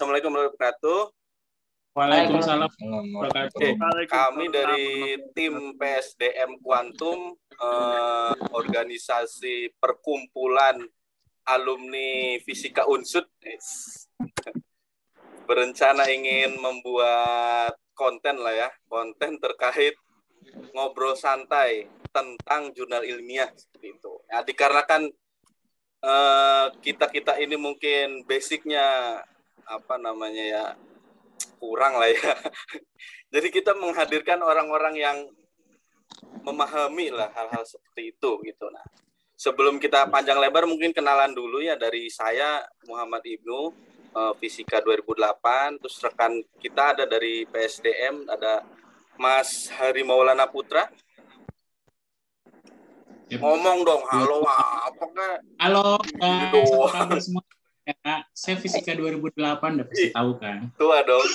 Assalamualaikum warahmatullahi wabarakatuh. Waalaikumsalam. Oke, kami dari tim PSDM Quantum, eh, organisasi perkumpulan alumni Fisika Unsud, yes. berencana ingin membuat konten lah ya, konten terkait ngobrol santai tentang jurnal ilmiah seperti itu. Nah, dikarenakan eh, kita kita ini mungkin basicnya apa namanya ya kurang lah ya. Jadi kita menghadirkan orang-orang yang memahami lah hal-hal seperti itu gitu. Nah, sebelum kita panjang lebar mungkin kenalan dulu ya dari saya Muhammad Ibnu eh, Fisika 2008, terus rekan kita ada dari PSDM ada Mas Hari Maulana Putra. Yep. Ngomong dong, halo apakah Halo, Gitu guys. doang. Apa kabar semua? Ya, saya Fisika 2008 udah pasti tahu kan. tua dong?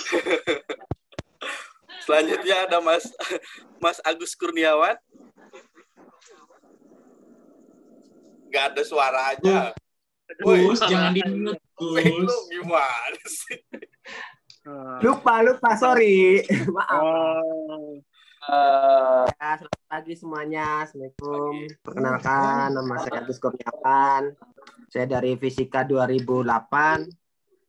Selanjutnya ada Mas Mas Agus Kurniawan. Gak ada suaranya. Woi, Gus, jangan di mute, lu Gus. gimana sih? Lupa, lupa, sorry. Maaf. Oh, Ya, selamat pagi semuanya. Assalamualaikum. Perkenalkan, nama saya Agus Kurniawan. Saya dari Fisika 2008.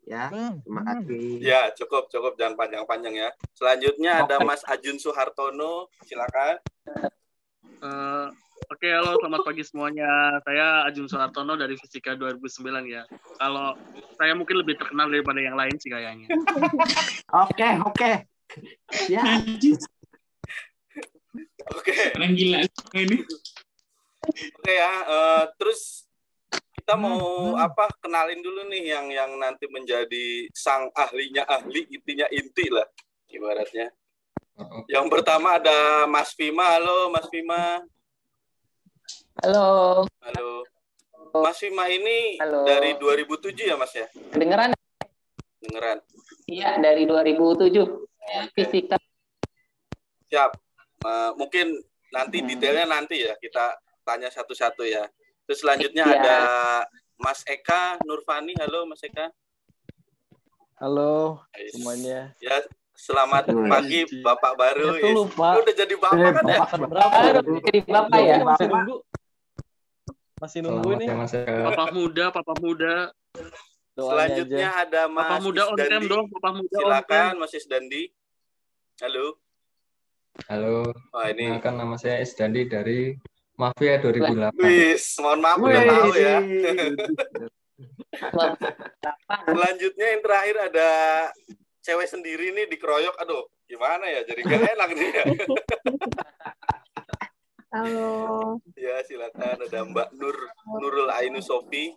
Ya, terima kasih. Ya, cukup, cukup. Jangan panjang-panjang ya. Selanjutnya ada Mas Ajun Suhartono. Silakan. eh, Oke, halo, selamat pagi semuanya. Saya Ajun Suhartono dari Fisika 2009 ya. Kalau saya mungkin lebih terkenal daripada yang lain sih kayaknya. Oke, oke. Ya, Oke, orang gila ini. oke ya. Eh, terus kita mau apa? Kenalin dulu nih yang yang nanti menjadi sang ahlinya ahli, intinya inti lah, ibaratnya. Yang pertama ada Mas Fima. Halo, Mas Fima. Halo, Halo. Mas Fima ini Halo. dari 2007 ya, Mas ya? kedengeran? Dengeran. Iya, dari 2007. Fisika. Siap. Eh, mungkin nanti detailnya nanti ya kita tanya satu-satu ya. Terus selanjutnya Iya. ada Mas Eka Nurfani. Halo Mas Eka. Halo Ais. semuanya. Ya, selamat Wih. pagi Bapak baru. Itu Is. lupa. Lu Udah jadi Bapak kan ya? Bapak berapa? Baru jadi bapak ya. Masih nunggu. Masih nunggu ini. Papa muda, papa muda, Doanya Selanjutnya aja. ada Mas papa muda on cam dong, papa muda. Silakan Mas Isdandi. Halo. Halo, Wah, ini kenalkan nama saya Isdandi dari Mafia 2008. Wis, mohon maaf udah tahu ya. Selanjutnya yang terakhir ada cewek sendiri nih dikeroyok. Aduh, gimana ya? Jadi gak enak nih ya. Halo, Ya, silakan ada Mbak Nur Nurul Ainu Sofi.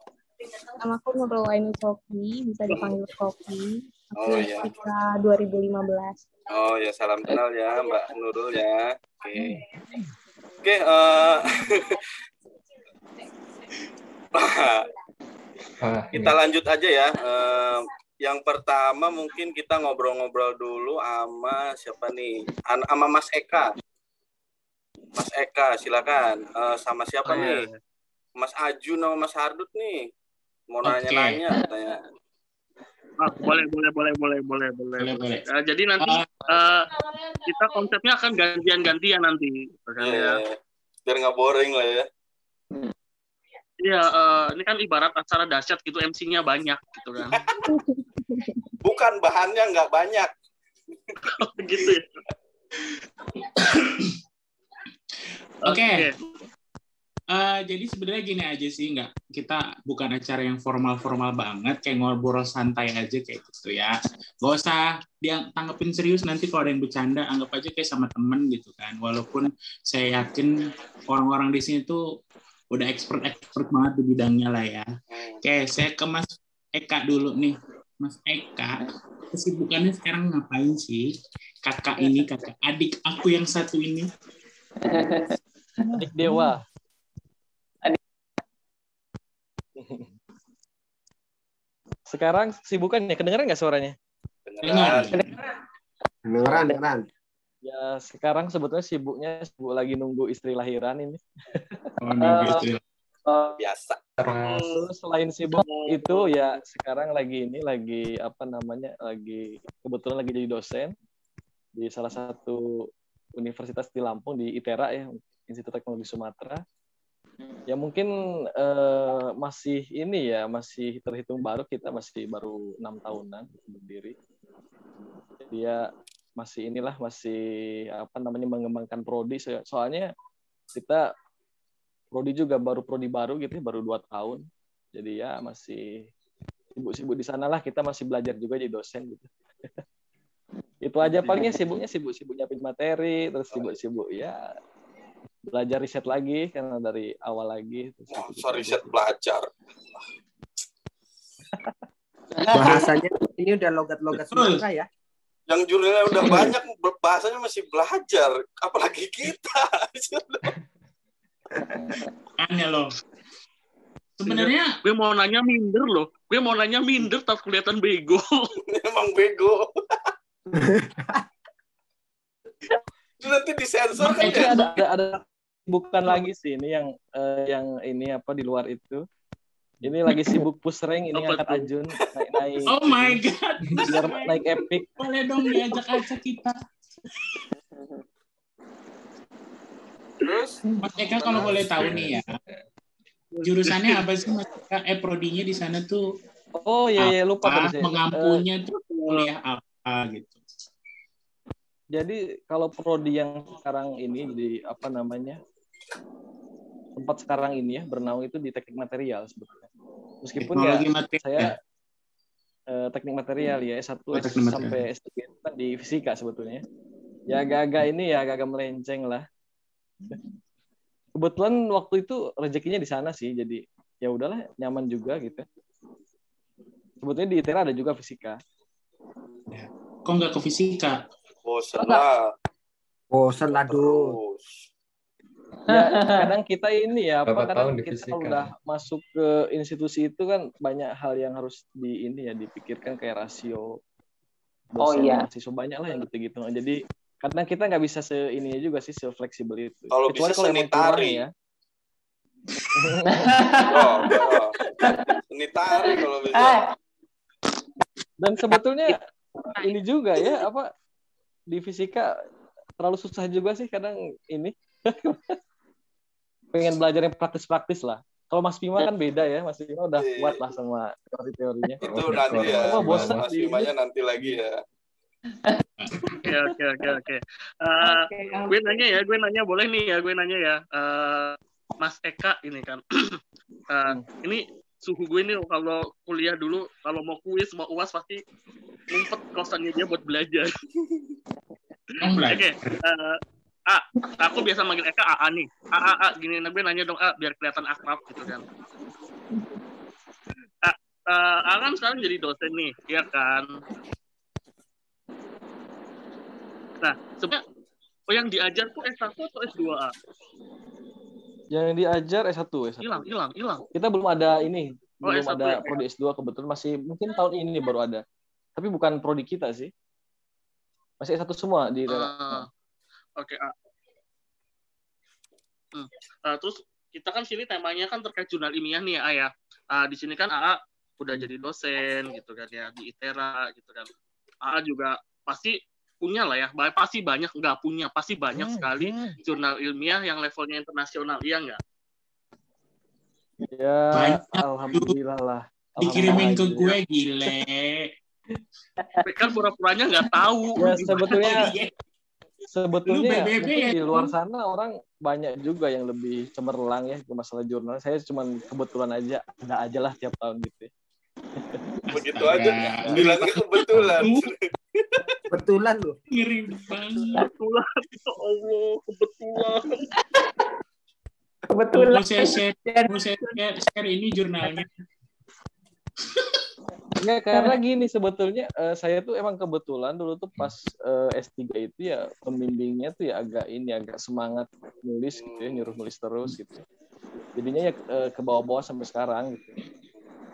nama aku Nurul Aini Sofi, bisa dipanggil Sofi. Oh, iya. Fisika 2015. Oh ya, salam kenal ya Mbak Nurul ya. Oke. Oke, eh Wah, kita lanjut aja ya. Eh, yang pertama mungkin kita ngobrol-ngobrol dulu sama siapa nih? An- Sama Mas Eka. Mas Eka, silakan. Eh, sama siapa Oh, iya. nih? Mas Ajun sama Mas Hardut nih. Mau nanya-nanya katanya. Ah, boleh, boleh, boleh, boleh, boleh, boleh. Boleh, boleh. Eh, jadi nanti Ah, eh, kita konsepnya akan gantian-gantian nanti. Kan, ya. Iya. Biar nggak boring lah ya. Iya, eh, ini kan ibarat acara dahsyat gitu, MC-nya banyak gitu kan. Bukan bahannya nggak banyak. gitu ya. Oke. Eh, jadi sebenarnya gini aja sih, nggak kita bukan acara yang formal-formal banget, kayak ngobrol santai aja kayak gitu ya. Gak usah dia tanggepin serius nanti kalau ada yang bercanda, anggap aja kayak sama temen gitu kan. Walaupun saya yakin orang-orang di sini tuh udah expert-expert banget di bidangnya lah ya. Oke, saya ke Mas Eka dulu nih. Mas Eka, kesibukannya sekarang ngapain sih? Kakak ini, kakak adik aku yang satu ini. Adik Dewa. Sekarang sibukan ya, kedengeran nggak suaranya? Beneran. Dengeran, dengeran. Ya sekarang sebetulnya sibuknya sibuk lagi nunggu istri lahiran ini. Oh, nunggu istri. Oh, Biasa. Terus selain sibuk itu ya sekarang lagi ini lagi apa namanya lagi kebetulan lagi jadi dosen di salah satu universitas di Lampung di ITERA ya Institut Teknologi Sumatera. Ya mungkin eh, masih ini ya masih terhitung baru kita masih baru enam tahunan berdiri. Jadi ya masih inilah masih apa namanya mengembangkan prodi. So- soalnya kita prodi juga baru prodi baru gitu ya, baru dua tahun. Jadi ya masih sibuk-sibuk di sana lah kita masih belajar juga jadi dosen gitu. Itu aja palingnya sibuknya sibuk-sibuk nyiapin materi terus sibuk-sibuk ya belajar riset lagi karena dari awal lagi terus Masa aja. riset belajar. Bahasanya ini udah logat-logat Sumatera ya. Yang jurnalnya udah banyak, bahasanya masih belajar. Apalagi kita. Aneh loh. Sebenarnya Gue mau nanya minder loh. Gue mau nanya minder tapi kelihatan bego. Emang bego. Itu nanti disensor kan ya? ada, ada ada bukan lagi sih ini yang eh, yang ini apa di luar itu ini lagi sibuk push rank ini Apa angkat tuh? Ajun naik naik oh my god. biar naik epic Boleh dong diajak aja kita. Terus Mas Eka kalau boleh tahu nih ya. Jurusannya apa sih Mas Eka? Eh prodinya di sana tuh oh iya iya lupa apa? tadi saya. Mengampunya tuh kuliah apa gitu. Jadi kalau prodi yang sekarang ini di apa namanya tempat sekarang ini ya bernaung itu di teknik material sebetulnya. Meskipun ya material. saya eh, teknik material ya S1 Oh, sampai S3 itu kan di fisika sebetulnya. Ya agak-agak ini ya agak-agak melenceng lah. Kebetulan waktu itu rezekinya di sana sih jadi ya udahlah nyaman juga gitu. Sebetulnya di ITERA ada juga fisika. Kok nggak ke fisika? Bosan lah. Bosan lah. Terus. ya kadang kita ini ya apa kadang kita udah masuk ke institusi itu kan banyak hal yang harus di ini ya dipikirkan kayak rasio Oh, iya. mahasiswa banyak lah yang gitu-gitu jadi kadang kita nggak bisa se ininya juga sih se fleksibel itu Kalau kecuali bisa kalau emang seni kurang tari. ya Oh, oh. Ini tari kalau bisa. Eh, dan sebetulnya ini juga ya apa di fisika terlalu susah juga sih kadang ini pengen belajar yang praktis-praktis lah kalau Mas Bima kan beda ya Mas Bima udah Iya. kuat lah sama teori-teorinya Itu nanti ya. Oh, bosan Mas Bimanya nanti lagi ya. Oke oke oke oke. Eh, gue nanya ya, gue nanya boleh nih ya, gue nanya ya. Eh, Mas Eka ini kan, Eh, ini suhu gue ini kalau kuliah dulu, kalau mau kuis, mau uas pasti ngumpet kosannya dia buat belajar. Oke, belajar. eh, A, aku biasa manggil Eka AA nih. A, A, A, gini, nah gue nanya dong A, biar kelihatan akrab gitu kan. A, eh, A kan sekarang jadi dosen nih, ya kan? Nah, sebenarnya oh yang diajar tuh S1 atau S2A? Yang diajar S1 S1 Hilang, hilang, hilang. kita belum ada ini Oh, belum S1 ada ya? prodi S2 kebetulan masih mungkin tahun ini baru ada tapi bukan prodi kita sih masih S1 semua di Ah, Oke, A. Hmm. Ah, terus kita kan sini temanya kan terkait jurnal ilmiah nih ya, A ya. Ah, di sini kan AA udah jadi dosen gitu kan ya di ITERA gitu kan. AA juga pasti punya lah ya, pasti banyak nggak punya, pasti banyak sekali jurnal ilmiah yang levelnya internasional, iya nggak? ya Banyak. alhamdulillah lah Dikirimin ke gue gile. Tapi kan pura-puranya nggak tahu. ya sebetulnya sebetulnya Lu BBB ya, di luar sana orang banyak juga yang lebih cemerlang ya masalah jurnal saya cuman kebetulan aja ada aja lah tiap tahun gitu ya. Begitu aja. Bilangnya kebetulan. Betulan loh. Banget. Kebetulan, ya Allah, kebetulan. kebetulan. Mau saya share, mau saya share, share ini jurnalnya. Enggak, karena gini sebetulnya eh, saya tuh emang kebetulan dulu tuh pas eh, S3 itu ya pembimbingnya tuh ya agak ini agak semangat nulis gitu ya, nyuruh nulis terus gitu. Jadinya ya eh, ke bawah-bawah sampai sekarang gitu.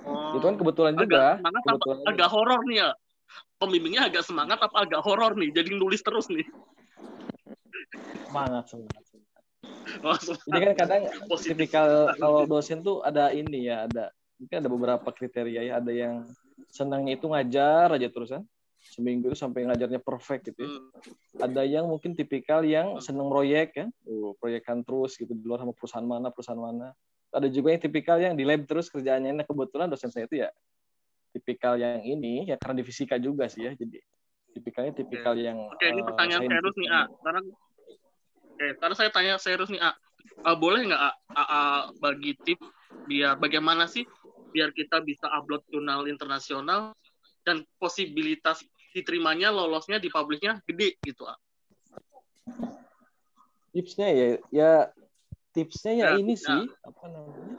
Oh. Itu kan kebetulan agak juga. semangat apa Kebetulan aja. agak horor nih ya pembimbingnya agak semangat apa agak horor nih jadi nulis terus nih semangat semangat. semangat. Jadi kan kadang tipikal kalau dosen tuh ada ini ya, ada mungkin ada beberapa kriteria ya, ada yang senangnya itu ngajar aja terusan seminggu itu sampai ngajarnya perfect gitu. Ya. Hmm. Ada yang mungkin tipikal yang seneng proyek ya, uh, proyekan terus gitu di luar sama perusahaan mana perusahaan mana. Ada juga yang tipikal yang di lab terus kerjaannya. Nah kebetulan dosen saya itu ya tipikal yang ini ya karena di fisika juga sih ya. Jadi tipikalnya tipikal yang Oke, ini uh, pertanyaan serius scientific. nih, A. Sekarang, oke, sekarang saya tanya serius nih, A. Ah, boleh nggak A, A, A bagi tip biar bagaimana sih biar kita bisa upload jurnal internasional dan posibilitas diterimanya lolosnya di publishnya gede gitu, A. tipsnya ya ya tipsnya ya, Ya, ini ya. sih apa namanya?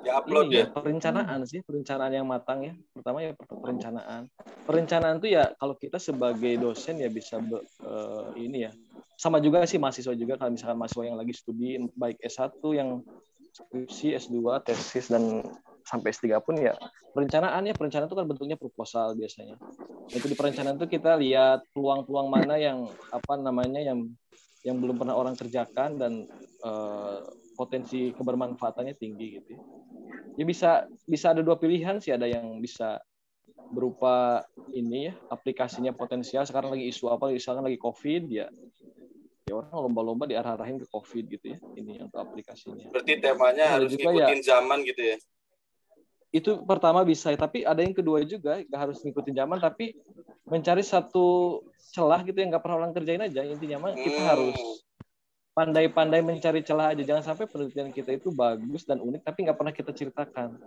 Ya upload ini ya. ya? perencanaan sih perencanaan yang matang ya. Pertama ya per- perencanaan. Perencanaan tuh ya kalau kita sebagai dosen ya bisa be- eh, ini ya. Sama juga sih mahasiswa juga kalau misalkan mahasiswa yang lagi studi baik S1 yang skripsi S2 tesis dan sampai S3 pun ya perencanaan ya perencanaan itu kan bentuknya proposal biasanya. Itu di perencanaan itu kita lihat peluang-peluang mana yang apa namanya yang yang belum pernah orang kerjakan dan eh, potensi kebermanfaatannya tinggi gitu ya. Bisa bisa ada dua pilihan sih ada yang bisa berupa ini ya aplikasinya potensial sekarang lagi isu apa misalkan lagi covid ya ya orang lomba-lomba diarah-arahin ke covid gitu ya ini untuk aplikasinya Berarti temanya Ada harus juga ya. zaman gitu ya. Itu pertama bisa tapi ada yang kedua juga nggak harus ngikutin zaman tapi mencari satu celah gitu yang nggak pernah orang kerjain aja. Intinya mah kita Hmm. harus pandai-pandai mencari celah aja. Jangan sampai penelitian kita itu bagus dan unik tapi nggak pernah kita ceritakan.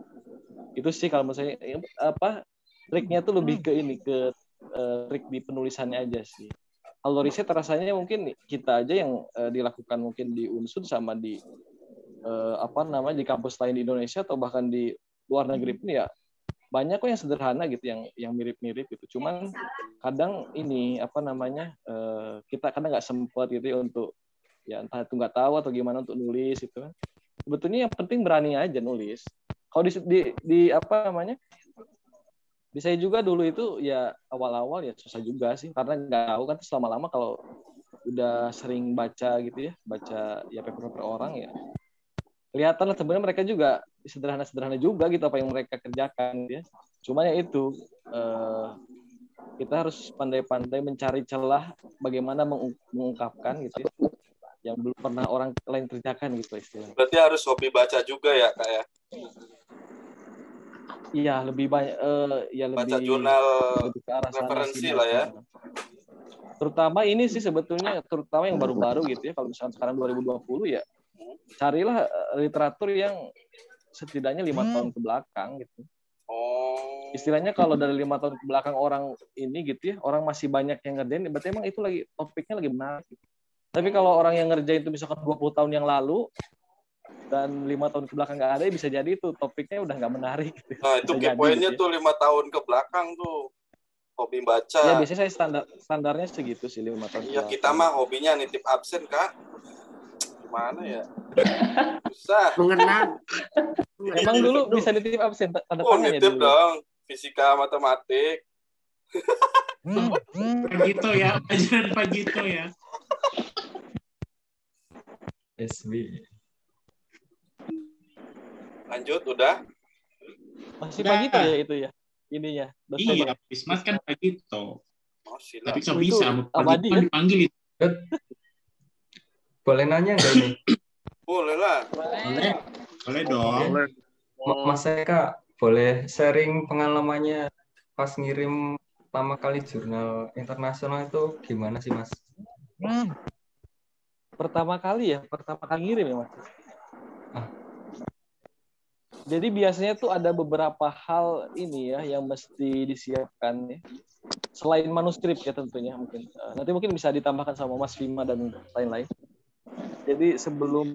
Itu sih kalau eh, apa triknya tuh lebih ke ini ke eh, trik di penulisannya aja sih. Kalau riset rasanya mungkin kita aja yang eh, dilakukan mungkin di unsur sama di eh, apa namanya di kampus lain di Indonesia atau bahkan di luar negeri pun ya banyak kok yang sederhana gitu yang yang mirip-mirip gitu. Cuman kadang ini apa namanya eh, kita kadang nggak sempat gitu ya untuk ya entah itu nggak tahu atau gimana untuk nulis itu kan. Sebetulnya yang penting berani aja nulis. Kalau di, di di apa namanya di saya juga dulu itu ya awal-awal ya susah juga sih. Karena nggak tahu kan selama lama kalau udah sering baca gitu ya baca ya paper-paper orang ya kelihatan lah sebenarnya mereka juga sederhana-sederhana juga gitu apa yang mereka kerjakan gitu ya cuman ya itu eh, kita harus pandai-pandai mencari celah bagaimana mengu- mengungkapkan gitu ya yang belum pernah orang lain kerjakan gitu istilahnya Berarti harus hobi baca juga ya kak ya. iya lebih banyak eh, ya lebih Baca jurnal lebih ke arah sana referensi sih, lah ya. terutama ini sih sebetulnya terutama yang baru-baru gitu ya kalau misalnya sekarang 2020 ya carilah eh, literatur yang setidaknya lima tahun ke belakang gitu Oh. istilahnya kalau dari lima tahun ke belakang orang ini gitu ya orang masih banyak yang ngerjain berarti emang itu lagi topiknya lagi menarik gitu. tapi kalau orang yang ngerjain itu misalkan 20 tahun yang lalu dan lima tahun ke belakang nggak ada ya bisa jadi itu topiknya udah nggak menarik gitu. Nah itu key jadi pointnya gitu ya. tuh lima tahun ke belakang tuh hobi baca. ya biasanya saya standar standarnya segitu sih lima tahun ke Iya belakang. kita mah hobinya nitip absen kak. Gimana ya? Susah. Mengenal. emang dulu bisa nitip absen tanda Oh ya nitip dulu dong. Fisika matematik. Pak Gito ya, pelajaran Pak Gito ya. SB. Lanjut udah. masih pagi tuh ya itu ya ininya dosen Iya, Wismat kan Pak Gito. Oh. Tapi nggak Oh, bisa, Pak abadi kan? dipanggil itu. Boleh nanya nggak ini? Boleh lah. Boleh, boleh dong. Boleh. Ma- Mas Eka, boleh sharing pengalamannya pas ngirim pertama kali jurnal internasional itu gimana sih Mas? pertama kali ya pertama kali ngirim ya mas Ah. jadi biasanya tuh ada beberapa hal ini ya yang mesti disiapkan ya selain manuskrip ya tentunya mungkin Eh, nanti mungkin bisa ditambahkan sama Mas Vima dan lain-lain jadi sebelum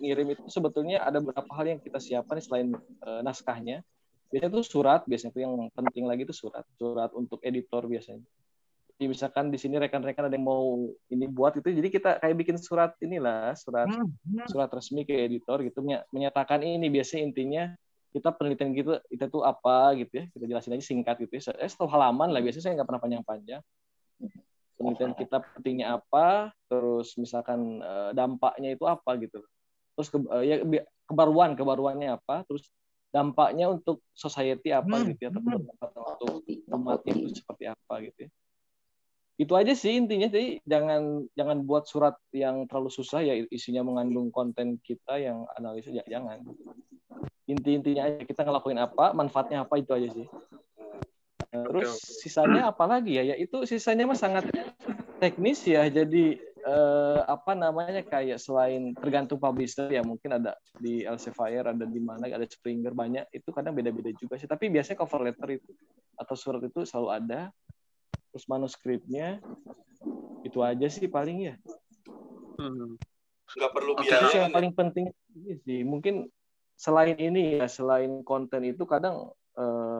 ngirim itu sebetulnya ada beberapa hal yang kita siapkan selain eh, naskahnya. Biasanya tuh surat biasanya tuh yang penting lagi itu surat. Surat untuk editor biasanya. Jadi misalkan di sini rekan-rekan ada yang mau ini buat itu jadi kita kayak bikin surat inilah surat surat resmi ke editor gitu. Menya- menyatakan ini biasanya intinya kita penelitian gitu itu tuh apa gitu ya. Kita jelasin aja singkat gitu ya. Eh, satu halaman lah biasanya saya nggak pernah panjang-panjang penelitian kita pentingnya apa, terus misalkan uh, dampaknya itu apa gitu. Terus ke, uh, ya kebaruan kebaruannya apa, terus dampaknya untuk society apa hmm. gitu ya, atau untuk umat itu seperti apa gitu ya. Itu aja sih intinya jadi jangan jangan buat surat yang terlalu susah ya isinya mengandung konten kita yang analisis ya jangan. Inti-intinya aja kita ngelakuin apa, manfaatnya apa itu aja sih. Terus sisanya apa lagi ya? Ya itu sisanya mah sangat teknis ya. Jadi eh, apa namanya kayak selain tergantung publisher ya mungkin ada di Elsevier, ada di mana, ada Springer banyak. Itu kadang beda-beda juga sih. Tapi biasanya cover letter itu atau surat itu selalu ada. Terus manuskripnya itu aja sih paling ya. Hmm. Nggak perlu biaya. yang paling penting sih mungkin selain ini ya selain konten itu kadang eh,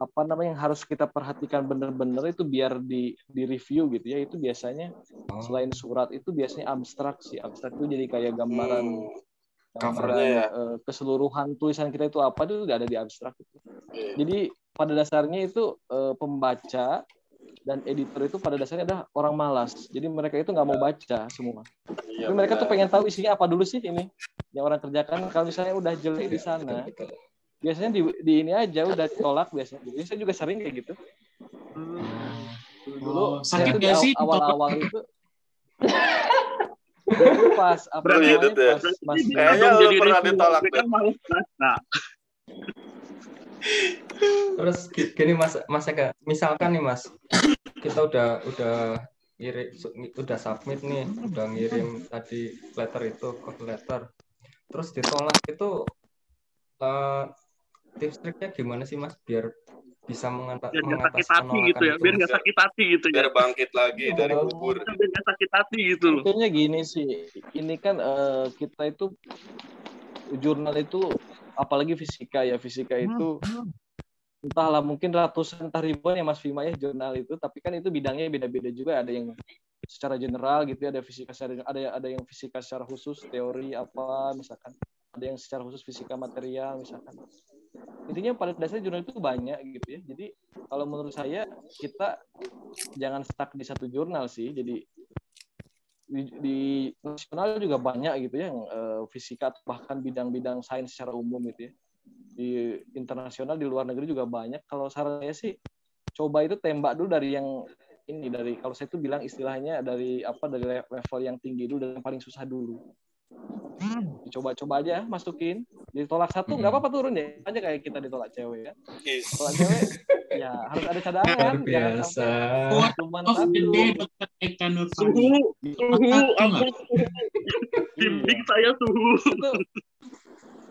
apa namanya yang harus kita perhatikan benar-benar itu biar di di review gitu ya itu biasanya oh. selain surat itu biasanya abstrak sih abstrak itu jadi kayak gambaran hmm. gambaran ya. uh, keseluruhan tulisan kita itu apa itu udah ada di abstrak gitu. Yeah. jadi pada dasarnya itu uh, pembaca dan editor itu pada dasarnya adalah orang malas jadi mereka itu nggak mau baca semua iya, tapi mereka tuh pengen tahu isinya apa dulu sih ini yang orang kerjakan kalau misalnya udah jelek di sana biasanya di, di ini aja udah tolak biasanya. Jadi saya juga sering kayak gitu. Hmm. Dulu oh, sakit gak sih awal-awal itu itu pas apa Berarti namanya ya. pas mas kayaknya lu pernah ditolak kan malu nah. terus gini mas mas Eka misalkan nih mas kita udah udah ngirim udah submit nih udah ngirim tadi letter itu cover letter terus ditolak itu uh, tips triknya gimana sih mas? Biar bisa mengata biar mengatasi sakit hati gitu ya biar nggak sakit hati gitu ya. Biar bangkit lagi oh, dari kubur. biar nggak sakit hati gitu. Loh Sebetulnya gini sih ini kan uh, kita itu jurnal itu apalagi fisika ya fisika hmm, itu hmm. entahlah mungkin ratusan entah ribuan ya Mas Fima ya jurnal itu. Tapi kan itu bidangnya beda-beda juga ada yang secara general gitu ya ada fisika secara ada ada yang fisika secara khusus teori apa misalkan. Ada yang secara khusus fisika material misalkan. Intinya pada dasarnya jurnal itu banyak gitu ya. Jadi kalau menurut saya kita jangan stuck di satu jurnal sih. Jadi di, di nasional juga banyak gitu ya yang uh, fisika bahkan bidang-bidang sains secara umum gitu ya. Di internasional di luar negeri juga banyak. Kalau saran saya sih coba itu tembak dulu dari yang ini dari kalau saya itu bilang istilahnya dari apa dari level yang tinggi dulu dan yang paling susah dulu Dicoba-coba aja masukin. Ditolak satu nggak hmm. apa-apa turun ya. Aja kayak kita ditolak cewek ya. Tolak cewek ya harus ada cadangan. Biasa. Cuman the day Dr. Eka Suhu, suhu, aku bimbing saya suhu.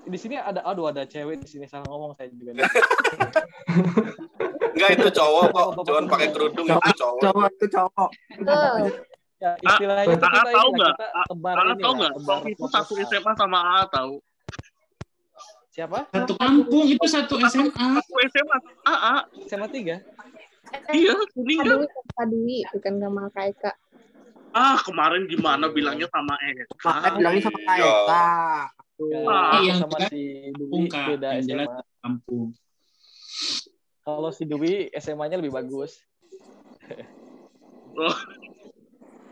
di sini ada aduh ada cewek di sini salah ngomong saya juga. Enggak itu cowok kok. Cuman pakai kerudung itu cowok. Cowok. itu cowok. Ya istilahnya itu kita tahu nggak? tebar ini tahu nggak? itu satu SMA sama AA tahu. Siapa? Satu kampung itu satu SMA satu SMA AA SMA tiga? Iya kuning kan Padui bukan sama Kak. Eka ah kemarin gimana bilangnya sama Eka? Bilangnya sama Kak Eka. Ah, iya, sama si Dwi beda SMA kampung. Kalau si Dwi SMA-nya lebih bagus. Oh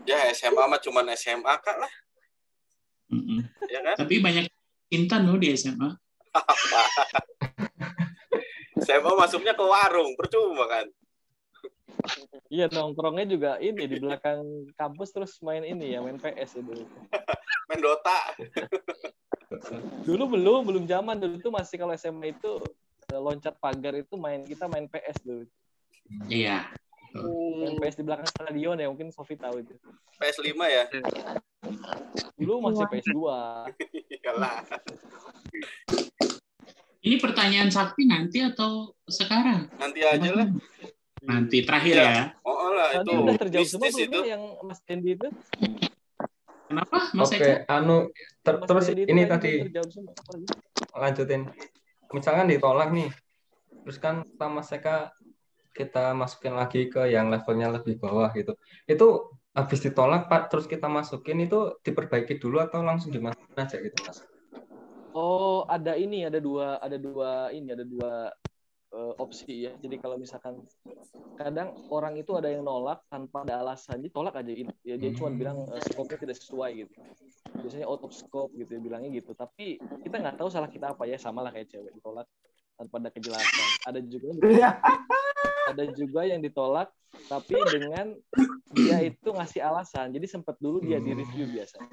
ya SMA mah cuma SMA kak lah mm -mm. ya kan tapi banyak intan loh di SMA SMA masuknya ke warung percuma kan Iya nongkrongnya juga ini di belakang kampus terus main ini ya main PS itu. main Dota. dulu belum belum zaman dulu tuh masih kalau SMA itu loncat pagar itu main kita main PS dulu. Iya. Yang PS di belakang stadion ya mungkin Sofi tahu itu. PS5 ya? Dulu masih PS2. Ini pertanyaan sakti nanti atau sekarang? Nanti aja lah. Nanti terakhir ya. ya. Oh lah itu. udah terjawab semua itu. yang Mas Dendi itu. Kenapa? Mas Oke, okay, anu ter terus ini tadi lanjutin. Misalkan ditolak nih. Terus kan sama Seka kita masukin lagi ke yang levelnya lebih bawah gitu. Itu habis ditolak Pak terus kita masukin itu diperbaiki dulu atau langsung dimasukin aja gitu Mas? Oh, ada ini, ada dua, ada dua ini, ada dua uh, opsi ya. Jadi kalau misalkan kadang orang itu ada yang nolak tanpa ada alasan, dia tolak aja. Ya, dia cuma bilang uh, scope-nya tidak sesuai gitu. Biasanya out of scope gitu, ya, bilangnya gitu. Tapi kita nggak tahu salah kita apa ya, sama lah kayak cewek ditolak tanpa ada kejelasan. Ada juga ada juga yang ditolak tapi dengan dia itu ngasih alasan. Jadi sempat dulu dia di review biasanya.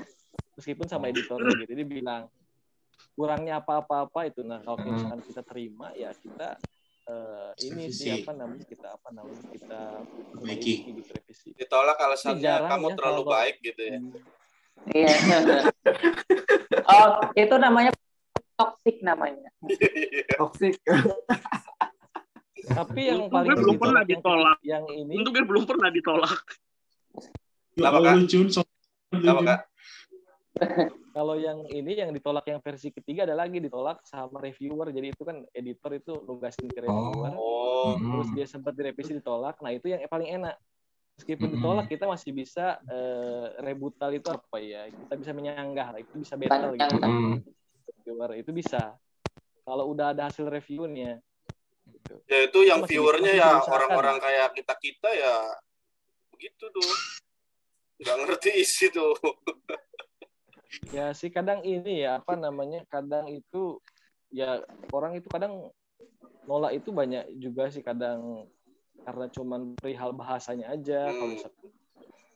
Meskipun sama editornya gitu. Dia bilang kurangnya apa-apa-apa itu. Nah, kalau misalkan kita terima ya kita uh, ini sih apa namanya kita apa namanya kita perbaiki gitu revisi. Ditolak alasannya kamu ya, terlalu kalau... baik gitu ya. Iya. oh, itu namanya toxic namanya. toxic. Tapi yang paling belum pernah ditolak. Yang ini untuk belum pernah ditolak. Kenapa kak? Kenapa kak? Kalau yang ini yang ditolak yang versi ketiga ada lagi ditolak sama reviewer. Jadi itu kan editor itu nugasin ke reviewer. Oh. Terus dia sempat direvisi ditolak. Nah itu yang paling enak. Meskipun ditolak kita masih bisa uh, rebutal itu apa ya? Kita bisa menyanggah, itu bisa battle gitu. Reviewer itu bisa. Kalau udah ada hasil reviewnya, Gitu. Ya itu yang masih, viewernya masih ya orang-orang kayak kita kita ya begitu tuh, nggak ngerti isi tuh. ya sih kadang ini ya apa namanya kadang itu ya orang itu kadang nolak itu banyak juga sih kadang karena cuman perihal bahasanya aja hmm. kalau misalkan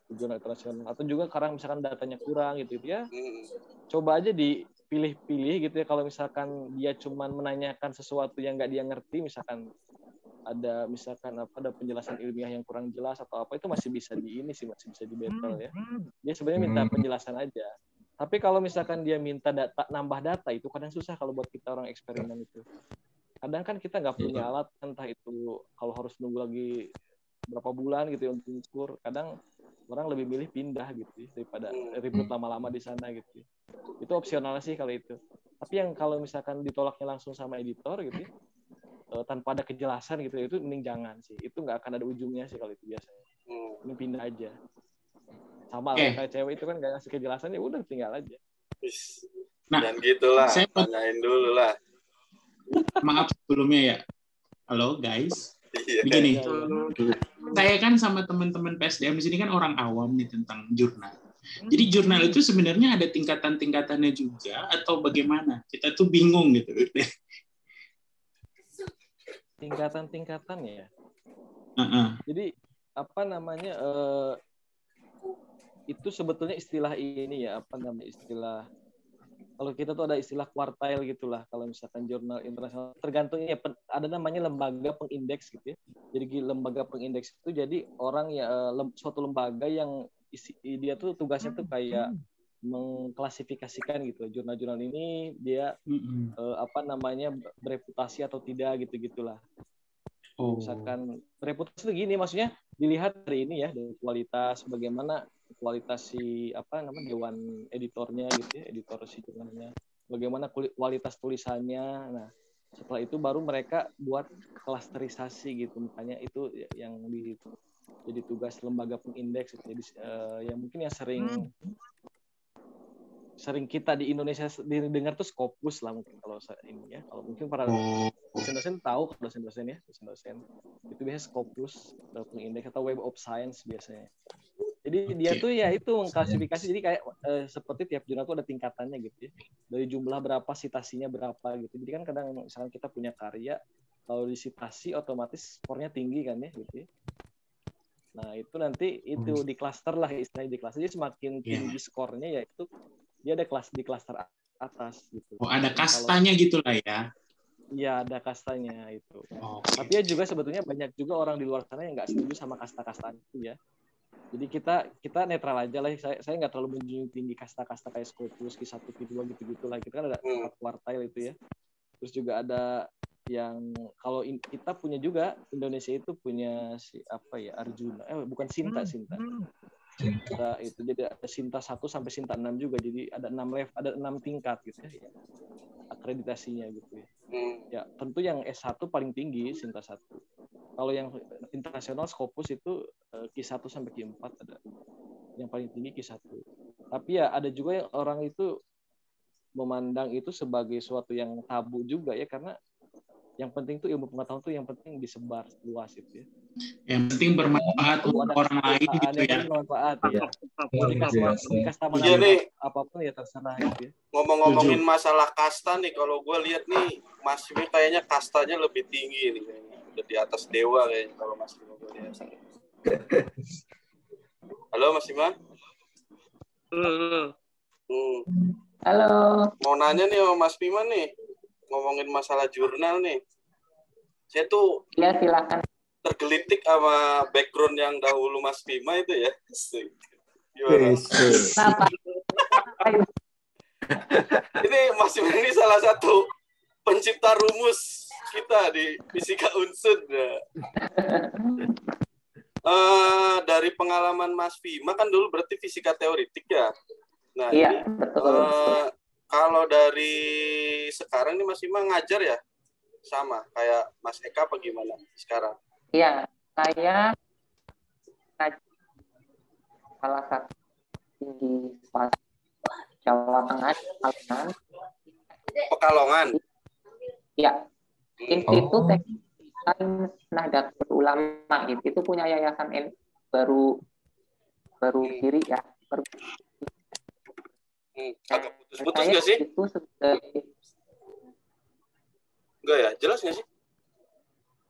tujuan internasional atau juga karena misalkan datanya kurang gitu, gitu ya hmm. coba aja di pilih-pilih gitu ya kalau misalkan dia cuma menanyakan sesuatu yang nggak dia ngerti misalkan ada misalkan apa ada penjelasan ilmiah yang kurang jelas atau apa itu masih bisa di ini sih masih bisa di battle ya dia sebenarnya minta hmm. penjelasan aja tapi kalau misalkan dia minta data nambah data itu kadang susah kalau buat kita orang eksperimen itu. Kadang kan kita nggak punya alat entah itu kalau harus nunggu lagi berapa bulan gitu ya untuk ukur kadang orang lebih milih pindah gitu ya, daripada ribut lama-lama di sana gitu ya. itu opsional sih kalau itu. Tapi yang kalau misalkan ditolaknya langsung sama editor gitu ya, eh, tanpa ada kejelasan gitu itu mending jangan sih. Itu nggak akan ada ujungnya sih kalau itu biasanya. Ini pindah aja sama okay. kayak cewek itu kan nggak ngasih kejelasan ya udah tinggal aja nah dan gitulah saya tanyain dulu lah maaf sebelumnya ya halo guys iya. begini ya, ya saya kan sama teman-teman PSDM di sini kan orang awam nih tentang jurnal. Jadi jurnal itu sebenarnya ada tingkatan-tingkatannya juga atau bagaimana? Kita tuh bingung gitu. Tingkatan-tingkatannya ya. Uh-uh. Jadi apa namanya? Uh, itu sebetulnya istilah ini ya apa namanya istilah kalau kita tuh ada istilah kuartil gitulah. Kalau misalkan jurnal internasional tergantung ya ada namanya lembaga pengindeks gitu ya. Jadi lembaga pengindeks itu jadi orang ya eh, lem, suatu lembaga yang isi, dia tuh tugasnya tuh kayak mengklasifikasikan gitu. Jurnal-jurnal ini dia mm-hmm. uh, apa namanya bereputasi atau tidak gitu gitulah. Oh. misalkan reputasi itu gini maksudnya dilihat dari ini ya dari kualitas bagaimana kualitas si apa namanya dewan editornya gitu ya editor si jurnalnya bagaimana kualitas tulisannya. Nah setelah itu baru mereka buat klasterisasi gitu. Makanya itu yang di jadi tugas lembaga pengindeks gitu. jadi uh, yang mungkin yang sering sering kita di Indonesia didengar tuh Scopus lah mungkin kalau ini ya. Kalau mungkin para dosen-dosen tahu dosen-dosen ya dosen-dosen. Itu biasanya Scopus pengindeks atau Web of Science biasanya jadi okay. dia tuh ya itu mengklasifikasi jadi kayak eh, seperti tiap jurnal tuh ada tingkatannya gitu ya. Dari jumlah berapa citasinya berapa gitu. Jadi kan kadang misalnya kita punya karya kalau disitasi otomatis skornya tinggi kan ya gitu ya. Nah, itu nanti itu hmm. di klaster lah istilahnya di klaster. Jadi semakin yeah. tinggi skornya ya itu dia ada kelas di klaster atas gitu. Oh, ada kastanya kalau, gitu lah ya. Iya, ada kastanya itu. Okay. Tapi ya juga sebetulnya banyak juga orang di luar sana yang nggak setuju sama kasta-kasta itu ya. Jadi kita kita netral aja lah. Saya saya nggak terlalu menjunjung tinggi kasta-kasta kayak Scopus, Q1, Q2 gitu-gitu lah. Kita kan ada hmm. empat kuartil itu ya. Terus juga ada yang kalau in, kita punya juga Indonesia itu punya si apa ya Arjuna eh bukan Sinta hmm. Sinta Sinta itu jadi ada Sinta satu sampai Sinta enam juga jadi ada enam level ada enam tingkat gitu ya akreditasinya gitu ya. Hmm. Ya tentu yang S1 paling tinggi Sinta satu kalau yang internasional Scopus itu eh, Q1 sampai Q4 ada. Yang paling tinggi Q1. Tapi ya ada juga yang orang itu memandang itu sebagai suatu yang tabu juga ya karena yang penting tuh ilmu pengetahuan tuh yang penting disebar luas itu ya. Yang penting bermanfaat untuk orang lain gitu ya. Bermanfaat ya. Kasta iya nih apa pun ya terserah gitu ya. Ngomong-ngomongin masalah kasta nih, kalau gue lihat nih Mas Bima kayaknya kastanya lebih tinggi nih kayaknya. Udah di atas dewa kayaknya kalau Mas Bima gue lihat. Halo Mas Bima. Halo. Hmm. Halo. Mau nanya nih sama Mas Bima nih ngomongin masalah jurnal nih. Saya tuh ya silakan. Tergelitik sama background yang dahulu Mas Bima itu ya. Gimana? ini Mas Bima ini salah satu pencipta rumus kita di fisika unsur. Ya. Uh, dari pengalaman Mas Bima kan dulu berarti fisika teoritik ya. Nah, iya, ini, betul. Uh, kalau dari sekarang nih Mas Ima ngajar ya sama kayak Mas Eka apa gimana sekarang? Iya, saya salah satu di Jawa Tengah, Pekalongan. Pekalongan. Iya. Institut oh. Teknik Nahdlatul Ulama itu, itu punya yayasan baru baru kiri ya. Hmm, agak putus-putus nggak sih? Itu sebagai... Enggak ya, jelas nggak sih?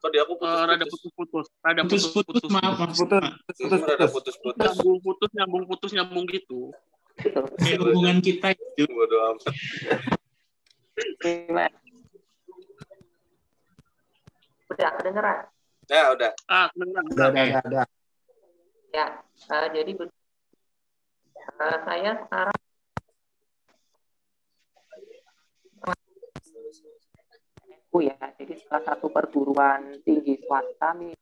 Kok di aku putus-putus? Uh, rada putus-putus. Rada putus-putus, maaf, maaf. Putus, putus, rada putus-putus. Nyambung putus, nyambung putus, nyambung gitu. Kayak hubungan kita itu. Bodo amat. Udah kedengeran? Ya, udah. Ah, kedengeran. Udah, udah, udah. udah. Ya, uh, jadi uh, saya sekarang NU ya. Jadi salah satu perguruan tinggi swasta nih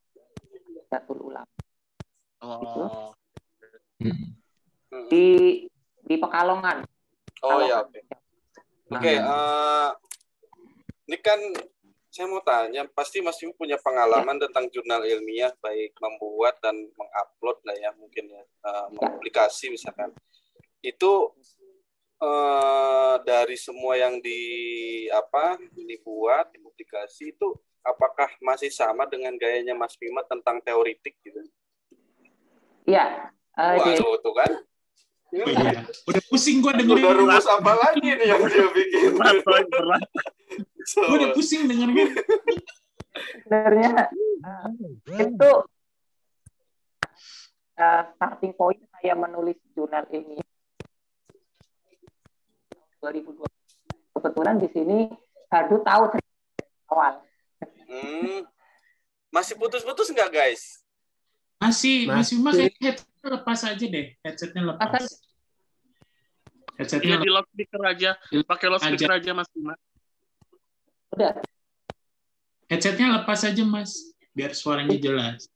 Datul Ulama. Oh. Gitu. Di di Pekalongan. Oh ya, oke. Okay. Oke, okay, uh, eh, ini kan saya mau tanya, pasti Mas punya pengalaman ya. tentang jurnal ilmiah, baik membuat dan mengupload lah ya, mungkin ya, uh, mempublikasi misalkan. Itu uh, dari semua yang di apa dibuat dipublikasi itu apakah masih sama dengan gayanya Mas Bima tentang teoritik gitu? Iya. Uh, Wah, tuh, tuh kan. Ya, iya. Udah pusing gua dengerin. Udah rumus apa lagi nih yang dia bikin? berat, so. Gua udah pusing dengerin. Sebenarnya uh, itu uh, starting point saya menulis jurnal ini 2020. Kebetulan di sini Hadu tahu awal. Hmm. Masih putus-putus nggak guys? Masih, masih, masih headset lepas aja deh. Headsetnya lepas. Lepas. Headsetnya iya, di loudspeaker aja. Pakai loudspeaker aja, aja Mas Bima. Udah. Headsetnya lepas aja Mas, biar suaranya jelas.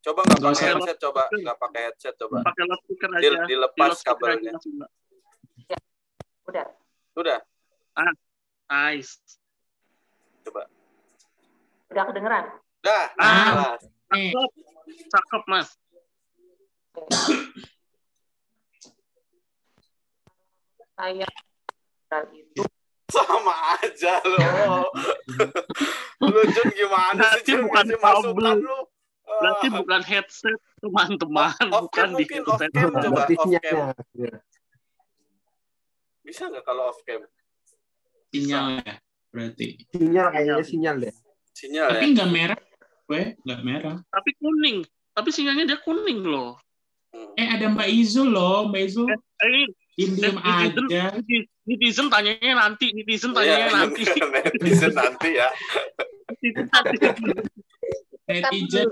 Coba nggak pakai headset, coba nggak pakai headset, coba. Pakai loudspeaker aja. Dilepas kabelnya. Udah. Udah. Ah, nice. Coba. Udah kedengeran? Udah. Ah, cakep. Cakep, Mas. Saya itu sama aja lo. lu Jun gimana sih Jun bukan masukan lu? Berarti uh, bukan headset teman-teman, bukan di headset. Coba off cam. Bisa nggak kalau off cam? Sinyal ya, berarti. Sinyal kayaknya sinyal deh. Sinyal Tapi ya? nggak merah, gue nggak merah. Tapi kuning. Tapi sinyalnya dia kuning loh. Hmm. Eh ada Mbak Izu loh, Mbak Izu. Eh, eh Diam-diam aja. Netizen tanyanya nanti, netizen tanyanya ya, nanti. netizen nanti ya. netizen.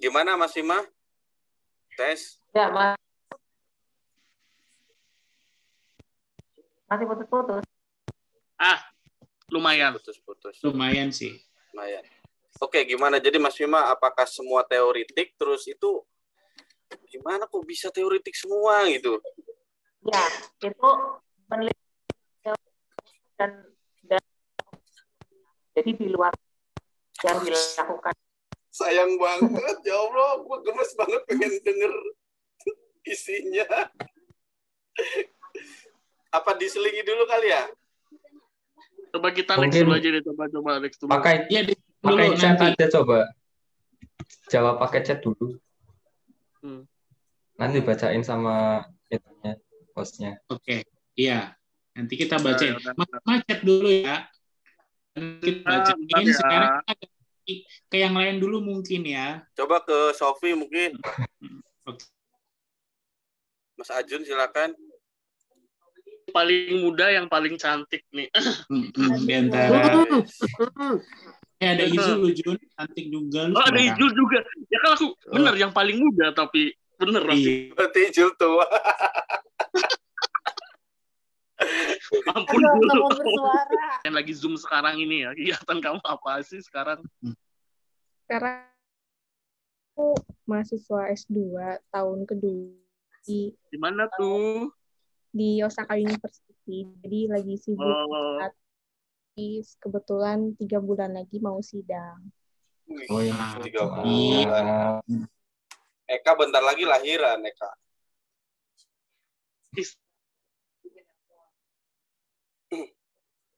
Gimana Mas Ima? Tes? Ya, Mas. Masih putus-putus. Ah, lumayan. Putus-putus. Lumayan sih. Lumayan. Oke, gimana? Jadi Mas Bima, apakah semua teoritik terus itu gimana kok bisa teoritik semua gitu? Ya, itu penelitian dan, dan jadi di luar yang dilakukan. Sayang banget, ya Allah, gue gemes banget pengen denger isinya apa diselingi dulu kali ya? Coba kita next Mungkin- dulu aja deh, coba coba next dulu. Pakai di- pakai chat nanti. aja coba. Jawab pakai chat dulu. Hmm. Nanti bacain sama itunya, hostnya. Oke, iya. Nanti kita Nah, bacain. ya. Mas Macet dulu ya. Nanti Kita Bentar, bacain. ya. Sekarang kita ke- yang lain dulu mungkin ya. Coba ke Sofi mungkin. Oke. Mas Ajun silakan. Paling muda yang paling cantik nih. Hmm, hmm, Di antara Hmm. eh, ada Izu lu Jun, cantik juga lu. Oh, ada. Ijul juga. Ya kan aku bener yang paling muda tapi bener Iya. pasti. Berarti Ijul tua. Ampun dulu. Yang lagi zoom sekarang ini ya. Kegiatan kamu apa sih sekarang? Sekarang aku mahasiswa S2 tahun kedua di, Di mana tuh? Di Osaka University. Jadi lagi sibuk. Oh, Kebetulan tiga bulan lagi mau sidang. Oh iya. Tiga iya. bulan. Eka bentar lagi lahiran, Eka.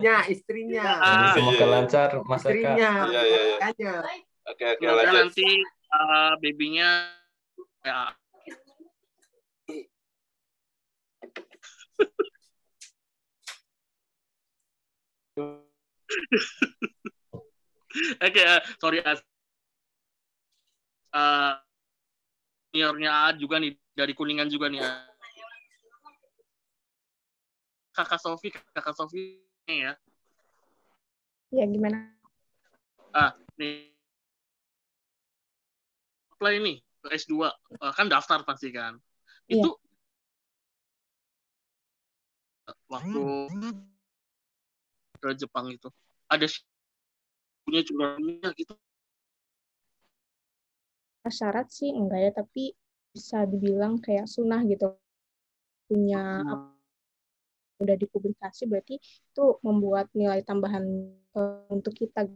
Ya, istrinya. Ah, Semoga iya. lancar Mas Eka. Istrinya. Iya, iya, iya. makanya. Oke, oke semoga lanjut. nanti uh, babynya ya Oke, eh, sorry As. Uh, seniornya Aad juga nih dari kuningan juga nih. ah. Kakak Sofi, kakak Sofi nih ya. Ya gimana? Ah, nih. Apply nih ke S2. Eh, kan daftar pasti kan. Iya. Itu waktu ke Jepang itu ada punya jurnalnya gitu. Syarat sih enggak ya, tapi bisa dibilang kayak sunnah gitu. Punya apa udah dipublikasi berarti itu membuat nilai tambahan eh, untuk kita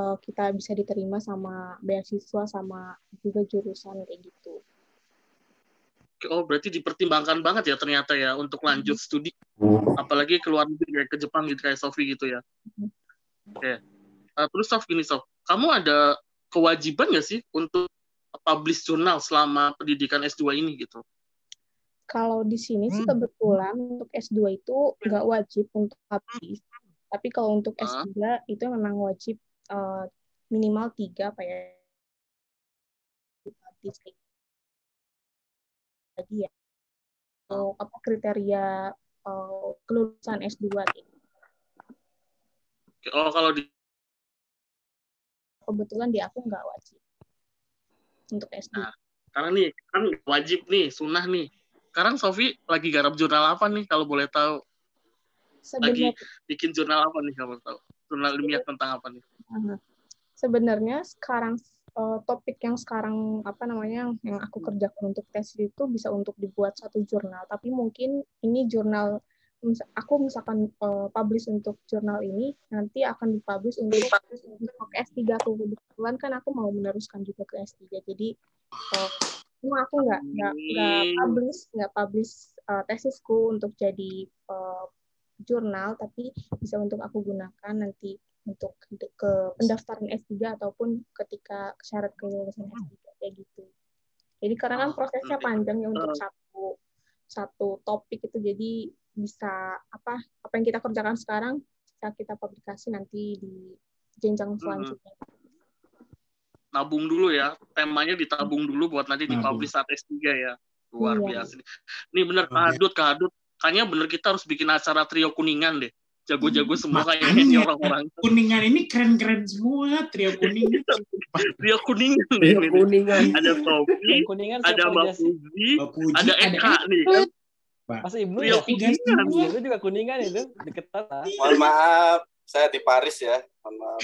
eh, kita bisa diterima sama beasiswa sama juga jurusan kayak gitu. Oh, berarti dipertimbangkan banget ya ternyata ya untuk lanjut studi. Apalagi keluar negeri kayak ke Jepang gitu kayak Sofi gitu ya. Oke. Eh, terus Sof gini Sof, kamu ada kewajiban nggak sih untuk publish jurnal selama pendidikan S2 ini gitu? Kalau di sini sih kebetulan untuk S2 itu nggak wajib untuk publish. Tapi kalau untuk Ah. S3 itu memang wajib eh, minimal tiga apa ya publish kayak tadi ya. Oh, apa kriteria eh, kelulusan S2 gitu. Oh, kalau di Kebetulan di aku nggak wajib untuk S2. Nah, karena nih kan wajib nih, sunnah nih. Sekarang Sofi lagi garap jurnal apa nih kalau boleh tahu? Sebenarnya Bikin jurnal apa nih kalau tahu? Jurnal ilmiah tentang apa nih? Sebenarnya sekarang eh, topik yang sekarang apa namanya yang aku kerjakan untuk tesis itu bisa untuk dibuat satu jurnal, tapi mungkin ini jurnal aku misalkan eh, publish untuk jurnal ini nanti akan dipublish untuk untuk S3 aku kebetulan kan aku mau meneruskan juga ke S3 jadi eh, cuma aku nggak nggak nggak Hmm. publish nggak publish eh, tesisku untuk jadi eh, jurnal tapi bisa untuk aku gunakan nanti untuk ke, ke pendaftaran S3 ataupun ketika syarat kelulusan S3 kayak gitu. Jadi karena kan prosesnya panjang ya untuk satu satu topik itu jadi bisa apa apa yang kita kerjakan sekarang bisa kita publikasi nanti di jenjang selanjutnya. Nabung dulu ya, temanya ditabung dulu buat nanti dipublish saat S3 ya. Luar Iya. biasa. nih. Ini bener kahadut, kahadut. Kayaknya bener kita harus bikin acara trio kuningan deh. Jago-jago semua kayaknya Makanya. ini orang-orang. Kuningan ini keren-keren semua trio kuning. Trio kuningan. Trio kuningan. Ada Sofi, Kuningan ada Mbak Puji, ada Eka nih kan. Mas Ibnu Trio ya? Kuningan. Itu juga kuningan itu deketan lah. Mohon maaf, saya di Paris ya. Mohon maaf.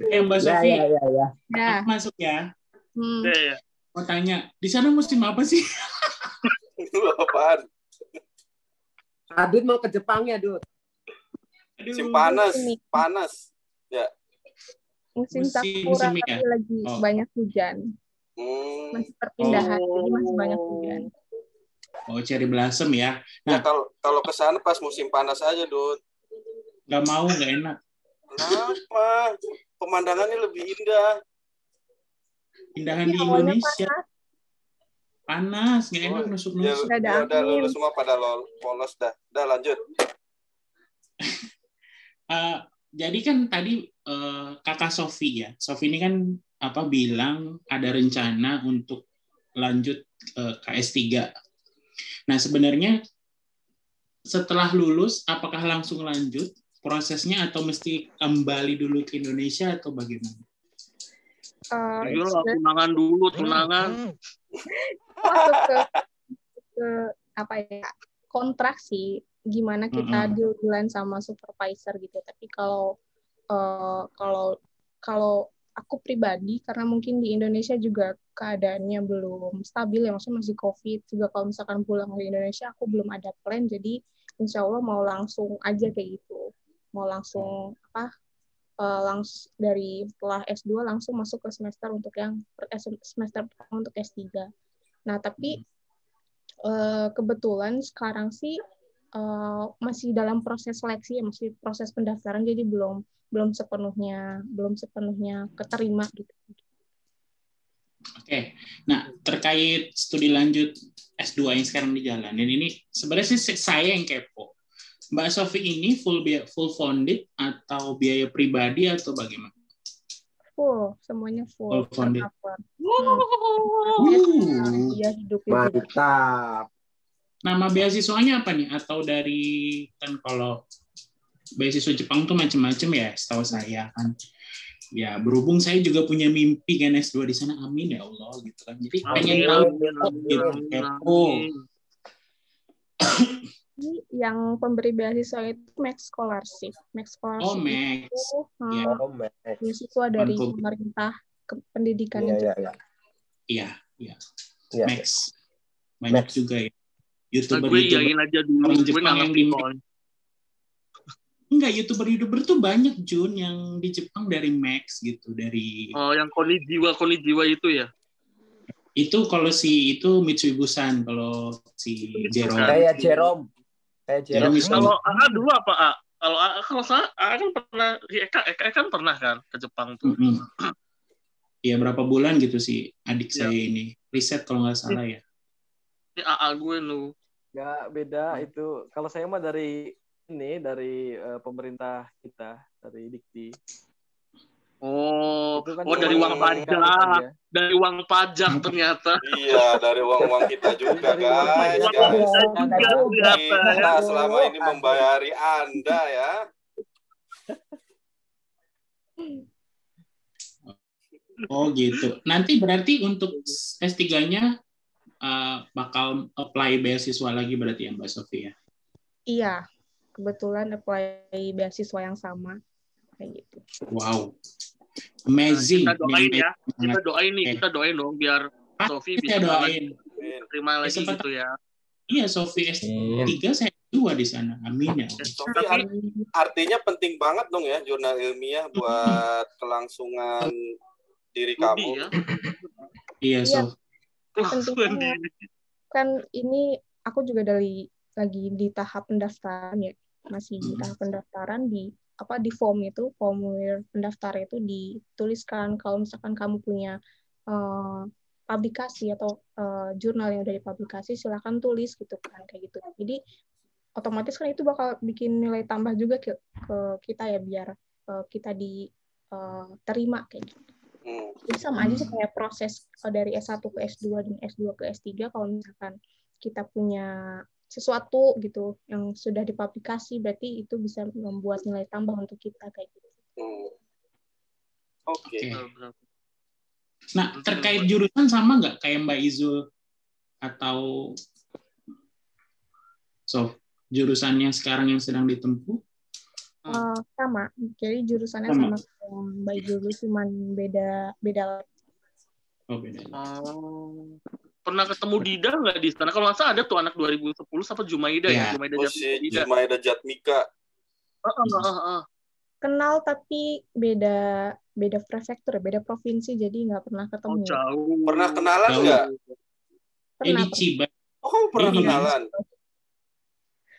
Eh Mbak Ya, Sofi, ya, ya, ya. Aku masuk ya. hmm, Ya, ya. Mau tanya, di sana musim apa sih? Itu apaan? Adut mau ke Jepang ya, Dut. Musim panas, panas. musim Musim sakura semi tapi ya? lagi Oh. banyak hujan. Hmm. Masih perpindahan, Oh. jadi masih banyak hujan. Oh, cherry blossom ya. Nah, ya kalau kalau ke sana pas musim panas aja, Dut. Gak mau, gak enak. Kenapa? Pemandangannya lebih indah. Indahan di iya, Indonesia. Panas, nggak enak oh, nusuk-nusuk. Ya, ya, udah lu semua pada polos dah. Udah lanjut. uh, jadi kan tadi uh, kakak Sofi ya, Sofi ini kan apa bilang ada rencana untuk lanjut uh, ke S3. Nah sebenarnya setelah lulus apakah langsung lanjut prosesnya atau mesti kembali dulu ke Indonesia atau bagaimana? Uh, tunangan dulu, tunangan. Masuk ke, ke apa ya kontrak sih gimana kita mm -hmm. deal sama supervisor gitu. Tapi kalau uh, kalau kalau aku pribadi karena mungkin di Indonesia juga keadaannya belum stabil ya maksudnya masih covid juga kalau misalkan pulang ke Indonesia aku belum ada plan jadi insya Allah mau langsung aja kayak gitu mau langsung apa uh, langs dari setelah S2 langsung masuk ke semester untuk yang eh, semester pertama untuk S3. Nah, tapi uh, kebetulan sekarang sih uh, masih dalam proses seleksi ya, masih proses pendaftaran jadi belum belum sepenuhnya belum sepenuhnya keterima gitu. Oke, nah terkait studi lanjut S2 yang sekarang di jalan, dan ini sebenarnya sih saya yang kepo. Mbak Sofi ini full biaya, full funded atau biaya pribadi atau bagaimana? Full, semuanya full. Full funded. Iya, hidup Mantap. Nama beasiswanya apa nih? Atau dari kan kalau beasiswa Jepang tuh macam-macam ya, setahu saya kan. Ya, berhubung saya juga punya mimpi kan S2 di sana. Amin ya Allah gitu kan. Jadi pengen tahu gitu kepo yang pemberi beasiswa itu Max Scholarship. Max Scholarship oh, Max. itu hmm, yeah. oh, Max. beasiswa dari Mantap. pemerintah ke pendidikan yeah, Iya, iya. Iya, iya. Max. Banyak Max. juga ya. YouTuber, nah, gue YouTuber aja dulu. Orang Jepang yang di Enggak, YouTuber-YouTuber tuh banyak Jun yang di Jepang dari Max gitu, dari Oh, yang Konijiwa Konijiwa itu ya? Itu kalau si itu Mitsui Busan, kalau si Jerome. Kayak Jerome. Kayak Jerome. Kalau AA dulu apa A? Kalau AA kalau saya AA kan pernah Eka, Eka kan pernah kan ke Jepang tuh. Iya mm -hmm. berapa bulan gitu sih adik ya. saya ini. Riset kalau nggak salah ya. Ini AA gue lu. Gak beda itu. Kalau saya mah dari ini dari uh, pemerintah kita dari Dikti. Oh, kan oh dari uang pajak, dari uang pajak ternyata. Iya, dari uang-uang kita juga, guys. Kita ya. selama ini membayari Anda ya. Oh gitu. Nanti berarti untuk S3-nya uh, eh, bakal apply beasiswa lagi berarti ya Mbak Sofia? Ya? Iya, kebetulan apply beasiswa yang sama kayak gitu. Wow. Amazing. Nah, kita doain ya. Kita doain nih, kita doain dong biar Sofi bisa doain. terima lagi ya, gitu ya. Iya, Sofi S3 saya dua di sana. Amin ya. Sofi artinya penting banget dong ya jurnal ilmiah buat kelangsungan diri kamu. Ya? iya, Sof. Penting kan ini aku juga dari lagi di tahap pendaftaran ya masih di tahap pendaftaran di apa di form itu formulir pendaftar itu dituliskan. Kalau misalkan kamu punya uh, publikasi atau uh, jurnal yang udah dipublikasi silahkan tulis gitu kan kayak gitu. Jadi otomatis kan itu bakal bikin nilai tambah juga ke, ke kita ya biar uh, kita diterima uh, kayak gitu. Jadi sama aja sih kayak proses dari S1 ke S2 dan S2 ke S3 kalau misalkan kita punya sesuatu gitu yang sudah dipublikasi berarti itu bisa membuat nilai tambah untuk kita kayak gitu. Hmm. Oke. Okay. Nah terkait jurusan sama nggak kayak Mbak Izul atau so jurusannya sekarang yang sedang ditempuh? Uh, sama, jadi jurusannya sama, sama Mbak Izul cuma beda beda. Oh beda. Oh pernah ketemu Dida nggak di sana? Kalau nggak salah ada tuh anak 2010 apa Jumaida yeah. ya? Jumaida oh, Jatmika. Jumaida Jatmika. Uh, uh, uh, uh. Kenal tapi beda beda prefektur, beda provinsi jadi nggak pernah ketemu. Oh, jauh. Pernah kenalan nggak? Pernah. Di Ciba. Oh Oh, pernah Ini. kenalan.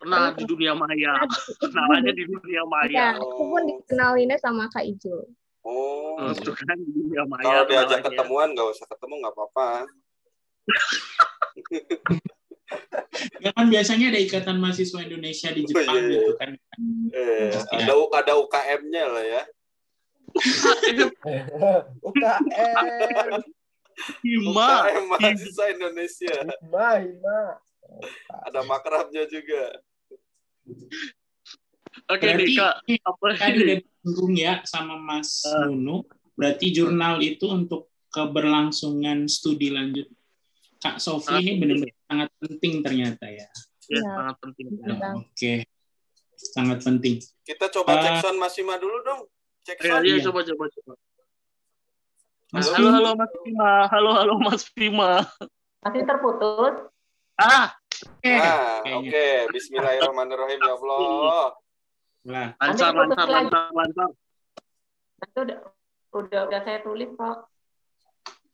Pernah di dunia maya. Kenalannya di dunia Iya, maya. aku pun dikenalinnya sama Kak Ijo. Oh. Terus tuh kan di dunia maya. Kalau diajak ketemuan nggak usah ketemu nggak apa-apa. Ya kan biasanya ada ikatan mahasiswa Indonesia di Jepang Oh, iya, iya. gitu kan. Eh, ada ada UKM-nya lah ya. UKM. Hima. UKM mahasiswa Indonesia. Hima, Hima. Ada makrabnya juga. Oke Berarti kak. ini Apa tadi ya sama Mas Ah. Nunu. Berarti jurnal itu untuk keberlangsungan studi lanjut. Kak Sofi Sangat ini benar-benar sangat penting ternyata ya. Ya, Iya. sangat penting. Banget. Oke, sangat penting. Kita coba Ah. cek sound Mas Ima dulu dong. Cek Ya, sound. dia Iya. coba coba coba. Mas Halo, Halo Mas Bima. Halo halo Mas Bima. Masih terputus. Ah, oke. Nah, Kayaknya. oke. Bismillahirrahmanirrahim ya Allah. Lah, lancar lancar lancar lancar. Itu udah udah udah saya tulis kok.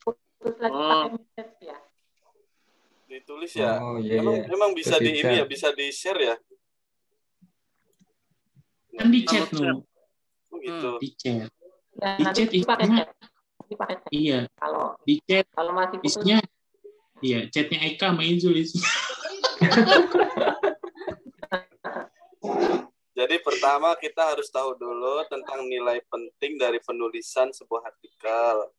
Putus lagi Oh. pakai ya. Ditulis ya. Oh iya emang iya. emang bisa di ini ya, bisa di share ya. kan di chat nu, Oh, gitu. di chat. Ya, Di nanti chat dipakai chat. Dipakai chat. Iya, Kalau di chat kalau masih putus isinya iya, chatnya Eka sama Inzul isinya. Jadi pertama kita harus tahu dulu tentang nilai penting dari penulisan sebuah artikel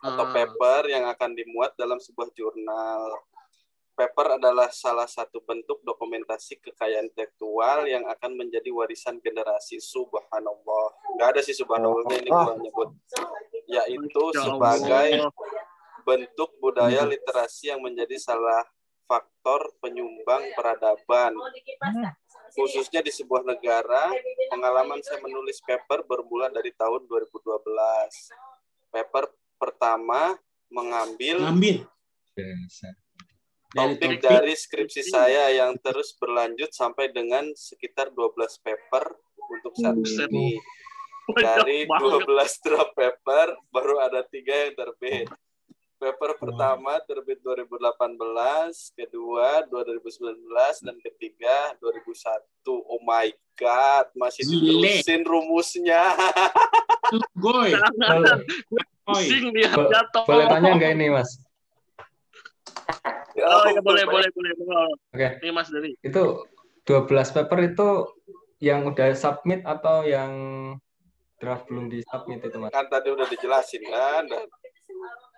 atau Ah. paper yang akan dimuat dalam sebuah jurnal. Paper adalah salah satu bentuk dokumentasi kekayaan intelektual yang akan menjadi warisan generasi subhanallah. Nggak ada sih subhanallahnya ini gua nyebut. Yaitu Ya sebagai bentuk budaya literasi yang menjadi salah faktor penyumbang peradaban. Khususnya di sebuah negara pengalaman saya menulis paper bermula dari tahun 2012 paper pertama mengambil. Dari topik topik dari skripsi saya yang terus berlanjut sampai dengan sekitar 12 paper untuk saat Buset. ini dari banget. 12 draft paper baru ada tiga yang terbit. Paper pertama terbit 2018, kedua 2019, dan ketiga 2001. Oh my god, masih diterusin rumusnya. Goy. Boleh tanya nggak ini Mas? Oh, ya, boleh, boleh, boleh, boleh. Oke. Ini Mas Dani. Itu 12 paper itu yang udah submit atau yang draft belum di submit itu Mas? Kan tadi udah dijelasin kan. Dan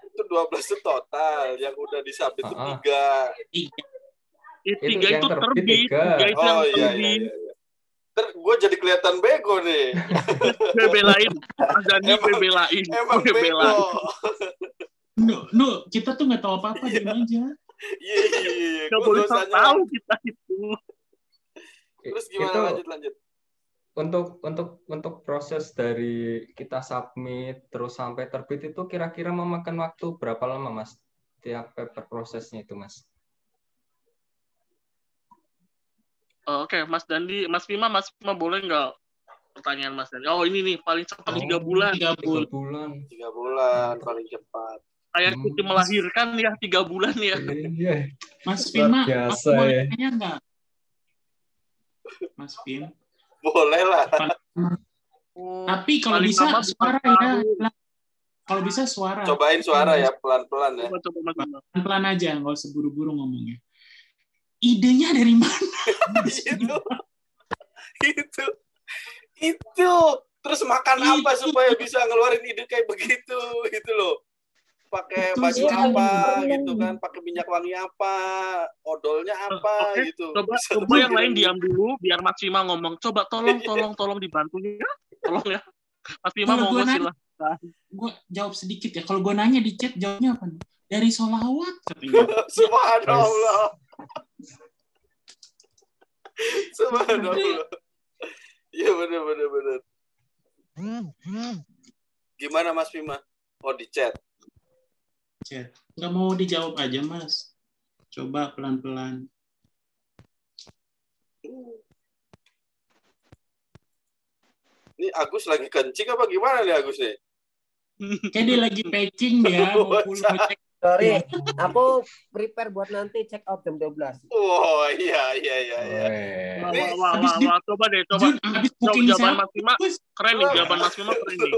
itu 12 itu total, yang udah disabit itu tiga. Tiga. Ih, Itu Tiga itu terbit tiga. tiga itu yang Oh iya iya terbit. iya. iya. Ter, gue jadi kelihatan bego nih. Gue belain. Mas Dani gue belain. Emang bego. Nu, nu, kita tuh nggak tahu apa-apa diam aja. Iya iya iya. Gak Gua boleh tahu kita itu. Terus gimana Itu lanjut lanjut? untuk untuk untuk proses dari kita submit terus sampai terbit itu kira-kira memakan waktu berapa lama Mas? Tiap paper prosesnya itu Mas? Oh, Oke, Mas Dandi, Mas Bima, Mas Bima boleh nggak pertanyaan Mas Dandi? Oh ini nih paling cepat Oh. tiga bulan. Tiga bulan. Tiga bulan paling cepat. Kayak Hmm. cuti melahirkan ya tiga bulan ya. Iya. Mas biasa, aku boleh ya. tanya nggak? Mas Bim. Boleh lah. Oh, Tapi kalau paling bisa suara ya. Kalau bisa suara. Cobain suara ya pelan-pelan ya. Coba coba Mas Bima. Pelan aja, nggak usah buru-buru ngomongnya. Idenya dari mana? itu itu itu terus makan apa Itu. supaya bisa ngeluarin ide kayak begitu itu loh pakai baju apa gitu kan pakai minyak wangi apa odolnya apa Oke, gitu Coba Bisa coba yang lain diam dulu biar Mas Bima ngomong. Coba tolong tolong tolong dibantu ya. Tolong ya. Mas Bima Kalau mau gua ngasih lah. Gue jawab sedikit ya. Kalau gue nanya di chat jawabnya apa? Dari solawat subhanallah subhanallah iya benar benar benar gimana Mas Bima oh di chat Chat. Nggak mau dijawab aja mas. Coba pelan-pelan. ini Agus lagi kencing apa gimana nih Agus nih Kayak dia lagi packing mau cek Sorry, aku prepare buat nanti check out jam 12. Oh iya iya iya iya. Wah, wah, wah. Coba deh, coba. Jun, habis jawaban. Mas Bima keren nih, jawaban Mas Bima keren nih.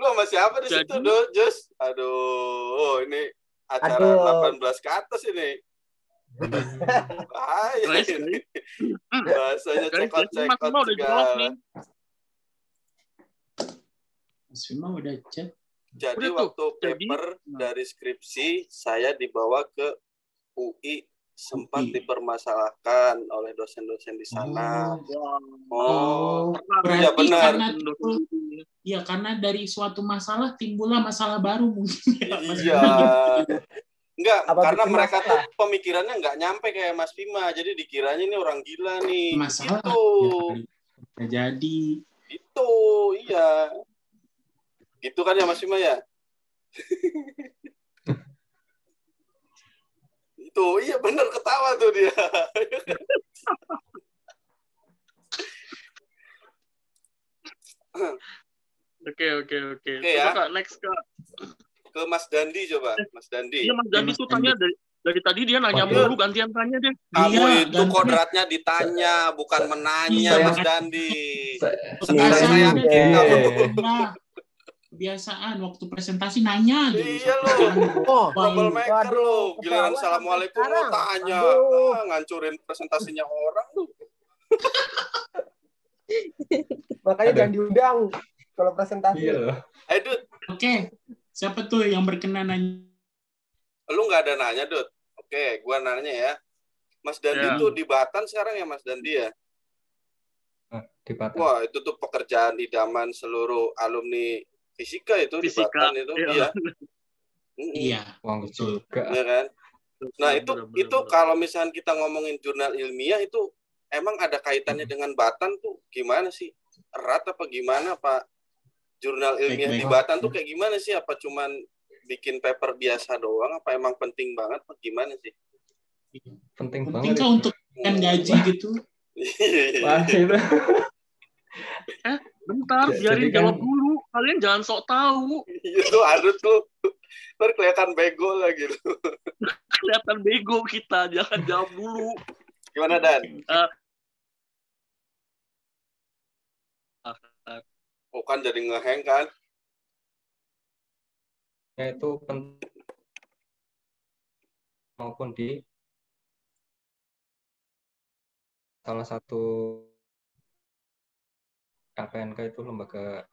Lu sama siapa di situ, Do? Jus? Aduh, ini acara Aduh. 18 ke atas ini. Bahaya ini. Hmm. Bahasanya jawab segala. Mas Bima udah chat. Jadi Udah tuh, waktu jadi- paper dari skripsi saya dibawa ke UI sempat dipermasalahkan oleh dosen-dosen di sana. Wah, Oh, pernah berarti Iya, benar. karena timbul, ya karena dari suatu masalah timbullah masalah baru mungkin. ya, iya. Enggak, Apa karena mereka masalah? tuh pemikirannya nggak nyampe kayak Mas Bima. Jadi dikiranya ini orang gila nih. Masalah. Itu. Ya, jadi. Itu, iya. Gitu kan ya Mas Bima ya? itu, iya bener ketawa tuh dia. Oke, oke, oke. Oke, Coba ya. Kak, next Kak. Ke Mas Dandi coba, Mas Dandi. Iya, Mas Dandi Mas tuh tanya dari dari tadi dia nanya mulu gantian tanya deh. Kamu Iya, itu gantian. kodratnya ditanya, bukan menanya, Iya. Mas Dandi. Saya saya kamu. Nah, kebiasaan waktu presentasi nanya gitu. Iya lo, Oh, troublemaker lo. Giliran assalamualaikum lo sekarang. tanya, Aduh. ah, ngancurin presentasinya orang lu. makanya Aduh. jangan diundang kalau presentasi. Iya loh. Eh, Dut, Oke, siapa tuh yang berkenan nanya? lu nggak ada nanya, Dut. Oke, gua nanya ya. Mas Dandi Ya. tuh di Batan sekarang ya, Mas Dandi ya? Nah, di Batam. Wah, itu tuh pekerjaan idaman seluruh alumni fisika itu di Fisika. Batan itu. Iya. Iya. Mm-mm. Iya. Uang juga. Iya kan? Nah, itu Bener, bener, itu bener. kalau misalnya kita ngomongin jurnal ilmiah itu emang ada kaitannya dengan Batan tuh gimana sih? Erat apa gimana, Pak? Jurnal ilmiah di Baik-baik. Batan tuh kayak gimana sih? Apa cuman bikin paper biasa doang apa emang penting banget apa gimana sih? Penting Penting banget. itu. untuk kan gaji gitu? Wah, itu. Bentar, Ja- biarin kan- jawab dulu. Kalian jangan sok tahu. itu ada tuh ntar kelihatan bego lah gitu. Kelihatan bego kita. Jangan jawab dulu. Gimana Dan? Eh. Oh kan jadi ngeheng kan? Ya, itu penting maupun di salah satu LPNK itu lembaga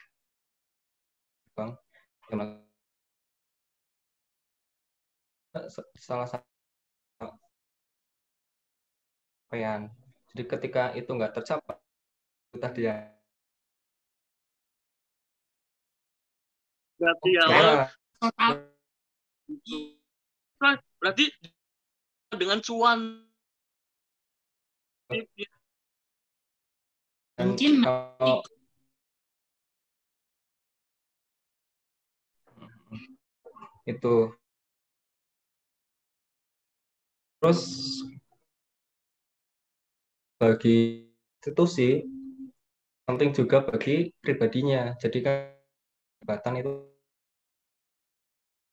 bank yang salah satu capaian. Jadi ketika itu nggak tercapai, itu tadi ya. Berarti ya, Ya, berarti dengan cuan Mungkin kalau itu. Terus bagi institusi penting juga bagi pribadinya. Jadi kan jabatan itu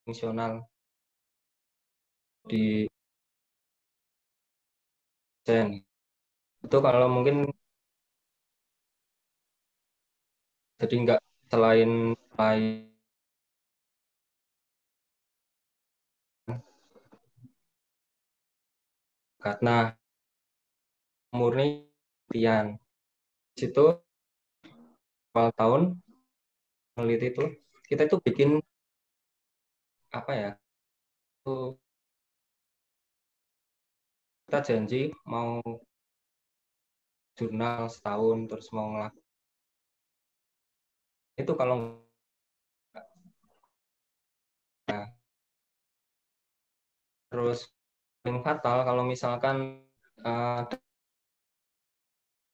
fungsional. Di dosen itu kalau mungkin jadi nggak selain selain karena murni di situ awal tahun meneliti itu kita itu bikin apa ya kita janji mau jurnal setahun terus mau ngelakuin itu kalau nah, terus paling fatal kalau misalkan uh,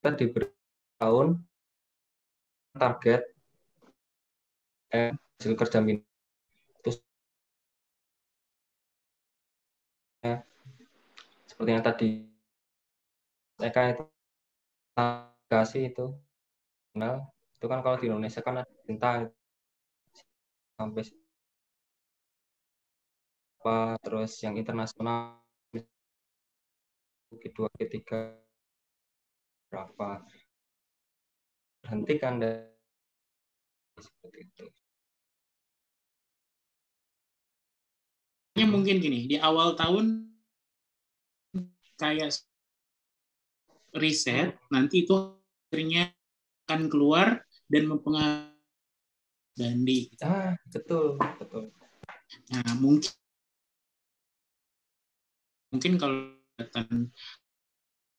kita diberi tahun target eh, hasil kerja min terus ya, seperti yang tadi Eka itu kasih itu nah itu kan kalau di Indonesia kan ada cinta sampai apa terus yang internasional Q2 Q3 berapa hentikan dari seperti itu mungkin gini di awal tahun kayak riset nanti itu akhirnya akan keluar dan mempengaruhi Dandi. Ah, betul, betul. Nah, mungkin mungkin kalau datang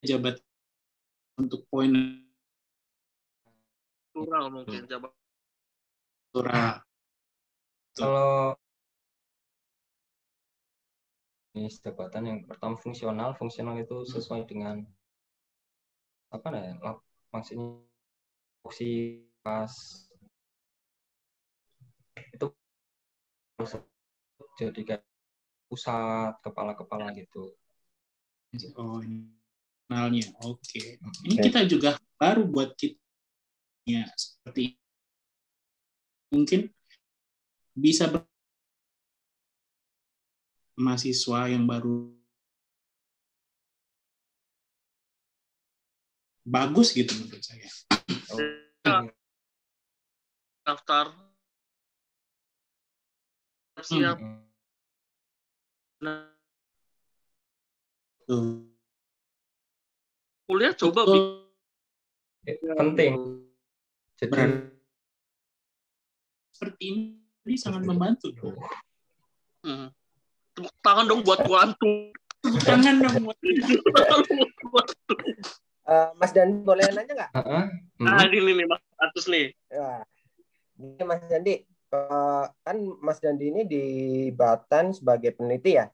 jabat untuk poin plural mungkin jabat plural. Kalau ini jabatan yang pertama fungsional, fungsional itu sesuai dengan apa ya maksudnya fungsi pas itu jadi kayak pusat kepala-kepala gitu. Oh. Oke. Okay. Ini okay. kita juga baru buat kita ya seperti mungkin bisa ber mahasiswa yang baru bagus gitu menurut saya. Oh. Daftar siap. Hmm. Nah, Tuh. Kuliah coba eh, penting. Jadi seperti ini, ini sangat membantu. Hmm. Tepuk tangan dong buat kuantum. Tepuk tangan dong buat uh, Mas Dandi boleh nanya nggak? Uh -huh. Nah, ini nih Mas Atus nih. Ya. Ini Mas Dandi, uh, kan Mas Dandi ini di Batan sebagai peneliti ya.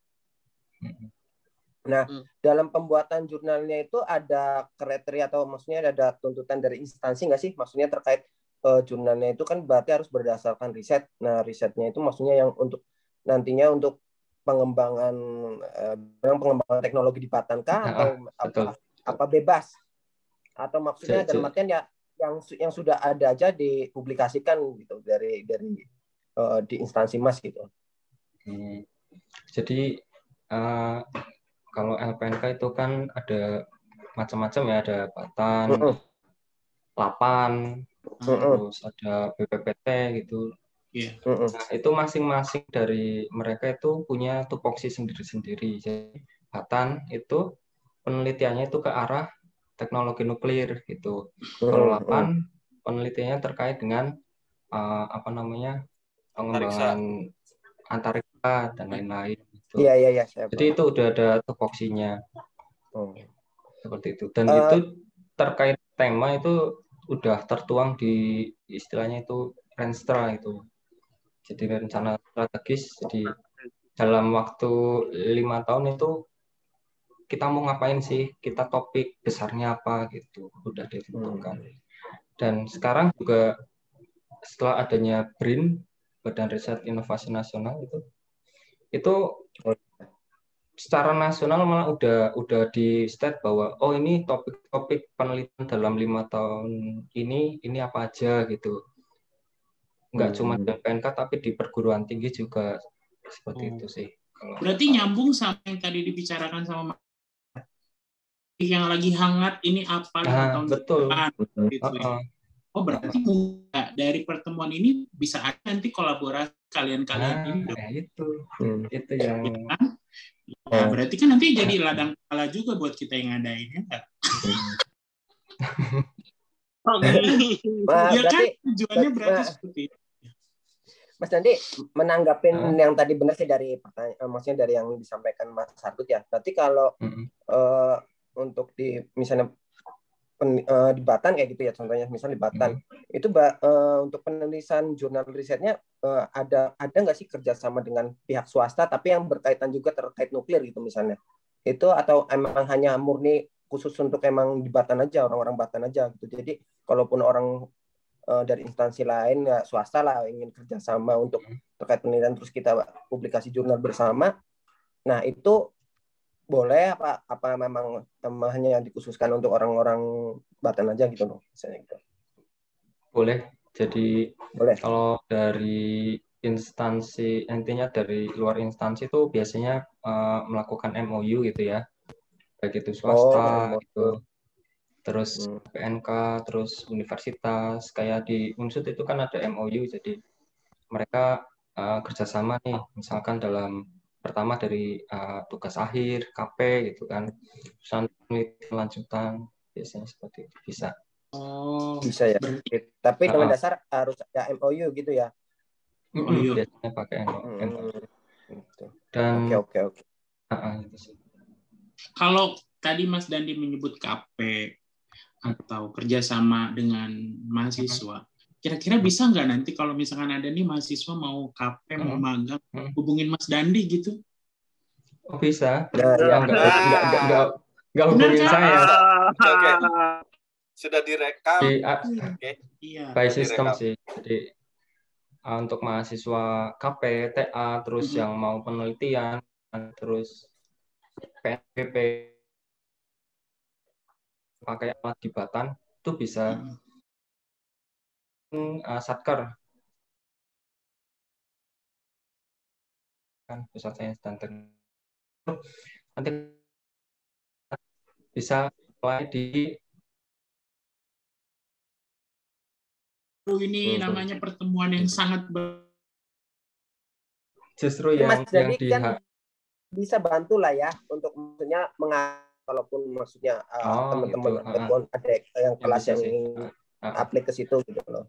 Nah, hmm. dalam pembuatan jurnalnya itu ada kriteria atau maksudnya ada tuntutan dari instansi nggak sih? Maksudnya terkait uh, jurnalnya itu kan berarti harus berdasarkan riset. Nah, risetnya itu maksudnya yang untuk nantinya untuk pengembangan uh, pengembangan teknologi di Batan kah nah, atau apa, apa bebas? Atau maksudnya dalam artian ya yang yang sudah ada aja dipublikasikan gitu dari dari uh, di instansi Mas gitu. Hmm. Jadi uh, kalau LPNK itu kan ada macam-macam ya ada Batan, uh -uh. Lapan, uh -uh. terus ada BPPT gitu. Yeah. Uh -uh. Nah, itu masing-masing dari mereka itu punya tupoksi sendiri-sendiri. Jadi Batan itu penelitiannya itu ke arah teknologi nuklir gitu. Kalau Lapan penelitiannya terkait dengan uh, apa namanya pengembangan antariksa dan lain-lain. Iya iya iya. Jadi itu udah ada tupoksinya. Oh. Seperti itu. Dan uh, itu terkait tema itu udah tertuang di istilahnya itu Renstra itu. Jadi rencana strategis. Jadi dalam waktu lima tahun itu kita mau ngapain sih? Kita topik besarnya apa gitu. Udah ditentukan. Hmm. Dan sekarang juga setelah adanya BRIN Badan Riset Inovasi Nasional itu itu secara nasional malah udah udah di state bahwa oh ini topik-topik penelitian dalam lima tahun ini ini apa aja gitu nggak hmm. cuma di PNK tapi di perguruan tinggi juga seperti hmm. itu sih kalau berarti nyambung sama yang tadi dibicarakan sama yang lagi hangat ini apa nah, tahun betul, depan betul. Gitu, uh -uh. oh berarti dari pertemuan ini bisa ada nanti kolaborasi kalian-kalian nah, ini ya itu hmm. itu yang ya, Nah, berarti kan nanti jadi ladang kepala juga buat kita yang ngadain ya enggak? ya kan tujuannya berarti seperti itu. Mas Nandi menanggapin hmm. yang tadi benar sih dari pertanyaan, eh, maksudnya dari yang disampaikan Mas Sargut ya. Berarti kalau hmm. uh, untuk di misalnya pen, uh, di Batan kayak gitu ya contohnya misalnya di Batan hmm. itu uh, untuk penulisan jurnal risetnya uh, ada ada nggak sih kerjasama dengan pihak swasta tapi yang berkaitan juga terkait nuklir gitu misalnya? Itu atau emang hanya murni khusus untuk emang di Batan aja orang-orang Batan aja gitu. Jadi kalaupun orang uh, dari instansi lain ya swasta lah ingin kerjasama untuk terkait penelitian terus kita publikasi jurnal bersama. Nah itu boleh apa apa memang hanya dikhususkan untuk orang-orang Batan aja gitu loh misalnya gitu. Boleh. Jadi boleh. kalau dari instansi intinya dari luar instansi itu biasanya uh, melakukan MOU gitu ya. Baik itu swasta oh, gitu. Terus hmm. PNK terus universitas. Kayak di Unsut itu kan ada MOU jadi mereka uh, kerjasama nih misalkan dalam pertama dari uh, tugas akhir KP gitu kan. Penelitian lanjutan biasanya seperti itu. Bisa. Oh. Bisa ya. Tapi dengan dasar harus ada MOU gitu ya? Iya. Biasanya pakai enok. Hmm. Dan oke oke oke. Kalau tadi Mas Dandi menyebut KP atau kerjasama dengan mahasiswa, kira-kira bisa nggak nanti kalau misalkan ada nih mahasiswa mau KP mau magang hubungin Mas Dandi gitu? Oh bisa. Ya, ya nggak nggak nggak nggak hubungin kan? saya. Oke. Sudah direkam. Di, Oke. Iya. By sistem sih. Jadi uh, untuk mahasiswa KP, TA, terus hmm. yang mau penelitian, terus PNPP pakai alat jibatan itu bisa hmm. Uh, satker kan pusat sains dan teknologi nanti bisa mulai di ini hmm. namanya pertemuan yang sangat justru yang, Mas, yang di kan bisa bantu lah ya untuk maksudnya walaupun maksudnya uh, oh, teman-teman gitu. ataupun uh, ada yang kelas yang ingin uh, aplik ke situ gitu loh.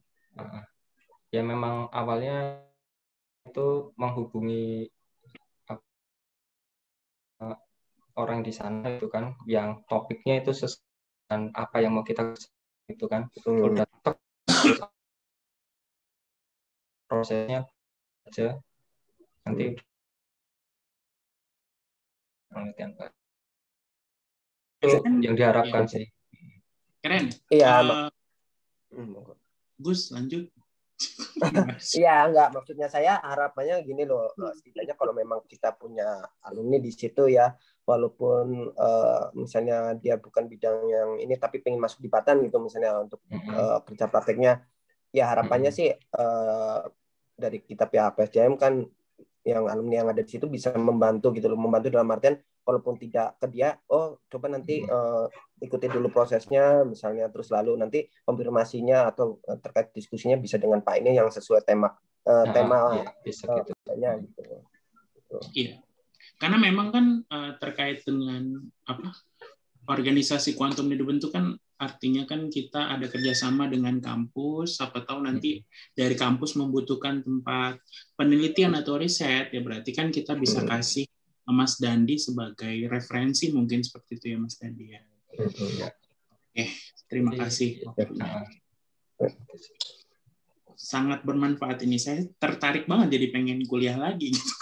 Ya memang awalnya itu menghubungi uh, orang di sana itu kan yang topiknya itu sesuai dengan apa yang mau kita itu kan. Hmm. udah prosesnya aja. Nanti penelitian pak. Itu yang diharapkan sih. Keren. Iya uh, Gus lanjut. Iya, enggak maksudnya saya harapannya gini loh, eh, setidaknya kalau memang kita punya alumni di situ ya, walaupun uh, misalnya dia bukan bidang yang ini tapi pengen masuk di Batan gitu misalnya untuk uh, kerja prakteknya, ya harapannya sih uh, dari kita pihak PSJM kan yang alumni yang ada di situ bisa membantu gitu loh membantu dalam artian walaupun tidak ke dia oh coba nanti uh, ikuti dulu prosesnya misalnya terus lalu nanti konfirmasinya atau uh, terkait diskusinya bisa dengan Pak ini yang sesuai tema uh, nah, tema iya, bisa uh, gitu. gitu. gitu. Iya. Karena memang kan uh, terkait dengan apa organisasi kuantum dibentuk kan artinya kan kita ada kerjasama dengan kampus, siapa tahu nanti dari kampus membutuhkan tempat penelitian atau riset, ya berarti kan kita bisa kasih Mas Dandi sebagai referensi mungkin seperti itu ya Mas Dandi ya. Oke, terima kasih. Sangat bermanfaat ini. Saya tertarik banget jadi pengen kuliah lagi gitu.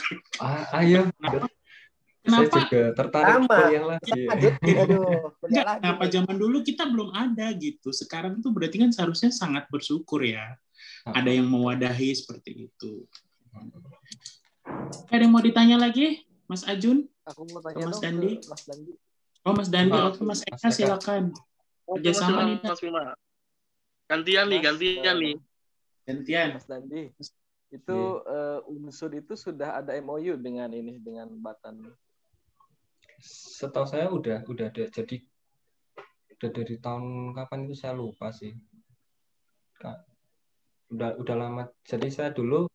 Ah, ayo. Kenapa? Kenapa? Saya juga tertarik Sama. kuliah lagi. Aduh, kuliah lagi. Kenapa zaman dulu kita belum ada gitu. Sekarang itu berarti kan seharusnya sangat bersyukur ya. Ada yang mewadahi seperti itu. Ada yang mau ditanya lagi? Mas Ajun? Aku mau tanya Mas Dandi. Mas Dandi. Oh, Mas Dandi. Oh, Oke, Mas Eka silakan. Kerjasama nih. Mas Bima. Gantian nih, gantian nih. Gantian. Mas Dandi. Itu uh, unsur itu sudah ada MOU dengan ini dengan Batan setahu saya udah udah ada jadi udah dari tahun kapan itu saya lupa sih Kak. udah udah lama jadi saya dulu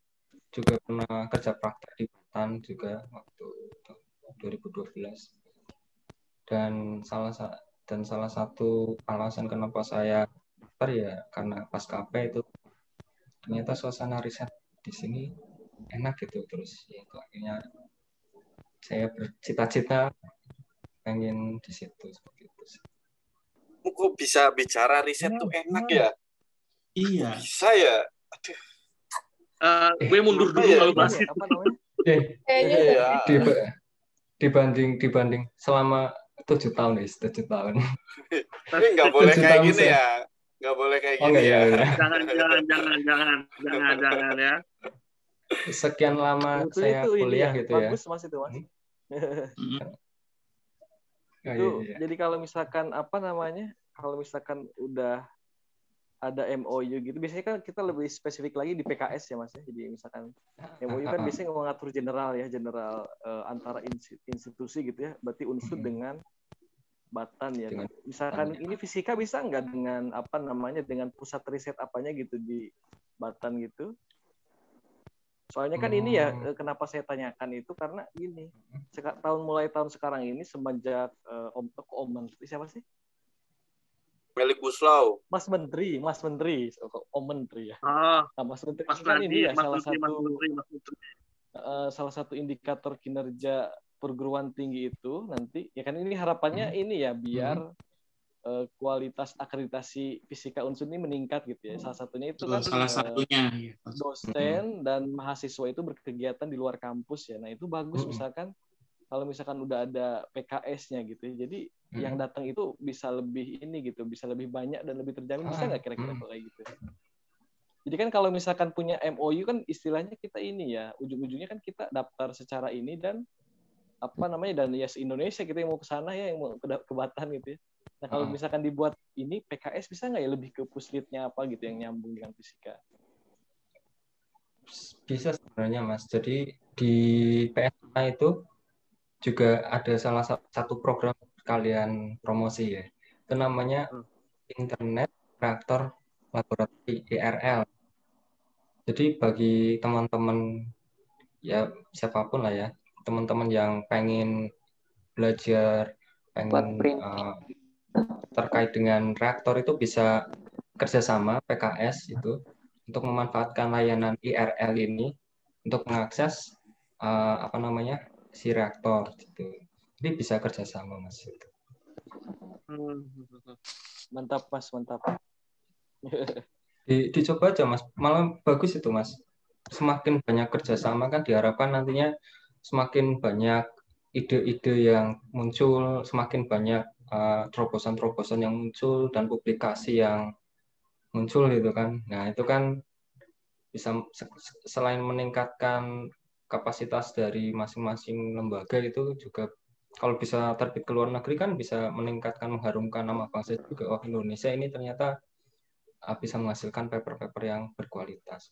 juga pernah kerja praktek di Batan juga waktu 2012 dan salah dan salah satu alasan kenapa saya ya karena pas KP itu ternyata suasana riset di sini enak gitu terus. Ya itu akhirnya saya bercita-cita pengen di situ seperti itu kok bisa bicara riset tuh enak ya? Iya. Bisa ya? Aduh. Uh, gue mundur dulu ya, kalau bahas itu eh, iya. dibanding dibanding selama tujuh tahun nih tujuh tahun tapi nggak boleh kayak gini ya nggak boleh kayak oh, gini ya, ya. jangan jangan jangan jangan jangan jangan ya sekian lama itu, saya itu kuliah ya. gitu ya bagus mas itu mas hmm. itu iya, iya. jadi kalau misalkan apa namanya kalau misalkan udah ada MOU gitu. Biasanya kan kita lebih spesifik lagi di PKS ya Mas ya. Jadi misalkan MOU kan biasanya mengatur general ya, general uh, antara institusi gitu ya. Berarti unsur hmm. dengan Batan ya. Dengan, misalkan ini fisika bisa nggak dengan apa namanya dengan pusat riset apanya gitu di Batan gitu? Soalnya kan hmm. ini ya hmm. kenapa saya tanyakan itu karena ini tahun mulai tahun sekarang ini semenjak uh, Om Om siapa sih? Meli Guslau. Mas Menteri, Mas Menteri, Om Menteri ya. Ah, nah, Mas Menteri Mas kan ini ya Mas salah Menteri, satu Mas Menteri, Mas Menteri. Uh, salah satu indikator kinerja perguruan tinggi itu nanti ya kan ini harapannya hmm. ini ya biar hmm. uh, kualitas akreditasi fisika unsur ini meningkat gitu ya. Salah satunya itu kan salah uh, satunya ya. dosen hmm. dan mahasiswa itu berkegiatan di luar kampus ya. Nah, itu bagus hmm. misalkan kalau misalkan udah ada PKS-nya gitu ya. Jadi hmm. yang datang itu bisa lebih ini gitu, bisa lebih banyak dan lebih terjamin. Bisa nggak kira-kira hmm. kayak gitu? Jadi kan kalau misalkan punya MOU kan istilahnya kita ini ya, ujung-ujungnya kan kita daftar secara ini dan apa namanya dan ya Indonesia kita yang mau ke sana ya yang mau ke, ke Batam gitu ya. Nah kalau hmm. misalkan dibuat ini PKS bisa nggak ya lebih ke puslitnya apa gitu yang nyambung dengan fisika? Bisa sebenarnya mas. Jadi di PSA itu juga ada salah satu program kalian promosi ya. Itu namanya hmm. Internet Reaktor Laboratori IRL. Jadi bagi teman-teman ya siapa pun lah ya, teman-teman yang pengen belajar, pengen uh, terkait dengan reaktor itu bisa kerjasama PKS itu untuk memanfaatkan layanan IRL ini untuk mengakses uh, apa namanya si reaktor gitu. Jadi bisa kerjasama mas. Mantap mas, mantap. Di, dicoba aja mas, malah bagus itu mas. Semakin banyak kerjasama kan diharapkan nantinya semakin banyak ide-ide yang muncul, semakin banyak uh, terobosan-terobosan yang muncul dan publikasi yang muncul gitu kan. Nah itu kan bisa selain meningkatkan kapasitas dari masing-masing lembaga itu juga kalau bisa terbit ke luar negeri kan bisa meningkatkan mengharumkan nama bangsa juga. Oh Indonesia ini ternyata uh, bisa menghasilkan paper-paper yang berkualitas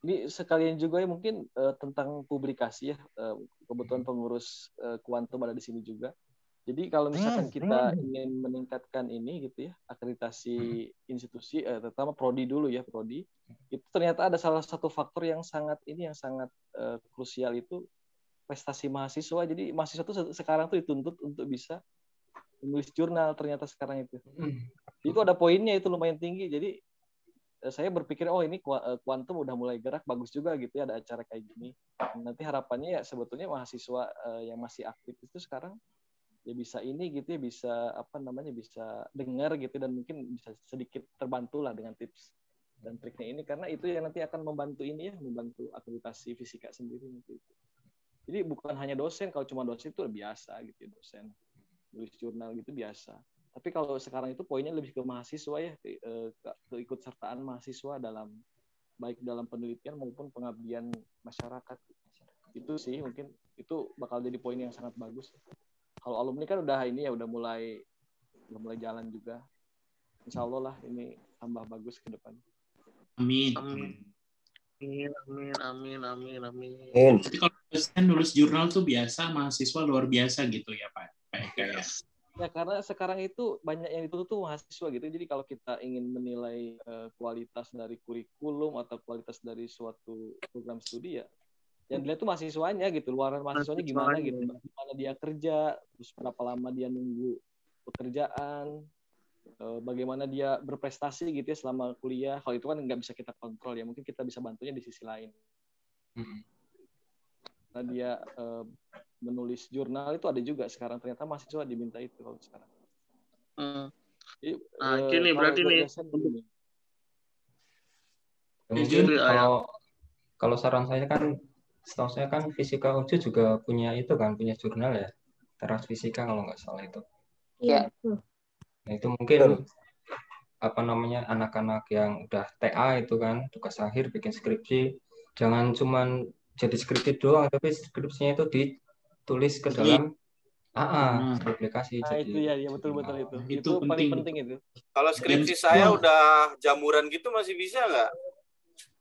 Ini sekalian juga ya mungkin uh, tentang publikasi ya uh, kebetulan pengurus uh, kuantum ada di sini juga. Jadi kalau misalkan kita ingin meningkatkan ini gitu ya akreditasi institusi, eh, terutama prodi dulu ya prodi, itu ternyata ada salah satu faktor yang sangat ini yang sangat uh, krusial itu prestasi mahasiswa. Jadi mahasiswa itu sekarang tuh dituntut untuk bisa menulis jurnal ternyata sekarang itu. Itu ada poinnya itu lumayan tinggi. Jadi uh, saya berpikir oh ini kuantum udah mulai gerak bagus juga gitu ya ada acara kayak gini. Nanti harapannya ya sebetulnya mahasiswa uh, yang masih aktif itu sekarang ya bisa ini gitu ya bisa apa namanya bisa dengar gitu dan mungkin bisa sedikit terbantu lah dengan tips dan triknya ini karena itu yang nanti akan membantu ini ya membantu akreditasi fisika sendiri nanti itu. Jadi bukan hanya dosen kalau cuma dosen itu biasa gitu ya dosen. Nulis jurnal gitu biasa. Tapi kalau sekarang itu poinnya lebih ke mahasiswa ya ke, eh, ke, keikut sertaan mahasiswa dalam baik dalam penelitian maupun pengabdian masyarakat. Itu sih mungkin itu bakal jadi poin yang sangat bagus. Kalau alumni kan udah ini ya udah mulai udah mulai jalan juga. Insya Allah lah ini tambah bagus ke depan. Amin. Amin amin amin amin amin tapi kalau dosen nulis jurnal tuh biasa mahasiswa luar biasa gitu ya pak? Kayak ya. Karena sekarang itu banyak yang ditutup tuh mahasiswa gitu. Jadi kalau kita ingin menilai uh, kualitas dari kurikulum atau kualitas dari suatu program studi ya yang dilihat tuh mahasiswanya gitu luaran mahasiswanya gimana gitu gimana dia kerja terus berapa lama dia nunggu pekerjaan bagaimana dia berprestasi gitu ya selama kuliah. Kalau itu kan nggak bisa kita kontrol ya mungkin kita bisa bantunya di sisi lain. Nah dia uh, menulis jurnal itu ada juga sekarang ternyata mahasiswa diminta itu kalau sekarang. Hmm. Jadi, nah, uh, gini berarti nih mungkin kalau kalau saran saya kan setahu saya kan fisika uju juga punya itu kan punya jurnal ya. Teras fisika kalau nggak salah itu. Iya nah itu mungkin apa namanya anak-anak yang udah TA itu kan tugas akhir bikin skripsi jangan cuman jadi skripsi doang tapi skripsinya itu ditulis ke dalam Ah, ah, duplikasi. Nah, jadi itu ya, ya betul betul itu. Itu Itu, paling penting. penting itu. Kalau skripsi Dan- saya udah jamuran gitu masih bisa nggak?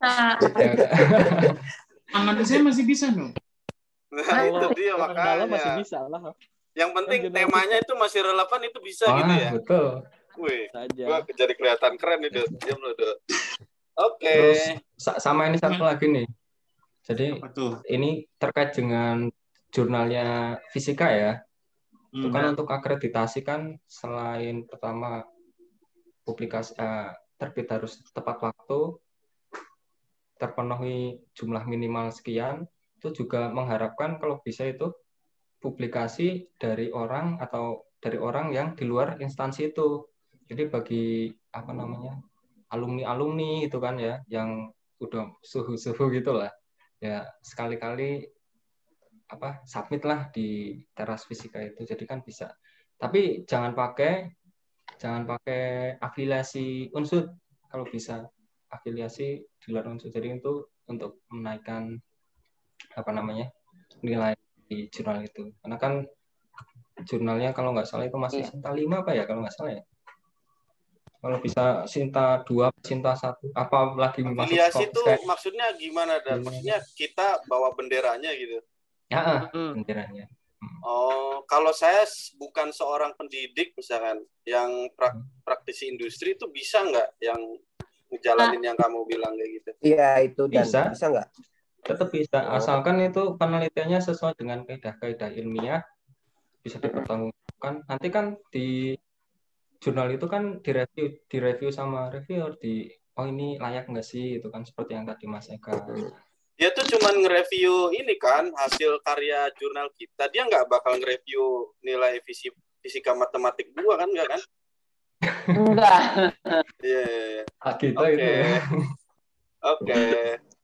Nah, Tangan saya masih bisa no. Nah itu dia orang dalam masih makanya. bisa lah. Yang penting Kan temanya itu masih relevan itu bisa Wah, gitu ya. betul. Wih, Saja. gua jadi kelihatan keren nih. Diam. Oke. Terus sama ini satu lagi nih. Jadi ini terkait dengan jurnalnya fisika ya. Itu Hmm. kan untuk akreditasi kan selain pertama publikasi eh, terbit harus tepat waktu, terpenuhi jumlah minimal sekian, itu juga mengharapkan kalau bisa itu publikasi dari orang atau dari orang yang di luar instansi itu. Jadi bagi apa namanya alumni-alumni itu kan ya yang udah suhu-suhu gitulah ya sekali-kali apa submit lah di teras fisika itu. Jadi kan bisa. Tapi jangan pakai jangan pakai afiliasi unsur. Kalau bisa afiliasi di luar unsur. Jadi itu untuk menaikkan apa namanya nilai di jurnal itu karena kan jurnalnya kalau nggak salah itu masih Iya. Sinta 5 apa ya kalau nggak salah ya kalau bisa Sinta 2 Sinta 1 apa lagi masuk Afiliasi itu kayak- maksudnya gimana dan maksudnya kita bawa benderanya gitu. ya ah, Hmm. benderanya Oh, kalau saya bukan seorang pendidik misalkan yang prak- Hmm. praktisi industri itu bisa nggak yang ngejalanin yang kamu bilang kayak gitu? Iya itu dan Bisa. bisa nggak? Tetap bisa Oh. asalkan itu penelitiannya sesuai dengan kaidah-kaidah ilmiah bisa dipertanggungjawabkan nanti kan di jurnal itu kan direview direview sama reviewer di oh ini layak nggak sih itu kan seperti yang tadi Mas Eka Dia tuh cuman nge-review ini kan hasil karya jurnal kita. Dia nggak bakal nge-review nilai fisik fisika matematik gua kan nggak kan? Enggak. Iya. iya, iya. kita itu ya. Oke.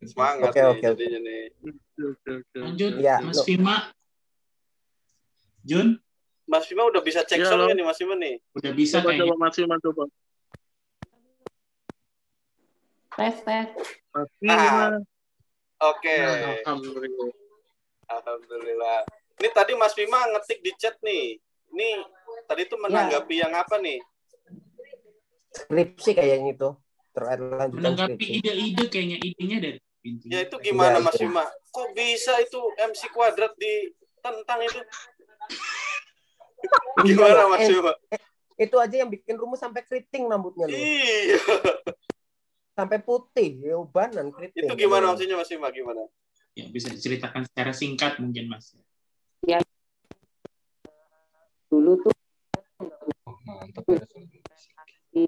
Semangat Oke, nih oke, oke. jadinya nih. Oke, oke. Lanjut, Iya, Mas lo- Fima. Jun, Mas Bima udah bisa cek sound halo. nggak nih Mas Bima nih? udah bisa Coba coba kayaknya. Mas Firman coba. Tes tes. Mas Ah. Firman. Oke. Nah, Alhamdulillah. Alhamdulillah. Ini tadi Mas Bima ngetik di chat nih. Ini tadi tuh menanggapi yang apa nih? Skripsi kayaknya itu terkait lanjutan Menanggapi ide-ide kayaknya idenya dari intinya. Ya itu gimana Iya, Mas iya. Bima? Kok bisa itu MC kuadrat ditentang itu? Gimana Mas Eh, Bima? Itu aja yang bikin rumus sampai keriting rambutnya lu. Iya. Sampai putih, ya ubanan keriting. Itu gimana maksudnya Mas Bima? Gimana? Ya, bisa diceritakan secara singkat mungkin Mas. Dulu tuh Oh, mantap ya. di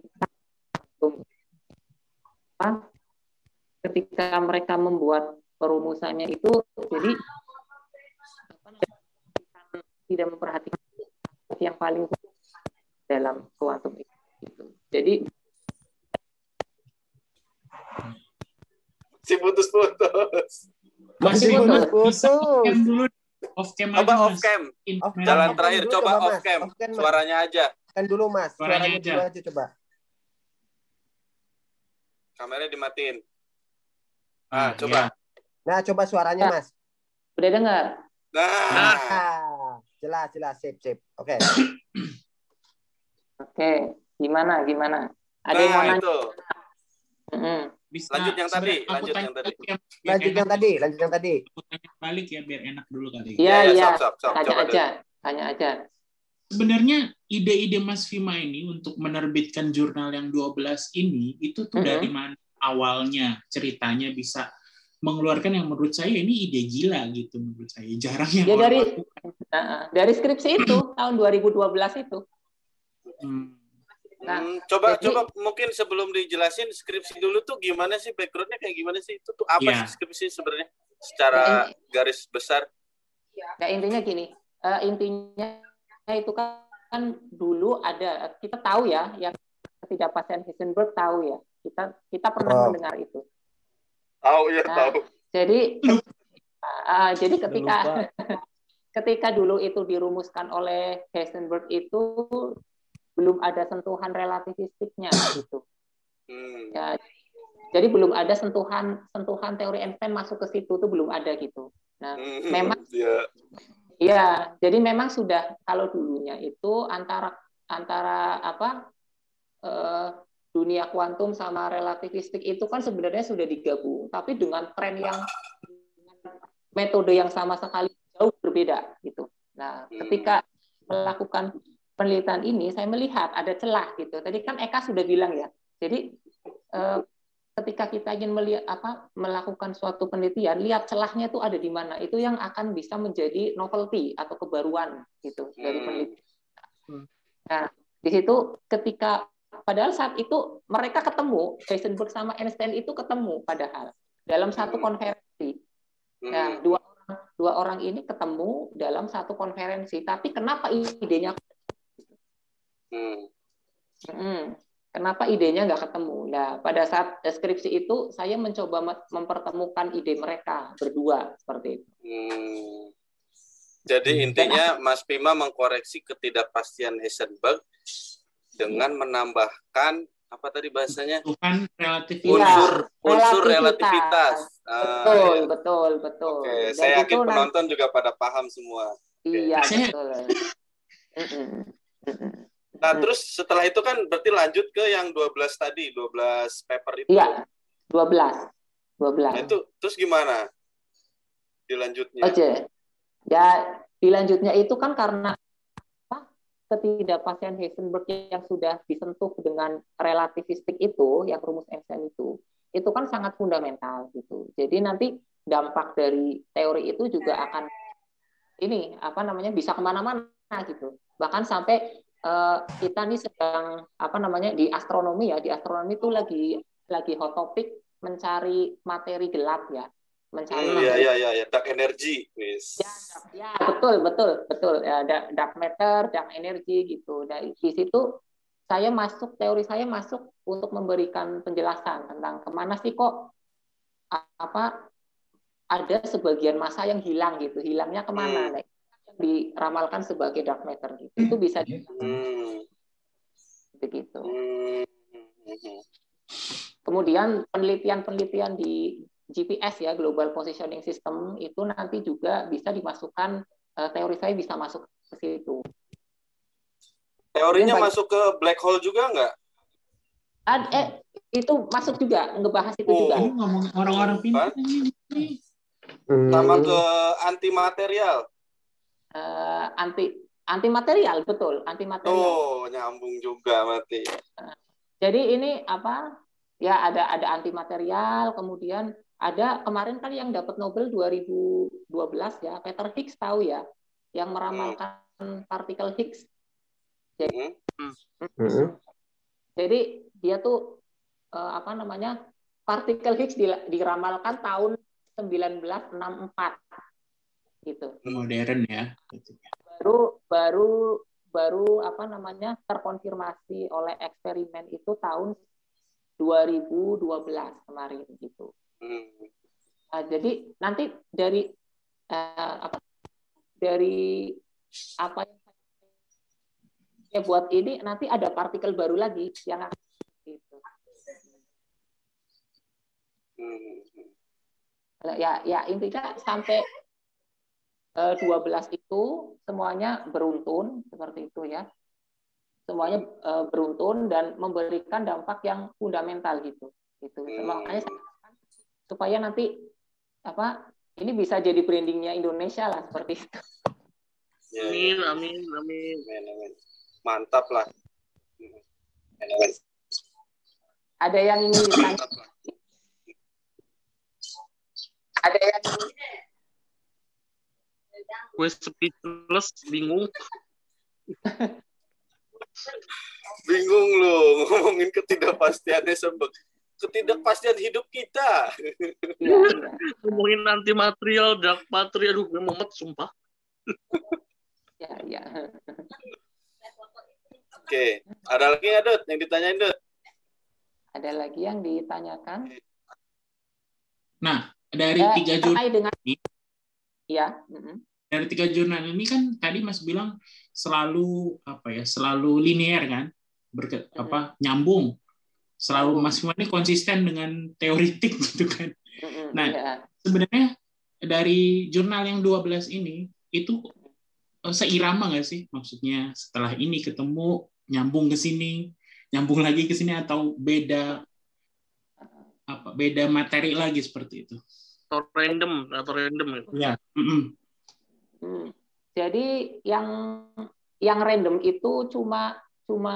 ketika mereka membuat perumusannya itu jadi tidak memperhatikan yang paling dalam kuantum itu. Jadi Si putus-putus. Mas Masih Fima, putus. bisa off cam dulu. Off cam aja Coba off cam. Off. Jalan Off terakhir coba coba, off cam. Off cam. Suaranya aja. Kan dulu mas, Suaranya suaranya aja. aja coba. Kameranya dimatiin. Ah, Ah, coba. ya. Nah coba suaranya Nah. mas. udah dengar? Nah, Ah, jelas jelas sip sip. Oke. Oke, gimana gimana? Ada yang mau nah nanya? itu. Bisa, Lanjut yang tadi, lanjut yang tadi. ya, Lanjut enak. yang tadi, lanjut yang tadi. Aku tanya balik ya biar enak dulu kali. Iya, Ya, ya, iya. Tanya Coba aja, tanya aja. Sebenarnya ide-ide Mas Fima ini untuk menerbitkan jurnal yang 12 ini itu tuh Mhm. dari mana awalnya ceritanya bisa mengeluarkan yang menurut saya ini ide gila gitu menurut saya. Jarang yang Ya, dari-. Nah, dari skripsi itu tahun 2012 itu. Hmm. Nah, Hmm, coba jadi- coba mungkin sebelum dijelasin skripsi dulu tuh gimana sih backgroundnya kayak gimana sih itu tuh apa Iya. sih skripsi sebenarnya secara garis besar Ya intinya gini, eh, intinya itu kan, kan dulu ada kita tahu ya yang ketidakpastian Heisenberg tahu ya kita kita pernah Oh. mendengar itu. tahu ya Nah, tahu Jadi ah, jadi ketika ketika dulu itu dirumuskan oleh Heisenberg itu belum ada sentuhan relativistiknya gitu. Hmm. Ya, jadi belum ada sentuhan sentuhan teori Einstein masuk ke situ tuh belum ada gitu. Nah, Hmm, memang ya. Iya, jadi memang sudah kalau dulunya itu antara antara apa eh, dunia kuantum sama relativistik itu kan sebenarnya sudah digabung, tapi dengan tren yang metode yang sama sekali jauh berbeda gitu. Nah, ketika melakukan penelitian ini, saya melihat ada celah gitu. Tadi kan Eka sudah bilang ya. Jadi eh, ketika kita ingin melihat apa melakukan suatu penelitian, lihat celahnya itu ada di mana. Itu yang akan bisa menjadi novelty atau kebaruan gitu dari penelitian. Hmm. Nah, di situ ketika padahal saat itu mereka ketemu, Heisenberg sama Einstein itu ketemu padahal dalam satu hmm. konferensi. Nah, dua orang dua orang ini ketemu dalam satu konferensi, tapi kenapa idenya hmm. Hmm. Kenapa idenya nggak ketemu? Nah, pada saat deskripsi itu saya mencoba mempertemukan ide mereka berdua seperti itu. Hmm. Jadi intinya Dan, Mas Pima mengkoreksi ketidakpastian Heisenberg dengan menambahkan apa tadi bahasanya? Bukan relativitas. Unsur unsur relativitas. Ah, betul, ya. betul, betul. Oke, saya yakin penonton nanti... juga pada paham semua. Iya, betul. Nah, terus setelah itu kan berarti lanjut ke yang 12 tadi, 12 paper itu. Iya, 12. 12. Nah, itu terus gimana? Dilanjutnya. Oke. Okay. Ya, dilanjutnya itu kan karena? Ketidakpastian Heisenberg yang sudah disentuh dengan relativistik itu, yang rumus Einstein itu, itu kan sangat fundamental gitu. Jadi nanti dampak dari teori itu juga akan ini apa namanya bisa ke mana-mana gitu. Bahkan sampai uh, kita nih sedang apa namanya di astronomi ya di astronomi itu lagi lagi hot topic mencari materi gelap ya mencari hmm, ya, ya ya ya dark energy yes. ya, ya betul betul betul. Ya dark matter dark energy gitu. Dari di situ saya masuk teori saya masuk untuk memberikan penjelasan tentang ke mana sih kok apa ada sebagian masa yang hilang gitu. Hilangnya ke mana? Hmm. Diramalkan sebagai dark matter gitu. Itu bisa hmm. begitu. Kemudian penelitian-penelitian di GPS ya Global Positioning System itu nanti juga bisa dimasukkan uh, teori saya bisa masuk ke situ. Teorinya masuk ke black hole juga nggak? Ad, eh itu masuk juga ngebahas itu oh. juga. ngomong orang-orang pintar Sama ke antimaterial uh, anti anti material betul anti material. Oh nyambung juga mati. Uh, jadi ini apa ya ada ada anti material kemudian ada kemarin kan yang dapat Nobel 2012 ya Peter Higgs tahu ya yang meramalkan hmm. partikel Higgs. Jadi, hmm. hmm. jadi dia tuh uh, apa namanya partikel Higgs diramalkan tahun 1964 gitu. Modern ya. Baru baru baru apa namanya terkonfirmasi oleh eksperimen itu tahun 2012 kemarin gitu. Hmm. Nah, jadi nanti dari uh, apa dari apa yang saya buat ini nanti ada partikel baru lagi yang gitu. Hmm. Ya ya intinya sampai 12 eh, itu semuanya beruntun seperti itu ya. Semuanya eh, beruntun dan memberikan dampak yang fundamental gitu. Gitu. Makanya supaya nanti apa ini bisa jadi brandingnya Indonesia lah seperti itu. Ya, amin, amin, amin, amin. Mantap lah. Ada yang ingin ditanya? Ada yang gue speechless bingung bingung lo ngomongin ketidakpastiannya sebab ketidakpastian hidup kita. Ngomongin anti material dark material aduh gue mumet sumpah. Ya ya. Oke ada lagi ya Dut yang ditanyain Dut? Ada lagi yang ditanyakan? Nah dari ya, tiga jurnal dengan ya dari tiga jurnal ini kan tadi Mas bilang selalu apa ya selalu linear kan berke, apa nyambung selalu Mas ini konsisten dengan teoritik gitu kan nah iya. sebenarnya dari jurnal yang 12 ini itu seirama nggak sih maksudnya setelah ini ketemu nyambung ke sini nyambung lagi ke sini atau beda apa beda materi lagi seperti itu atau random atau random gitu. ya mm -mm. Hmm. jadi yang yang random itu cuma cuma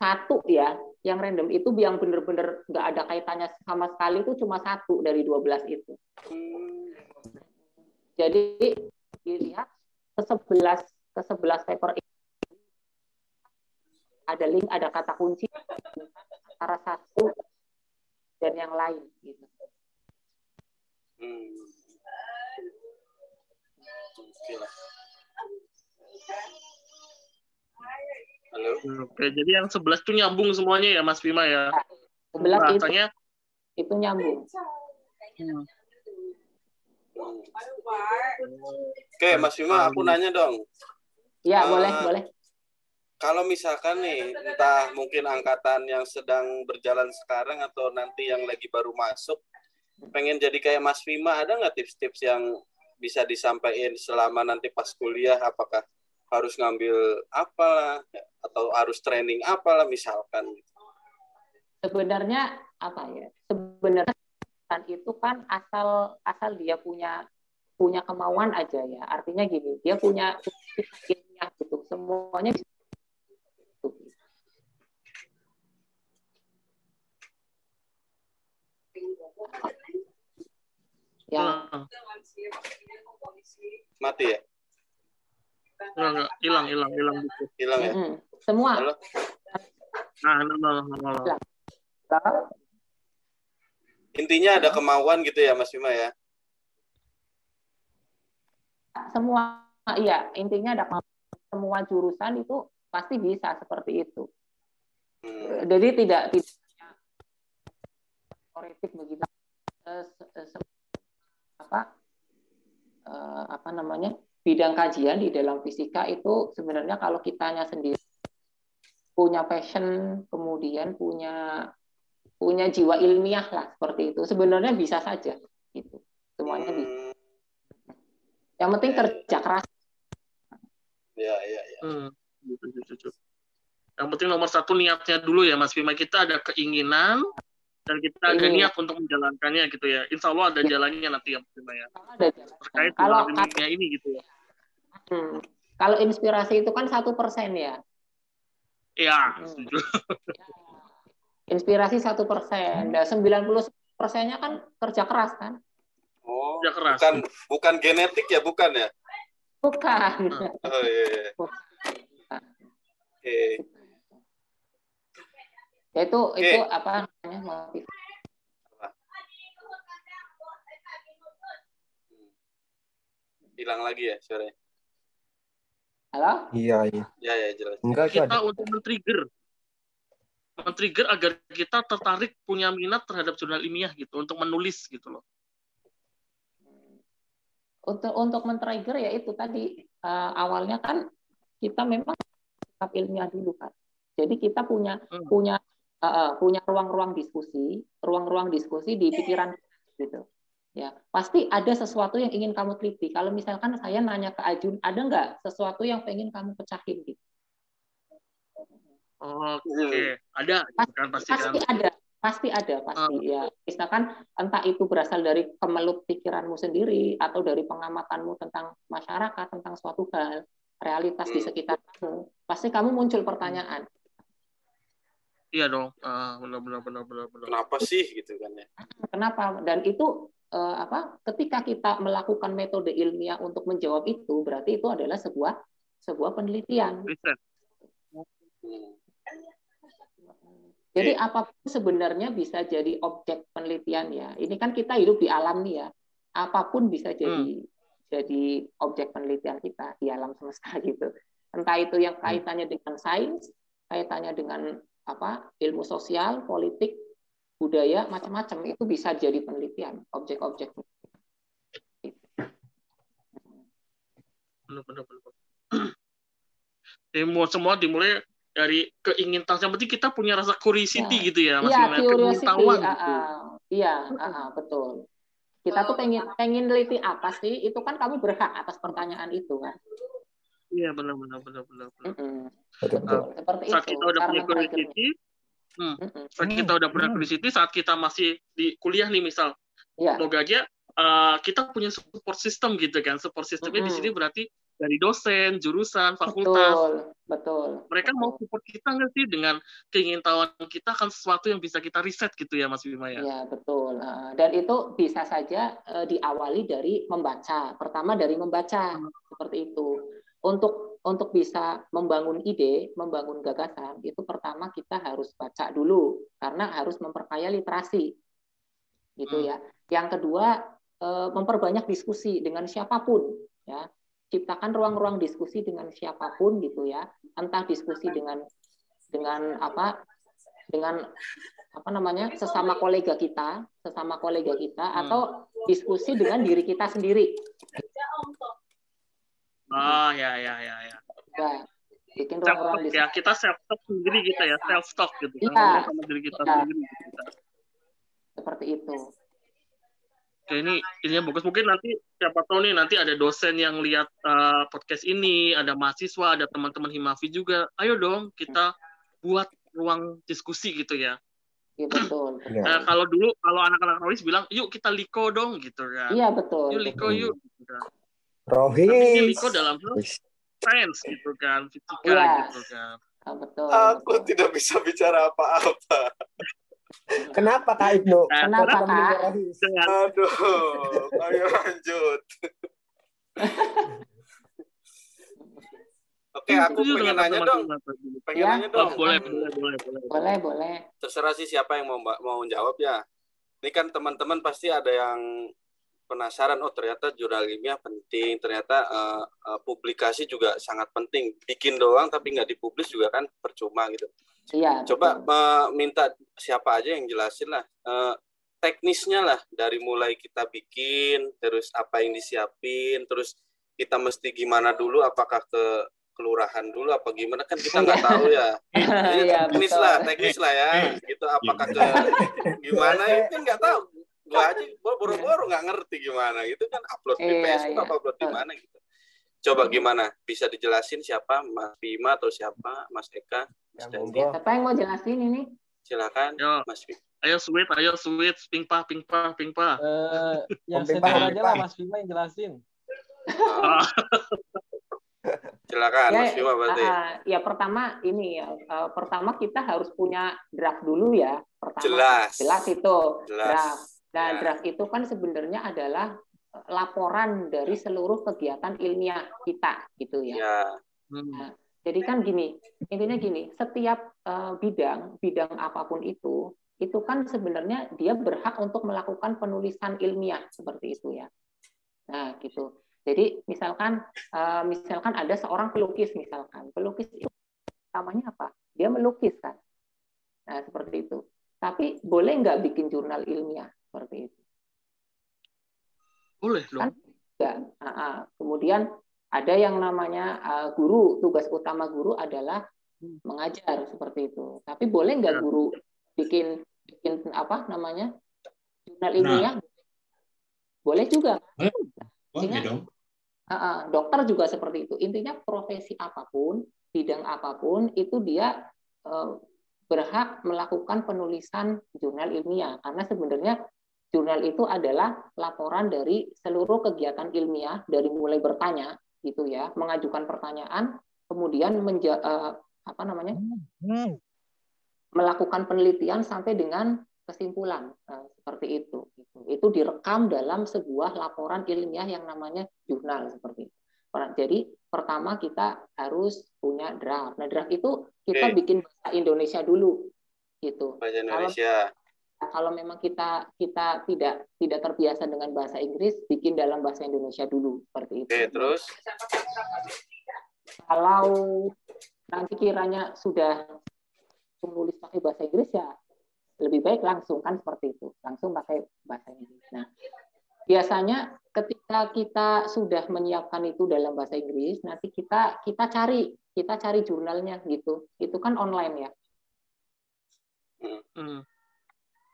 satu ya yang random itu yang benar-benar nggak ada kaitannya sama sekali itu cuma satu dari 12 itu. Jadi dilihat ke 11 ke 11 paper ada link, ada kata kunci antara satu dan yang lain gitu. Hmm. Halo. Oke, jadi yang 11 itu nyambung semuanya ya Mas Bima ya. 11 itu, itu nyambung. Hmm. Oke, Mas Bima, aku nanya dong. Ya, uh, boleh, boleh. Kalau misalkan nih, entah mungkin angkatan yang sedang berjalan sekarang atau nanti yang lagi baru masuk, pengen jadi kayak Mas Bima, ada nggak tips-tips yang bisa disampaikan selama nanti pas kuliah? Apakah harus ngambil apa atau harus training apalah misalkan. Sebenarnya apa ya sebenarnya itu kan asal asal dia punya punya kemauan aja ya. Artinya gini dia punya ilmiah gitu semuanya bisa. Ya. Mati ya Enggak, enggak. Hilang, hilang, hilang gitu. Hilang ya? Hmm. Semua. Halo? Nah, nah, nah, nah. Intinya ada kemauan gitu ya, Mas Bima ya? Semua, iya. Intinya ada kemauan. Semua jurusan itu pasti bisa seperti itu. Hmm. Jadi tidak tidak teoretik begitu. Eh, apa eh, apa namanya bidang kajian di dalam fisika itu sebenarnya kalau kitanya sendiri punya passion, kemudian punya punya jiwa ilmiah lah seperti itu. Sebenarnya bisa saja itu. Semuanya bisa. Yang penting kerja keras. Ya, ya, ya. Hmm. Yang penting nomor satu niatnya dulu ya Mas Bima. Kita ada keinginan dan kita ada iya. niat untuk menjalankannya gitu ya. Insya Allah ada ya. jalannya nanti ya Mas Bima ya. Ada jalan. Terkait kalau, dengan ini gitu ya. Hmm. Kalau inspirasi itu kan satu persen ya. Iya. Hmm. Inspirasi satu persen, dan sembilan puluh persennya kan kerja keras kan. Oh, kerja keras. bukan bukan genetik ya, bukan ya? Bukan. Oh iya. iya. Oke. Okay. Ya itu okay. itu apa namanya motif. Hilang lagi ya suaranya. Halo? Iya, iya. Iya, ya, jelas. Enggak, kita ada. untuk men-trigger men-trigger agar kita tertarik punya minat terhadap jurnal ilmiah gitu untuk menulis gitu loh. Untuk untuk men-trigger ya itu tadi uh, awalnya kan kita memang tetap ilmiah dulu kan. Jadi kita punya hmm. punya uh, punya ruang-ruang diskusi, ruang-ruang diskusi di pikiran gitu ya pasti ada sesuatu yang ingin kamu teliti. Kalau misalkan saya nanya ke Ajun, ada nggak sesuatu yang pengen kamu pecahin gitu? Oke, okay. ada pasti, kan pasti, pasti kan? ada, pasti ada pasti uh. ya. Misalkan entah itu berasal dari kemelut pikiranmu sendiri atau dari pengamatanmu tentang masyarakat, tentang suatu hal, realitas di hmm. sekitar kamu, pasti kamu muncul pertanyaan. Iya dong, uh, benar benar benar benar benar. Kenapa sih gitu kan ya? Kenapa? Dan itu eh, apa ketika kita melakukan metode ilmiah untuk menjawab itu berarti itu adalah sebuah sebuah penelitian. Jadi apa pun sebenarnya bisa jadi objek penelitian ya. Ini kan kita hidup di alam nih ya. Apa pun bisa jadi hmm. jadi objek penelitian kita di alam semesta gitu. Entah itu yang kaitannya dengan sains, kaitannya dengan apa ilmu sosial, politik, budaya macam-macam itu bisa jadi penelitian objek-objek benar-benar Demo semua dimulai dari keinginan yang penting kita punya rasa curiosity ya. gitu ya mas iya curiosity uh, uh, iya uh, uh, betul kita tuh pengen pengen neliti apa sih itu kan kamu berhak atas pertanyaan itu kan Iya benar benar benar benar. Betul, betul. Betul. Seperti Saat itu. kita udah punya curiosity, hmm, saat kita udah curiosity, saat kita masih di kuliah nih misal, Iya. Logagia, eh, kita punya support system gitu kan. Support systemnya di Mm-mm. sini berarti dari dosen, jurusan, fakultas. Betul, betul. Mereka mau betul. support kita nggak sih dengan keingintahuan kita akan sesuatu yang bisa kita riset gitu ya Mas Bima ya? Ya, betul. Dan itu bisa saja eh, diawali dari membaca. Pertama dari membaca, seperti itu. Untuk untuk bisa membangun ide, membangun gagasan, itu pertama kita harus baca dulu karena harus memperkaya literasi. Gitu Hmm. ya. Yang kedua, eh, memperbanyak diskusi dengan siapa pun, ya. Ciptakan ruang-ruang diskusi dengan siapa pun gitu ya. Entah diskusi dengan dengan apa? Dengan apa namanya sesama kolega kita, sesama kolega kita, Hmm. atau diskusi dengan diri kita sendiri. Ah ya ya ya ya. Ya, bikin Self talk diskusi. ya, kita self talk sendiri kita ya, self talk gitu. Iya. Ngomong sama diri kita Iya. sendiri. Gitu. seperti itu. Oke, ini ini yang bagus. Mungkin nanti siapa tahu nih nanti ada dosen yang lihat uh, podcast ini, ada mahasiswa, ada teman-teman Himafi juga. Ayo dong kita buat ruang diskusi gitu ya. Iya betul. Ya. Nah, kalau dulu kalau anak-anak Rohis bilang, yuk kita liko dong gitu kan. Iya betul. Yuk liko betul. yuk. Gitu kan. Tapi ini Rohis. liko dalam sains gitu kan, fisika Iya. gitu kan. Ah, betul. Aku betul. tidak bisa bicara apa-apa. Kenapa Kak Ibnu? Nah, Kenapa, Kenapa Kak? Rohis? Aduh, ayo lanjut. Oke, aku Setuju pengen dengan nanya dong. Pengen Ya. nanya Oh, dong. boleh, boleh, boleh, boleh. Boleh, boleh. Terserah sih siapa yang mau mau jawab ya. Ini kan teman-teman pasti ada yang penasaran. Oh ternyata jurnal ilmiah penting. Ternyata eh, eh, publikasi juga sangat penting. Bikin doang tapi nggak dipublis juga kan percuma gitu. Iya. Coba betul. eh, minta siapa aja yang jelasin lah. Eh, teknisnya lah dari mulai kita bikin, terus apa yang disiapin, terus kita mesti gimana dulu, apakah ke kelurahan dulu apa gimana kan kita nggak tahu ya. Jadi Iya, teknis betul. lah, teknis lah ya. Gitu apakah ke gimana itu kan nggak tahu. Gua aja gua boro-boro nggak ngerti gimana. Itu kan upload di Iya, Facebook iya. apa upload di mana gitu. Coba gimana? Bisa dijelasin siapa? Mas Bima atau siapa? Mas Eka? Mas Ya. Siapa yang mau jelasin ini? Silakan Yo, Mas Bima. ayo sweet, ayo sweet, pingpa, pingpa, pingpa. Eh, yang Om aja lah Mas Bima yang jelasin. Oh, silakan Ya, Mas Bima berarti. ah, ah, ya pertama ini ya. eh, pertama kita harus punya draft dulu ya. Pertama. Jelas. Jelas itu. Jelas. Draft. Nah, Ya. draft itu kan sebenarnya adalah eh, laporan dari seluruh kegiatan ilmiah kita gitu ya. Ya. Hmm. Jadi kan gini, intinya gini, setiap eh, bidang, bidang apa pun itu, itu kan sebenarnya dia berhak untuk melakukan penulisan ilmiah seperti itu ya. Nah, gitu. Jadi misalkan eh, misalkan ada seorang pelukis misalkan. Pelukis itu namanya apa? Dia melukis kan. Nah, seperti itu. Tapi boleh nggak bikin jurnal ilmiah seperti itu? Boleh Kan? dong. Ya, ah, ah. kemudian ada yang namanya ah, guru. Tugas utama guru adalah mengajar seperti itu. Tapi boleh nggak Ya. guru bikin bikin apa namanya jurnal Nah. ilmiah? Boleh juga. Boleh Intinya- dong. Ah. dokter juga seperti itu. Intinya profesi apa pun, bidang apa pun itu dia eh, berhak melakukan penulisan jurnal ilmiah karena sebenarnya jurnal itu adalah laporan dari seluruh kegiatan ilmiah dari mulai bertanya gitu ya, mengajukan pertanyaan, kemudian menja- eh, apa namanya? melakukan penelitian sampai dengan kesimpulan Nah, seperti itu. Gitu. Itu direkam dalam sebuah laporan ilmiah yang namanya jurnal seperti itu. Nah, Jadi pertama kita harus punya draft. Nah draft itu kita Oke. bikin bahasa Indonesia dulu, gitu. Bahasa Indonesia. Kalau memang kita kita tidak tidak terbiasa dengan bahasa Inggris, bikin dalam bahasa Indonesia dulu seperti itu. Oke, terus Kalau nanti kiranya sudah menulis pakai bahasa Inggris ya lebih baik langsung kan seperti itu langsung pakai bahasa Inggris. Nah biasanya ketika kita sudah menyiapkan itu dalam bahasa Inggris nanti kita kita cari kita cari jurnalnya gitu itu kan online ya. Hmm.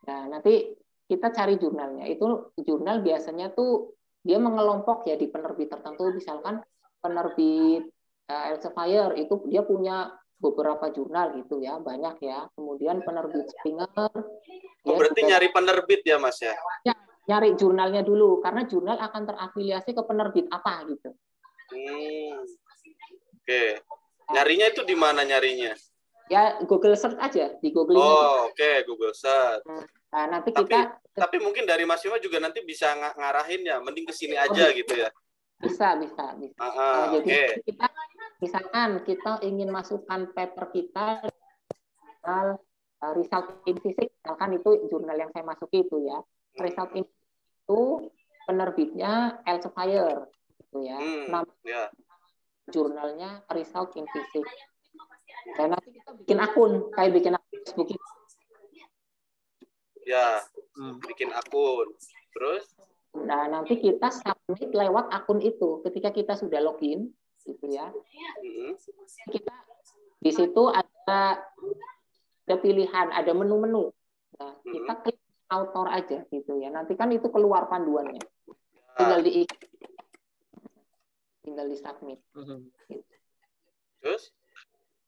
Nah nanti kita cari jurnalnya itu jurnal biasanya tuh dia mengelompok ya di penerbit tertentu misalkan penerbit uh, Elsevier itu dia punya beberapa jurnal gitu ya banyak ya kemudian penerbit Springer oh, berarti juga, nyari penerbit ya mas ya? ya nyari jurnalnya dulu karena jurnal akan terafiliasi ke penerbit apa gitu hmm. oke okay. nyarinya itu di mana nyarinya ya Google search aja di Google oh oke okay. Google search nah, nanti tapi, kita tapi mungkin dari Mas Yuma juga nanti bisa ng ngarahin ya mending ke sini aja oh, gitu ya bisa bisa bisa uh, uh, jadi okay. kita misalkan kita ingin masukkan paper kita jurnal uh, result in physics, misalkan itu jurnal yang saya masuki itu ya. Result in itu penerbitnya Elsevier gitu ya. Hmm, Nama yeah. jurnalnya result in physics. Dan nanti kita bikin akun, kayak bikin akun Facebook itu. Ya, hmm. bikin akun. Terus? Nah, nanti kita submit lewat akun itu. Ketika kita sudah login, gitu ya. Kita di situ ada ada pilihan, ada menu-menu. Nah, kita klik author aja gitu ya. Nanti kan itu keluar panduannya. Tinggal di tinggal di submit. Gitu. Terus?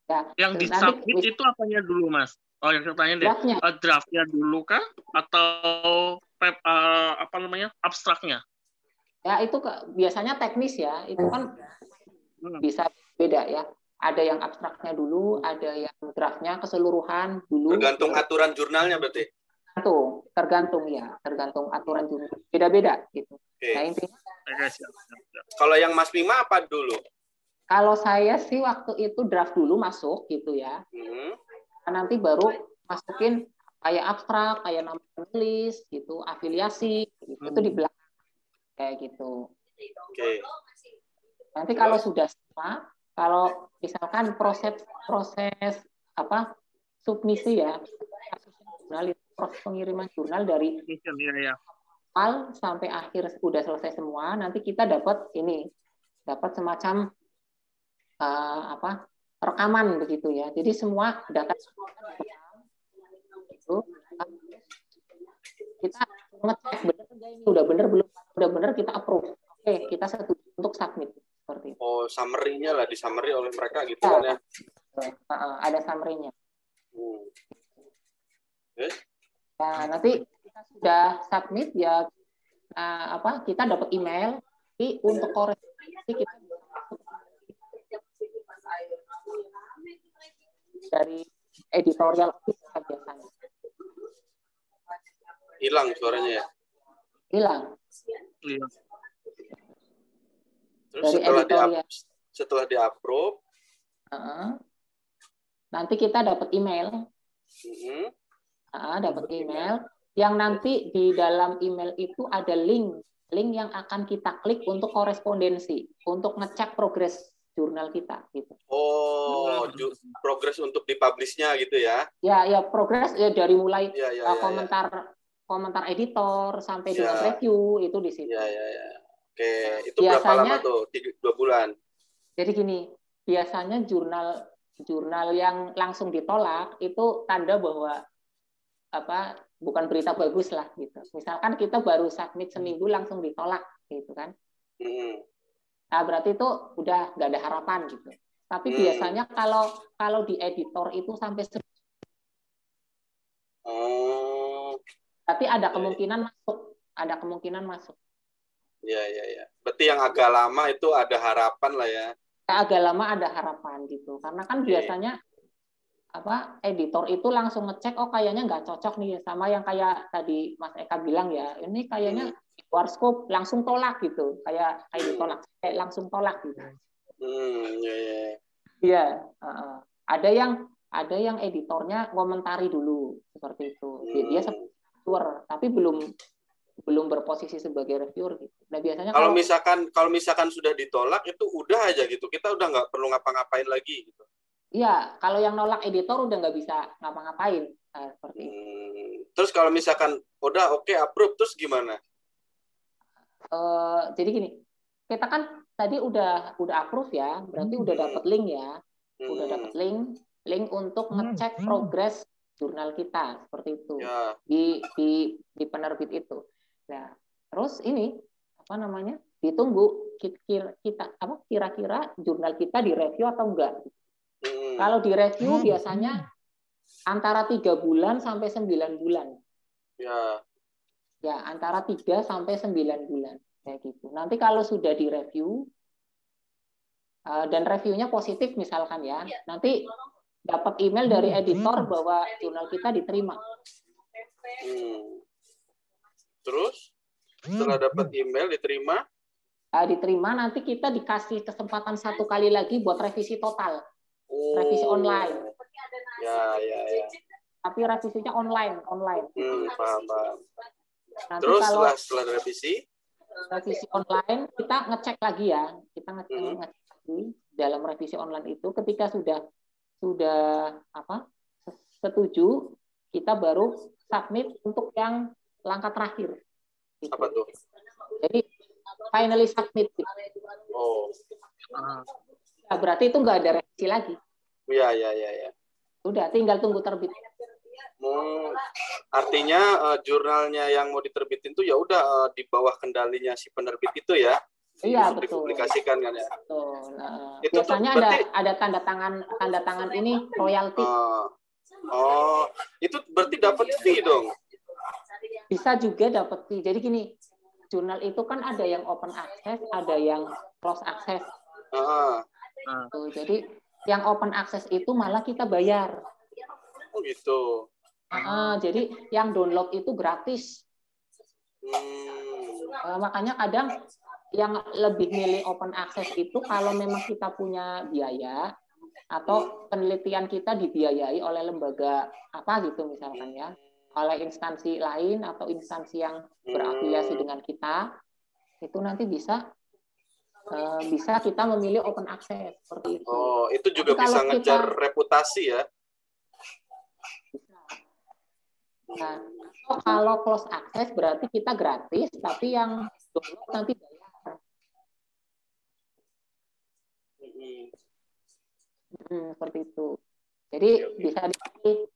Ya, yang di submit itu apanya dulu, Mas? Oh, yang saya tanya deh. Draftnya. Uh, draftnya dulu kah atau pep, uh, apa namanya? abstraknya? Ya, itu ke, biasanya teknis ya. Itu kan Hmm. bisa beda ya. Ada yang abstraknya dulu, ada yang draftnya keseluruhan dulu. Tergantung aturan jurnalnya berarti. Tergantung, tergantung ya, tergantung aturan jurnal. Beda-beda gitu. Okay. Nah intinya. Kalau yang Mas Bima apa dulu? Kalau saya sih waktu itu draft dulu masuk gitu ya. Hmm. Nah, nanti baru masukin kayak abstrak, kayak nama penulis gitu, afiliasi gitu. Hmm. Itu di belakang kayak gitu. Oke. Okay. Nanti kalau sudah semua, kalau misalkan proses proses apa submisi ya, jurnal proses pengiriman jurnal dari ya, ya. awal sampai akhir sudah selesai semua, nanti kita dapat ini, dapat semacam uh, apa rekaman begitu ya. Jadi semua data itu kita ngecek benar ini udah benar belum udah benar kita approve. Oke, kita setuju untuk submit seperti itu. Oh, summary-nya lah di summary oleh mereka gitu ya, kan ya. Ada summary-nya. Hmm. Yes. Nah, nanti kita sudah submit ya nah, apa kita dapat email tapi untuk koreksi kita dari editorial biasanya. Hilang suaranya ya? Hilang. Hilang. Terus dari setelah di setelah di approve, uh, nanti kita dapat email. Uh-huh. Uh, dapat email yang nanti di dalam email itu ada link link yang akan kita klik untuk korespondensi untuk ngecek progres jurnal kita gitu. Oh, progres untuk dipublishnya gitu ya? Ya, ya progres ya dari mulai ya, ya, uh, komentar ya. komentar editor sampai ya. dengan review itu di situ. Ya, ya, ya. Oke, itu biasanya, berapa lama tuh? Tiga, dua bulan. Jadi gini, biasanya jurnal jurnal yang langsung ditolak itu tanda bahwa apa bukan berita bagus lah gitu. Misalkan kita baru submit seminggu langsung ditolak gitu kan. Hmm. Nah berarti itu udah nggak ada harapan gitu. Tapi hmm. biasanya kalau kalau di editor itu sampai Oh. Tapi ada kemungkinan masuk, ada kemungkinan masuk. Iya, iya, iya. Berarti yang agak lama itu ada harapan lah ya. Agak lama ada harapan gitu. Karena kan okay. biasanya apa editor itu langsung ngecek oh kayaknya nggak cocok nih sama yang kayak tadi Mas Eka bilang ya ini kayaknya hmm. Luar scope langsung tolak gitu kayak kayak ditolak kayak langsung tolak gitu hmm ya ya iya uh, ada yang ada yang editornya komentari dulu seperti itu dia, hmm. dia seperti tapi belum belum berposisi sebagai reviewer gitu. Nah biasanya kalau, kalau misalkan kalau misalkan sudah ditolak itu udah aja gitu, kita udah nggak perlu ngapa-ngapain lagi gitu. Iya, kalau yang nolak editor udah nggak bisa ngapa-ngapain nah, seperti itu. Hmm, terus kalau misalkan udah oke okay, approve terus gimana? Uh, jadi gini, kita kan tadi udah udah approve ya, berarti hmm. udah dapat link ya, hmm. udah dapat link link untuk ngecek hmm. progres jurnal kita seperti itu ya. di di di penerbit itu. Nah, terus ini apa namanya? ditunggu kita, kita apa kira-kira jurnal kita direview atau enggak. Hmm. Kalau direview biasanya antara tiga bulan sampai sembilan bulan. Ya. Ya, antara 3 sampai 9 bulan kayak gitu. Nanti kalau sudah direview uh, dan reviewnya positif misalkan ya, nanti dapat email dari editor bahwa jurnal kita diterima. Hmm. Terus setelah dapat email diterima? Uh, diterima nanti kita dikasih kesempatan satu kali lagi buat revisi total, revisi Oh. online. Ya, ya, ya. Tapi revisinya online, online. Hmm, paham, paham. Nanti Terus kalau setelah setelah revisi, revisi online kita ngecek lagi ya, kita ngecek, Hmm. ngecek lagi dalam revisi online itu ketika sudah sudah apa setuju kita baru submit untuk yang langkah terakhir. Gitu. apa tuh? Jadi finally submit. gitu. Oh, Nah, berarti itu nggak ada revisi lagi. ya, ya, ya, ya. Udah tinggal tunggu terbit. Hmm, artinya eh, jurnalnya yang mau diterbitin tuh ya udah eh, di bawah kendalinya si penerbit itu ya. Iya, betul. dipublikasikan kan ya. Tuh, nah, Itu tuh biasanya berarti- ada ada tanda tangan tanda tangan ini royalti. Ah. oh, itu berarti dapat fee dong. Bisa juga dapat fee. Jadi gini, jurnal itu kan ada yang open access, ada yang close access. Ah, Tuh, jadi yang open access itu malah kita bayar. Oh gitu. Ah, jadi yang download itu gratis. Hmm, Eh, makanya kadang yang lebih milih open access itu kalau memang kita punya biaya atau penelitian kita dibiayai oleh lembaga apa gitu misalkan ya, oleh instansi lain atau instansi yang berafiliasi dengan kita, itu nanti bisa eh, bisa kita memilih open access seperti itu. oh, itu juga Tapi bisa ngejar kita- reputasi ya. Nah, kalau close access berarti kita gratis, tapi yang download nanti bayar. Hmm, seperti itu. Jadi bisa dipilih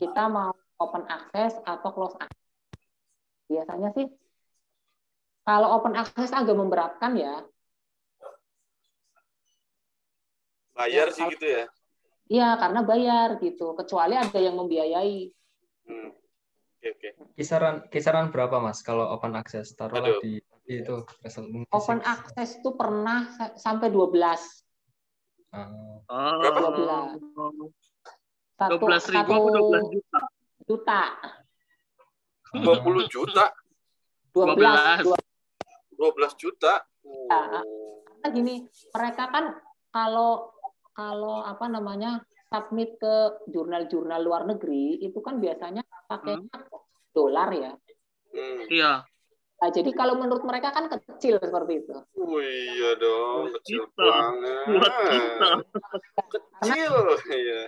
kita mau open access atau close access. Biasanya sih kalau open access agak memberatkan ya. Bayar Ya, sih kalau- gitu ya. Iya, karena bayar gitu. Kecuali ada yang membiayai. Hmm. Oke, oke. Kisaran kisaran berapa mas kalau open access? Taruhlah Aduh. di di itu. Open access itu pernah sa- sampai 12. Ah, Berapa? 12. Satu, 12 ribu satu atau 12 juta? juta. 20 juta, 12. 12. 12 juta. Ya. Oh. Karena gini, mereka kan kalau kalau apa namanya submit ke jurnal-jurnal luar negeri itu kan biasanya pakainya dolar ya. Hmm. Iya. Nah, jadi kalau menurut mereka kan kecil seperti itu. Oh iya dong, kecil Kita. banget. Buat kita. Kecil, iya.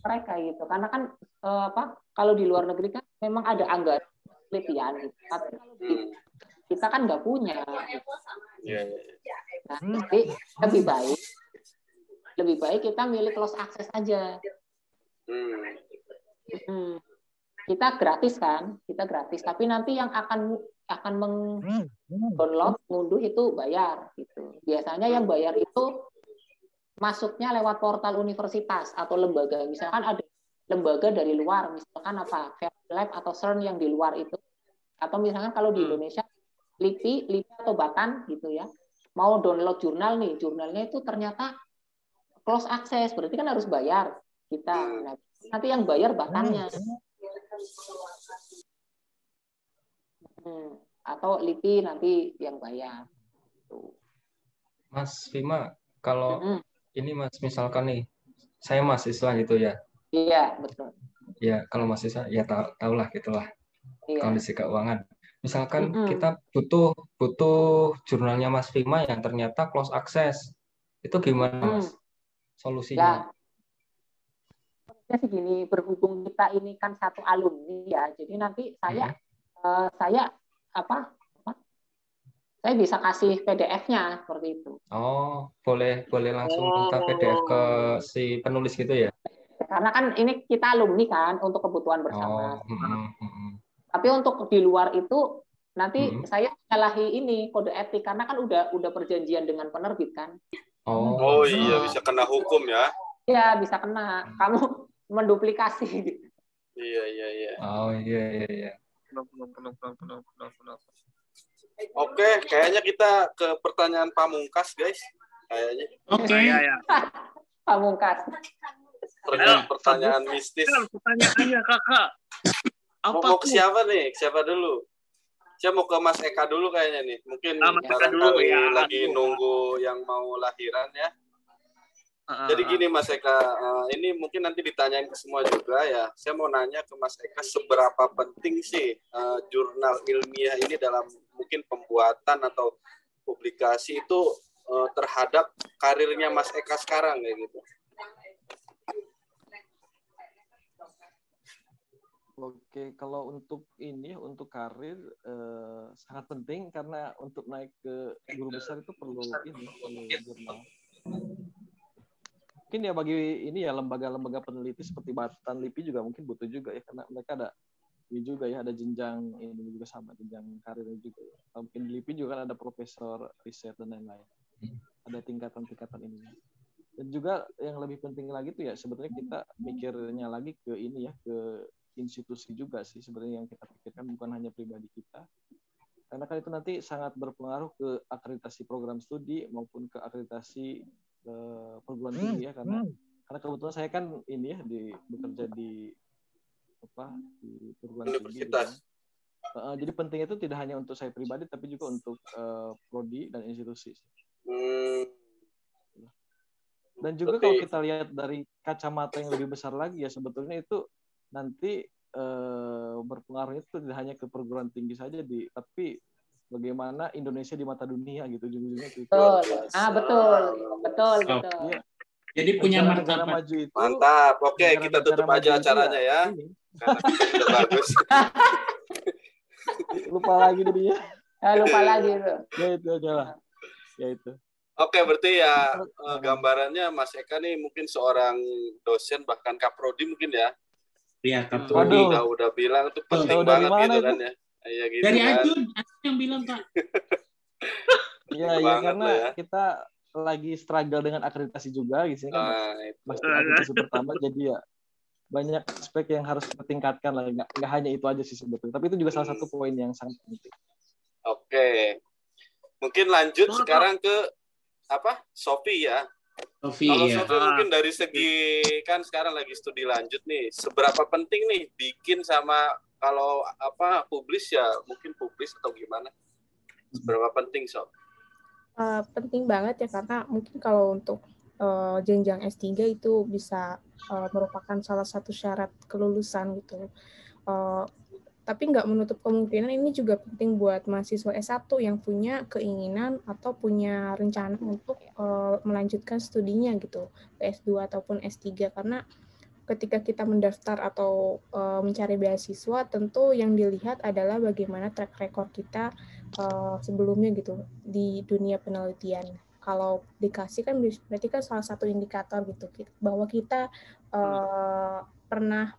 mereka gitu. Karena kan eh, apa? Kalau di luar negeri kan memang ada anggaran penelitian gitu. Tapi kalau Hmm. kita kan nggak punya. gitu. Iya, iya, iya. Nah, jadi lebih baik lebih baik kita milih close access aja. Hmm. Hmm. Kita gratis kan, kita gratis. Tapi nanti yang akan akan meng-download, ngunduh itu bayar gitu. Biasanya yang bayar itu masuknya lewat portal universitas atau lembaga. Misalkan ada lembaga dari luar, misalkan apa, Lab atau CERN yang di luar itu. Atau misalkan kalau di Hmm. Indonesia LIPI, LIPI atau Batan gitu ya. Mau download jurnal nih, jurnalnya itu ternyata close access, berarti kan harus bayar kita. Nah, nanti yang bayar Batannya. Hmm. Atau LIPI nanti yang bayar. Mas Vima, kalau Mm-mm. ini Mas misalkan nih, saya mahasiswa gitu ya. Iya, betul. Ya kalau mahasiswa ya tahu tahulah gitulah Iya. kondisi keuangan. Misalkan Mm-mm. kita butuh butuh jurnalnya Mas Vima yang ternyata close access. Itu gimana Hmm. Mas? Ya, Solusinya? Ya segini berhubung kita ini kan satu alumni ya, jadi nanti saya eh, saya apa, apa? Saya bisa kasih PDF-nya seperti itu. Oh, boleh boleh langsung minta PDF ke si penulis gitu ya? Karena kan ini kita alumni kan untuk kebutuhan bersama. Oh, mm, mm. Tapi untuk di luar itu nanti hmm. saya nyalahi ini kode etik karena kan udah udah perjanjian dengan penerbit kan. Oh, oh iya bisa kena hukum ya. Iya, bisa kena. Kamu menduplikasi Iya, iya, iya. Oh, iya, iya, iya. Oke, kayaknya kita ke pertanyaan pamungkas, guys. Kayaknya. Oke. Okay. Ya, ya. pamungkas. Pertanyaan, pertanyaan mistis. Pertanyaannya, Kakak. Apa mau, mau ke siapa nih? Siapa dulu? Saya mau ke Mas Eka dulu kayaknya nih. Mungkin ah, dulu, ya. lagi nunggu yang mau lahiran ya. Jadi gini Mas Eka, uh, ini mungkin nanti ditanyain ke semua juga ya. Saya mau nanya ke Mas Eka seberapa penting sih uh, jurnal ilmiah ini dalam mungkin pembuatan atau publikasi itu uh, terhadap karirnya Mas Eka sekarang ya gitu. Oke, kalau untuk ini untuk karir eh, sangat penting karena untuk naik ke guru besar itu perlu ini perlu jurnal. Mungkin ya bagi ini ya lembaga-lembaga peneliti seperti Batan LIPI juga mungkin butuh juga ya karena mereka ada ini juga ya ada jenjang ini juga sama jenjang karirnya juga. Ya. Mungkin di LIPI juga kan ada profesor riset dan lain-lain. Ada tingkatan-tingkatan ini. Dan juga yang lebih penting lagi tuh ya sebetulnya kita mikirnya lagi ke ini ya ke institusi juga sih sebenarnya yang kita pikirkan bukan hanya pribadi kita karena kan itu nanti sangat berpengaruh ke akreditasi program studi maupun ke akreditasi uh, perguruan hmm, tinggi ya karena hmm. karena kebetulan saya kan ini ya di bekerja di apa di perguruan tinggi gitu kan. uh, jadi penting itu tidak hanya untuk saya pribadi tapi juga untuk uh, prodi dan institusi hmm. dan juga kalau kita lihat dari kacamata yang lebih besar lagi ya sebetulnya itu nanti eh, berpengaruh itu tidak hanya ke perguruan tinggi saja di tapi bagaimana Indonesia di mata dunia gitu ujung-ujungnya gitu. Betul. Ah betul. Betul, betul. Ya. Jadi punya negara maju itu Mantap. Oke, okay, kita tutup aja acaranya ya. Karena bagus. lupa lagi dia. Ya, lupa lagi bro. Ya itu aja lah. Ya itu. Oke, berarti ya eh, gambarannya Mas Eka nih mungkin seorang dosen bahkan kaprodi mungkin ya Iya, itu udah udah bilang itu penting Tuh, banget gitu kan ya. Iya gitu Dari kan. Ajun, Ajun yang bilang Kak. Iya, iya karena ya. kita lagi struggle dengan akreditasi juga gitu kan. Nah, Masih akreditasi pertama jadi ya banyak aspek yang harus ditingkatkan lah nggak, nggak hanya itu aja sih sebetulnya tapi itu juga salah satu poin yang sangat penting oke mungkin lanjut sekarang ke apa Sofi ya Sofi, Kalau ya. Sofi mungkin dari segi kan sekarang lagi studi lanjut nih, seberapa penting nih bikin sama kalau apa publis ya mungkin publis atau gimana? Seberapa penting Sof? Uh, penting banget ya karena mungkin kalau untuk uh, jenjang S3 itu bisa uh, merupakan salah satu syarat kelulusan gitu. Uh, tapi nggak menutup kemungkinan ini juga penting buat mahasiswa S1 yang punya keinginan atau punya rencana untuk uh, melanjutkan studinya gitu ke S2 ataupun S3 karena ketika kita mendaftar atau uh, mencari beasiswa tentu yang dilihat adalah bagaimana track record kita uh, sebelumnya gitu di dunia penelitian kalau dikasih kan berarti kan salah satu indikator gitu bahwa kita uh, pernah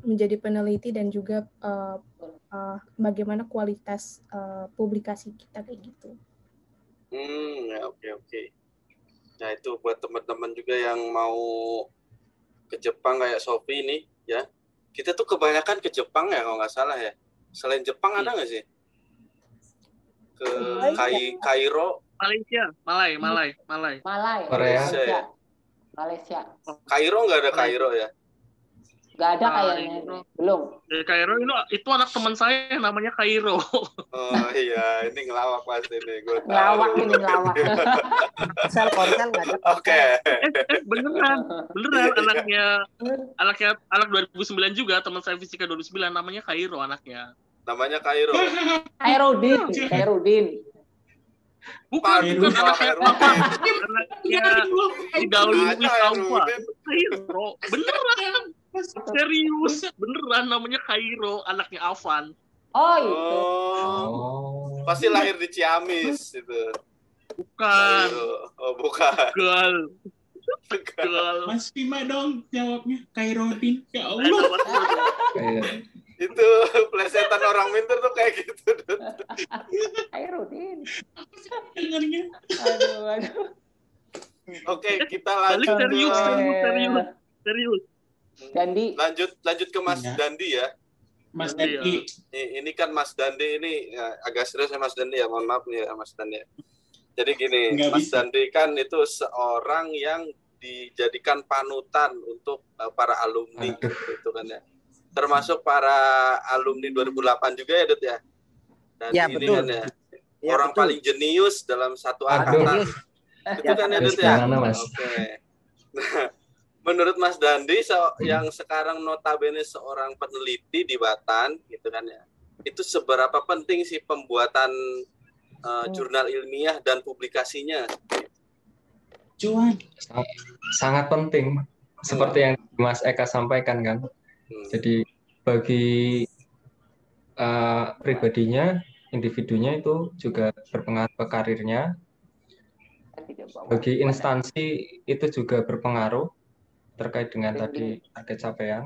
menjadi peneliti dan juga uh, uh, bagaimana kualitas uh, publikasi kita kayak gitu. Hmm, ya oke okay, oke. Okay. Nah itu buat teman-teman juga yang mau ke Jepang kayak Sofi ini, ya. Kita tuh kebanyakan ke Jepang ya kalau nggak salah ya. Selain Jepang ada nggak sih? Ke Kai Kairo. Malaysia, Malai, Malai, Malai. Malai. Korea. Malaysia. Ya. Malaysia. Kairo nggak ada Kairo ya? Gak ada nah, kayaknya. Itu. Belum. Di Kairo itu, itu anak teman saya namanya Kairo. Oh iya, ini ngelawak pasti nih. Gue ngelawak ini ngelawak. Sel korsel nggak ada. Oke. Eh, eh, beneran, beneran anaknya, anaknya anak 2009 juga teman saya fisika 2009 namanya Kairo anaknya. Namanya Kairo. Kairodin, Kairodin. Bukan, bukan anaknya apa? Anaknya di daun Wisaupa. Kairo, beneran. Serius, beneran namanya Kairo, anaknya Avan. Oh, itu. Oh. Pasti lahir di Ciamis itu. Bukan. Oh, bukan. Gal. Gal. Mas Bima dong jawabnya Kairodin. Ya Allah. itu plesetan orang minter tuh kayak gitu. Airudin. Dengarnya. Aduh, aduh. Oke, kita Balik lanjut serius, ke serius, serius, serius. Dandi. lanjut lanjut ke Mas Iya. Dandi ya. Mas. Dandi. Ini, ini kan Mas Dandi ini ya, agak serius ya Mas Dandi ya, mohon maaf nih ya Mas Dandi. ya. Jadi gini, Nggak Mas bisa. Dandi kan itu seorang yang dijadikan panutan untuk uh, para alumni Aduh. gitu kan ya. Termasuk para alumni 2008 juga ya, Dut ya. Dan Ya, ini betul. kan ya, Ya, orang betul. paling jenius dalam satu angkatan. Itu kan ya, Dut ya. Oke. Nah, menurut Mas Dandi se- yang sekarang notabene seorang peneliti di Batan gitu kan ya. Itu seberapa penting sih pembuatan uh, jurnal ilmiah dan publikasinya? Cuan. Sangat, sangat penting seperti yang Mas Eka sampaikan kan. Hmm. Jadi bagi eh, pribadinya, individunya itu juga berpengaruh ke karirnya. Bagi instansi itu juga berpengaruh terkait dengan tadi target capaian.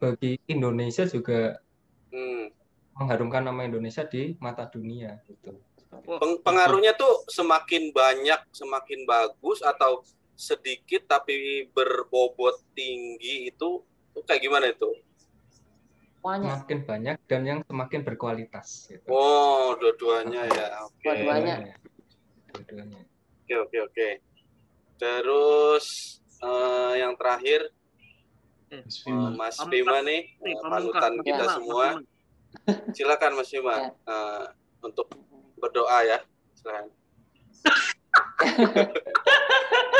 Bagi Indonesia juga Hmm. mengharumkan nama Indonesia di mata dunia gitu. Peng- pengaruhnya tuh semakin banyak, semakin bagus atau sedikit tapi berbobot tinggi itu tuh kayak gimana itu? Semuanya. Semakin banyak dan yang semakin berkualitas gitu. Oh, dua-duanya ya. Oke. Dua-duanya. Dua-duanya. Oke, oke, oke. Terus eh, yang terakhir Mas eh, Bima. Mas Pamungkas. Bima nih, pamungkas, panutan kita semua. Silakan Mas Bima eh, untuk berdoa ya. Silakan.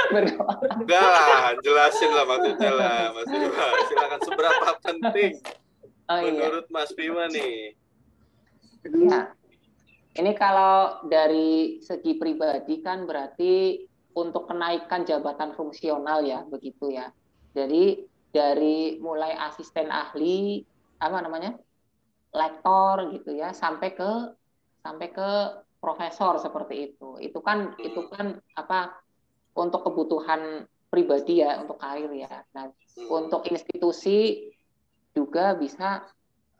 Berdoa. Enggak lah, jelasin lah maksudnya lah Mas Bima. Silakan seberapa penting Oh iya. menurut Mas Bima nih? Ya. Ini kalau dari segi pribadi kan berarti untuk kenaikan jabatan fungsional ya, begitu ya. Jadi dari mulai asisten ahli apa namanya? lektor gitu ya sampai ke sampai ke profesor seperti itu. Itu kan itu kan apa untuk kebutuhan pribadi ya, untuk karir ya. Nah, untuk institusi juga bisa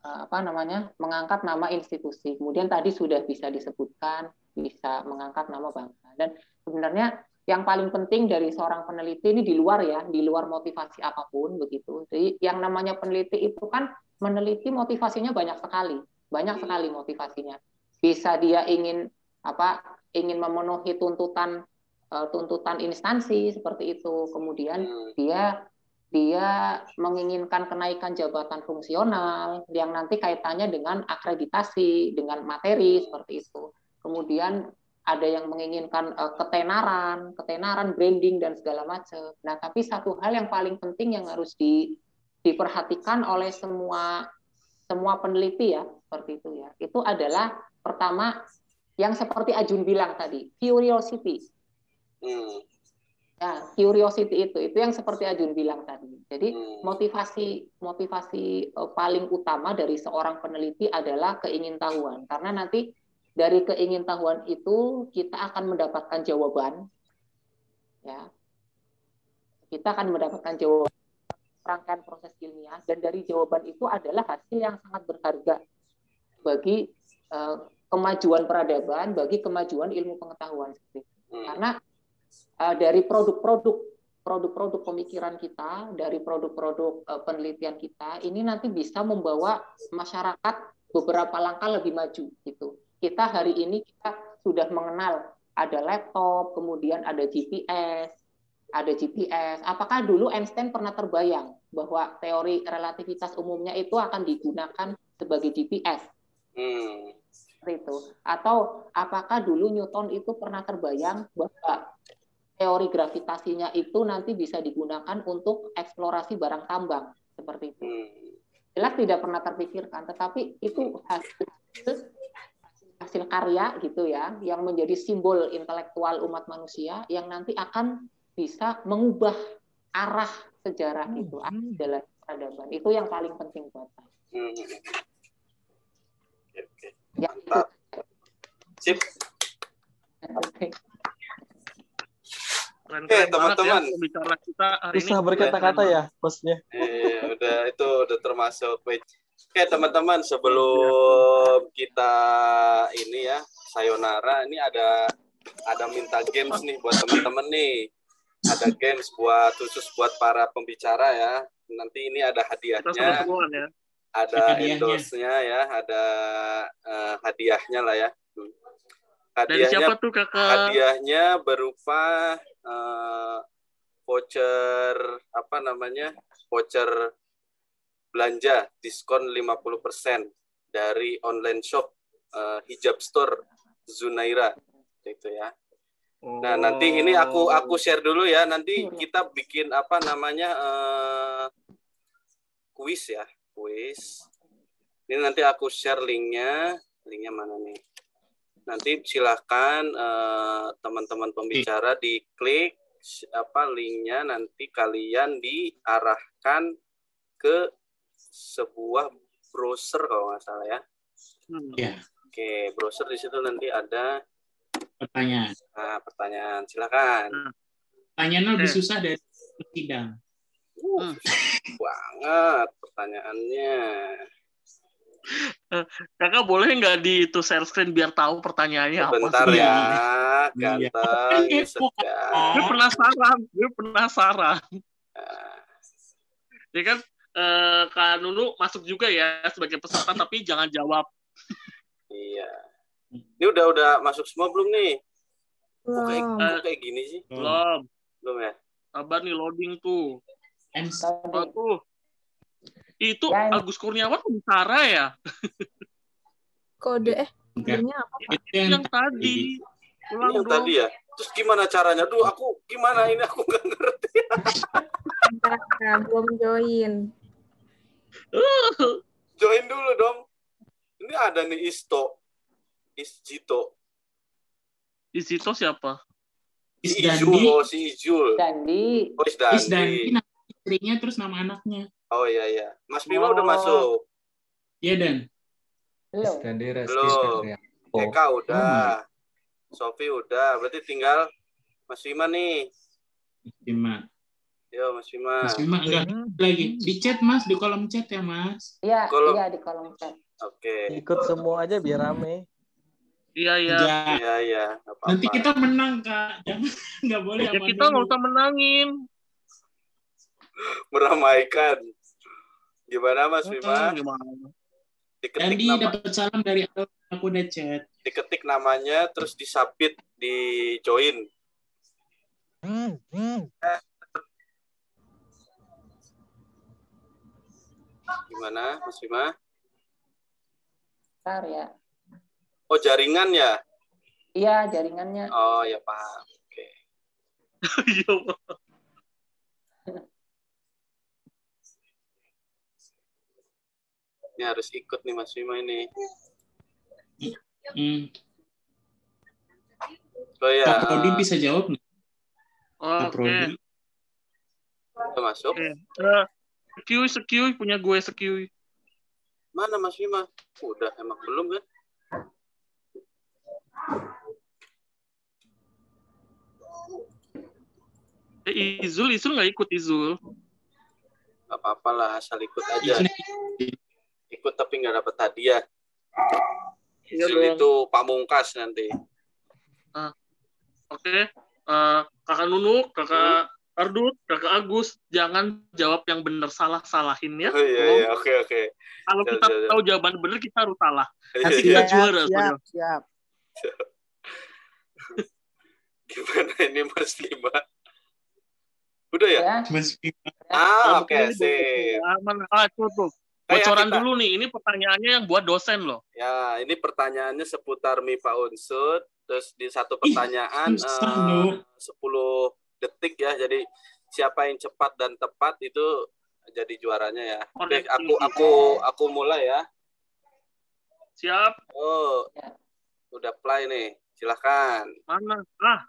eh, apa namanya mengangkat nama institusi. Kemudian tadi sudah bisa disebutkan bisa mengangkat nama bangsa. Dan sebenarnya yang paling penting dari seorang peneliti ini di luar ya, di luar motivasi apa pun begitu. Jadi yang namanya peneliti itu kan meneliti motivasinya banyak sekali, banyak sekali motivasinya. Bisa dia ingin apa? ingin memenuhi tuntutan eh, tuntutan instansi seperti itu. Kemudian Hmm. dia dia menginginkan kenaikan jabatan fungsional yang nanti kaitannya dengan akreditasi, dengan materi seperti itu. Kemudian ada yang menginginkan eh, ketenaran, ketenaran branding dan segala macam. Nah, tapi satu hal yang paling penting yang harus di, diperhatikan oleh semua semua peneliti ya, seperti itu ya. Itu adalah pertama yang seperti Ajun bilang tadi, curiosity. Hmm. Ya, curiosity itu, itu yang seperti Ajun bilang tadi. Jadi Hmm. motivasi motivasi eh, paling utama dari seorang peneliti adalah keingintahuan. Karena nanti dari keingintahuan itu kita akan mendapatkan jawaban. Ya. Kita akan mendapatkan jawaban rangkaian proses ilmiah dan dari jawaban itu adalah hasil yang sangat berharga bagi eh, kemajuan peradaban, bagi kemajuan ilmu pengetahuan seperti itu. Hmm. Karena uh, dari produk-produk produk-produk pemikiran kita, dari produk-produk uh, penelitian kita, ini nanti bisa membawa masyarakat beberapa langkah lebih maju gitu. Kita hari ini kita sudah mengenal ada laptop, kemudian ada GPS, ada GPS. Apakah dulu Einstein pernah terbayang bahwa teori relativitas umumnya itu akan digunakan sebagai GPS? Hmm. itu. Atau apakah dulu Newton itu pernah terbayang bahwa teori gravitasinya itu nanti bisa digunakan untuk eksplorasi barang tambang seperti itu. Hmm. Jelas tidak pernah terpikirkan, tetapi itu hasil hasil karya gitu ya, yang menjadi simbol intelektual umat manusia yang nanti akan bisa mengubah arah sejarah itu, arah jalan peradaban. Itu yang paling penting buat saya. Hmm. Ya, itu. Mantap. Sip. Oke. Keren banget teman-teman. ya kita hari. Susah berkata-kata ya, bosnya. Eh, udah itu udah termasuk Oke teman-teman sebelum kita ini ya sayonara ini ada ada minta games nih buat teman-teman nih. Ada games buat khusus buat para pembicara ya. Nanti ini ada hadiahnya. Ya. ada endorse-nya ya ada uh, hadiahnya lah ya. Hadiahnya Dari siapa tuh kakak? Hadiahnya berupa uh, voucher apa namanya voucher belanja diskon 50% dari online shop uh, hijab store Zunaira itu ya. Oh. Nah, nanti ini aku aku share dulu ya. Nanti kita bikin apa namanya uh, kuis ya, kuis. Ini nanti aku share linknya. Linknya mana nih? Nanti silahkan uh, teman-teman pembicara diklik apa linknya nanti kalian diarahkan ke sebuah browser kalau nggak salah ya. Hmm. Yeah. Oke, browser di situ nanti ada pertanyaan. Nah, pertanyaan silakan. Hmm. Pertanyaan lebih susah dari sidang. Uh, banget pertanyaannya. Eh, kakak boleh nggak di itu share screen biar tahu pertanyaannya apa? Bentar ya, iya. ganteng. Iya. Gue penasaran, gue penasaran. Nah. Ya kan, eh, Kak Nunu masuk juga ya sebagai peserta, tapi jangan jawab. Iya. Ini udah udah masuk semua belum nih? Kok kayak, uh, kayak gini sih? Belum. Belum ya? Sabar nih loading tuh. Oh, tuh. Itu ya, Agus Kurniawan Untara ya? Kode eh kodenya apa? Itu yang tadi. Ulang yang tadi ya? Terus gimana caranya? Duh, aku gimana ini aku nggak ngerti. belum join. join dulu dong. Ini ada nih Isto. Isjito. Isjito siapa? Si Ijul, oh, si Ijul. Dandi. Oh, Isdandi. Isdandi istrinya terus nama anaknya. Oh iya iya. Mas Bima oh. udah masuk. Iya Dan. Belum. Isdandi Belum. Oh. Eka udah. Hmm. Sofi udah. Berarti tinggal Mas Bima nih. Mas Bima. Yo Mas Bima. Mas Bima enggak lagi di chat Mas di kolom chat ya Mas. Iya, kolom... iya di kolom chat. Oke. Okay. Ikut semua aja biar rame. Iya iya. Iya iya. Nanti kita menang kak, jangan nggak boleh. Ya, kita nggak usah menangin. Meramaikan. Gimana Mas Bima? Gimana? Diketik Jadi nama... dapat salam dari aku udah chat. Diketik namanya, terus disubmit di join. Gimana Mas Bima? Bentar ya. Oh, jaringan ya? Iya, jaringannya. Oh, ya paham. Oke. Iya, Ini harus ikut nih Mas Bima ini. Hmm. Oh ya. Pak Prodi bisa jawab nih. Oh, Oke. Okay. Masuk. Okay. Uh, sekiu, sekiu, punya gue sekiu. Mana Mas Bima? Udah, emang belum kan? Eh, Izul, Izul nggak ikut Izul. Gak apa-apa lah, asal ikut aja. Ikut tapi nggak dapat hadiah. Iya Izul ya itu pamungkas nanti. Ah, Oke, okay. uh, eh, kakak Nunu, kakak Ardut, kakak Agus, jangan jawab yang benar salah salahin ya. Oh, iya iya oke okay, oke. Okay. Kalau kita siap, tahu jawaban benar kita harus salah. Nanti kita juara. Siap, siap. Gimana ini Mas Lima? Udah ya? ya. Mas Lima. Ah oke okay, sih. Aman. Ah tutup. Bocoran kita... dulu nih, ini pertanyaannya yang buat dosen loh. Ya, ini pertanyaannya seputar MIPA Unsur. Terus di satu pertanyaan Ih, uh, 10 detik ya. Jadi siapa yang cepat dan tepat itu jadi juaranya ya. Oke, aku aku aku mulai ya. Siap. Oh. Udah play nih. Silahkan. Mana? Ah.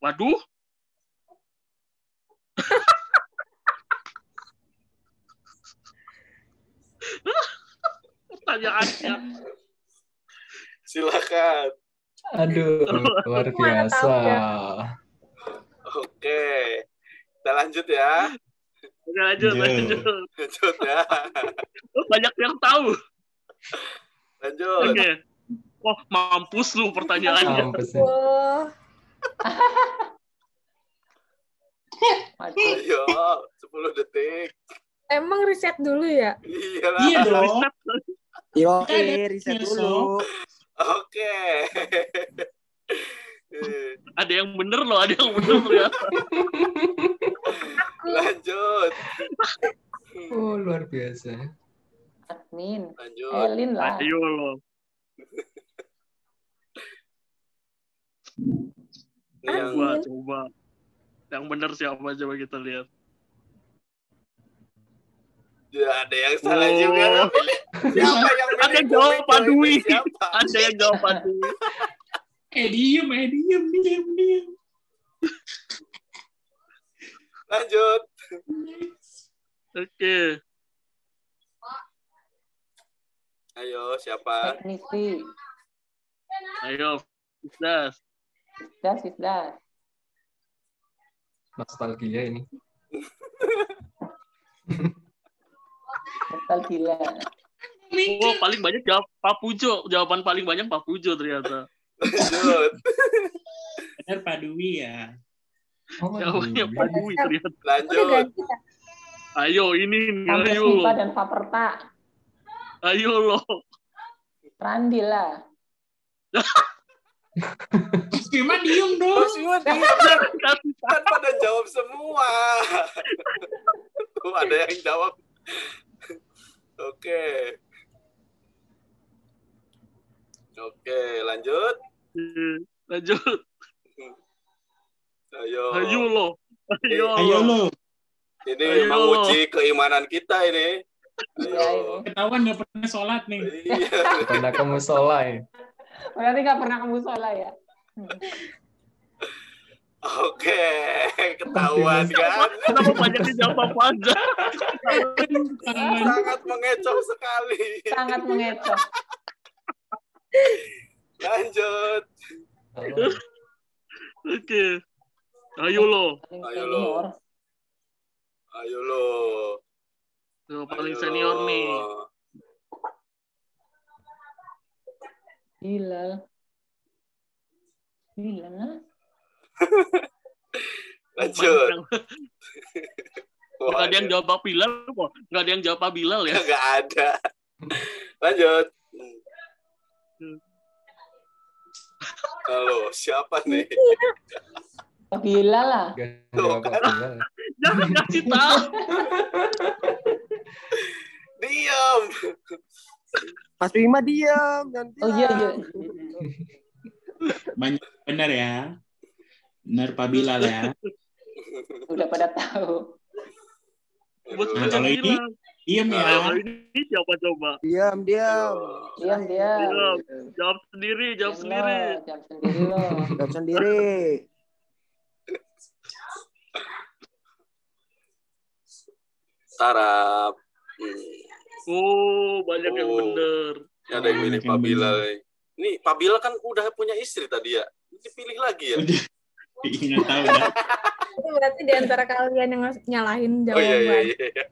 Waduh. Pertanyaannya. Silakan. Aduh, luar biasa. Oke, kita lanjut ya. Lanjut, Lanjut. lanjut. Lanjut ya. Oh, banyak yang tahu. Lanjut. Oke. Wah, mampus lu pertanyaannya. Mampus Waduh. Ayo, 10 detik. emang riset dulu ya? Iyalah. Iya dong. Yo, Kita ada eh, riset dulu. Oke. Eh, Ada yang bener loh, ada yang bener ternyata. Lanjut. Oh, luar biasa. Admin. Lanjut. Elin lah. Ayo lo. Ini yang Coba, coba. Yang bener siapa coba kita lihat. Ya, ada yang salah Oh. juga. Siapa yang Ada yang jawab? Padui. Siapa? Ada yang jawab dulu. Eh diem, eh diem, diem, diem. Lanjut. Oke. Ayo, siapa? Teknisi. Ayo. Das. Sisda, sisda. Nostalgia ini. Total gila. Oh, paling banyak jawab Pak Pujo. Jawaban paling banyak Pak Pujo ternyata. Lanjut. Bener Pak Dwi ya. Oh, Jawabannya aduh. Pak Dwi. Udah Lanjut. ya? Ayo ini nih, Sampai ayo Sipa lo. dan Faperta. Ayo lo. Randi lah. Mas Bima diem dong. Terus gua diam. Kasih Kan pada jawab semua. Tuh ada yang jawab. Oke. Oke, lanjut. Tahu. Lanjut. Ayo. Ayo lo. Ayo Ayo lo. Ini Ayo. menguji keimanan kita ini. Ayo. Ketahuan nggak pernah sholat nih. Iya. Pernah ke musola ya. Berarti nggak pernah ke musola ya? Oke, ketahuan kan? Kenapa banyak yang jawab apa aja? Sangat mengecoh sekali. Sangat mengecoh. Lanjut. Oke. Ayo lo. Ayo lo. Ayo lo. Tuh, paling Ayo senior lo. nih. Bilal. Bilal lah. Lanjut. Gak ada yang jawab Pak Bilal kok. Gak ada yang jawab Pak Bilal ya. Gak ada. Lanjut. Halo, siapa nih? Bilal lah. Tuh, kan? Jangan kasih tahu. Diam. Mas Bima diam. jangan Oh iya iya. Banyak bener ya. Bener Pak Bilal ya. Udah pada tahu. Nah, kalau ini- Nah, ya. kalau ini siapa coba? Diam, diam. Diam dia. Jawab, jawab sendiri, jawab Diam sendiri. lo, Jawab sendiri lo. Jawab sendiri. Sarap. Hmm. Oh, banyak yang Oh. bener. Ini ada yang milih Pak yang Bilal. nih. Ini Pak Bilal kan udah punya istri tadi ya. Dipilih lagi ya. Ingat tahu. Itu berarti di antara kalian yang nyalahin Oh jawaban. iya iya iya.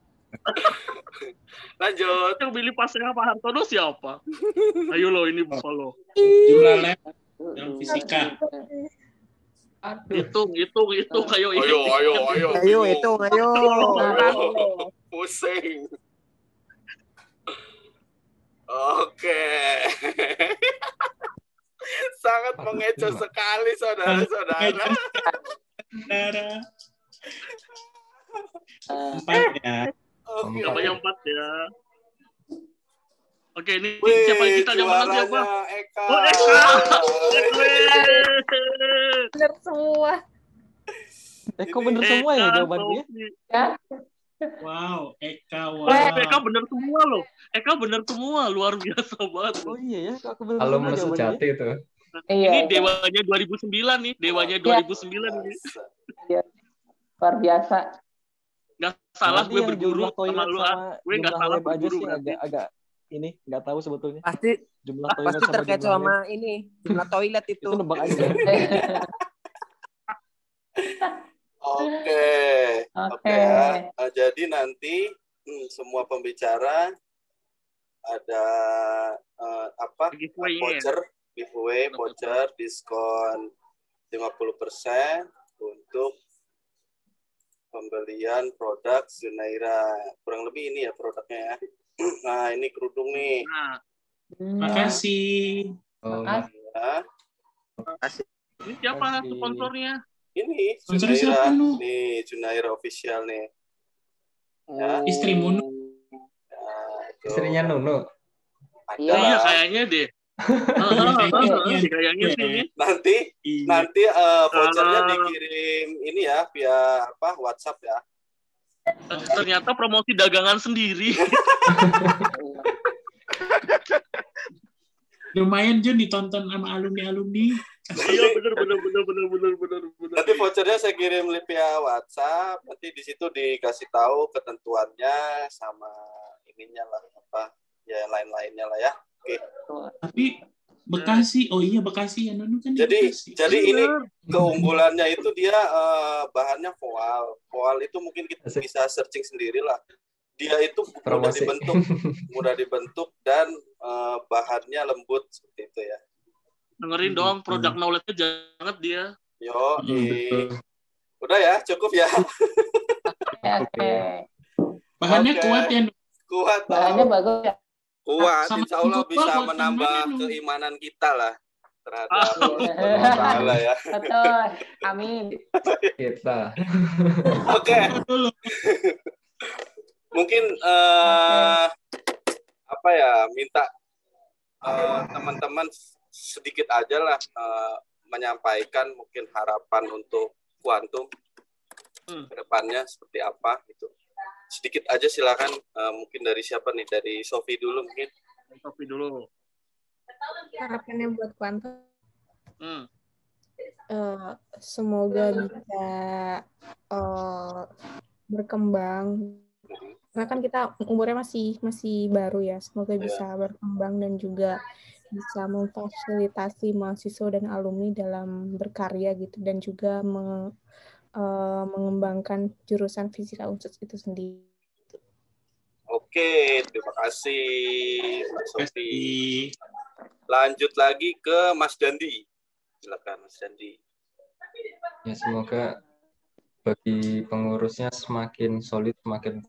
Lanjut. Yang pilih pasnya Pak Hartono siapa? Ayo lo, ini Bapak lo. Jumlah lab dalam fisika. Aduh. Hitung, hitung, hitung. Ayo, Ayo ayo ayo. Ayo, hitung, ayo. Ayo. Pusing. Oke. Sangat mengecoh sekali saudara-saudara. Saudara. Eh, Empat ya. Oke. Namanya empat ya. Oke, ini Wih, siapa yang kita mana juaranya siapa? Eka. Oh, Eka. Bener semua. Kok bener semua ya jawabannya? ya, Wow, Eka Oh, wow. Eka bener semua loh. Eka bener semua, luar biasa banget. Oh iya ya, aku bener semua jawabannya. sejati itu. iya. Ini itu dewanya 2009 nih, dewanya 2009 ini. luar biasa. Gak salah gue yang berguru jumlah sama toilet lu, ah. sama Gue nggak jumlah salah berguru sih agak agak ini nggak tahu sebetulnya Pasti jumlah toilet pasti sama terkait sama ini jumlah toilet itu. itu nebak aja. Oke. Oke ya. Uh, jadi nanti hmm, semua pembicara ada uh, apa? Voucher, giveaway, voucher, diskon 50% untuk pembelian produk Zunaira. Kurang lebih ini ya produknya ya. Nah, ini kerudung nih. Nah. Makasih. Oh, Makasih. Ya. Makasih. Ini siapa sponsornya? Ini Junaira. Nih, Junaira official nih. Ya. Istrimu. Nah, Istrinya Nunu. Iya kayaknya deh. Kayaknya sih ini. Nanti iya. nanti uh, vouchernya dikirim ini ya via apa WhatsApp ya. Ternyata promosi dagangan sendiri. Lumayan Jun ditonton sama alumni-alumni. Iya benar benar benar benar benar benar benar. Nanti vouchernya saya kirim via WhatsApp. Nanti di situ dikasih tahu ketentuannya sama ininya lah apa ya lain-lainnya lah ya. Oke. Tapi Bekasi, oh iya Bekasi ya Nunu kan Jadi Bekasi. jadi ini keunggulannya itu dia uh, bahannya voal. Voal itu mungkin kita bisa searching sendiri lah dia itu mudah dibentuk, mudah dibentuk dan uh, bahannya lembut seperti itu ya. Dengerin dong produk hmm. knowledge-nya jangan dia. Yo, hmm, udah ya, cukup ya. Oke. Okay. Bahannya okay. kuat ya. Kuat. Bahannya bagus ya. Kuat, Sama insya Allah bisa menambah keimanan kita lah terhadap Allah ya. Betul. Amin. Kita. Oke. Mungkin uh, apa ya minta uh, teman-teman sedikit aja lah uh, menyampaikan mungkin harapan untuk kuantum hmm. ke depannya seperti apa gitu sedikit aja silakan uh, mungkin dari siapa nih? Dari Sofi dulu mungkin. Sofi dulu. Harapannya buat kuantum hmm. uh, semoga bisa uh, berkembang. Karena kan kita umurnya masih masih baru ya. Semoga yeah. bisa berkembang dan juga bisa memfasilitasi mahasiswa dan alumni dalam berkarya gitu. Dan juga uh, mengembangkan jurusan fisika unsur itu sendiri. Oke, terima kasih Mas Sofi. Lanjut lagi ke Mas Dandi. Silakan Mas Dandi. Ya semoga bagi pengurusnya semakin solid, semakin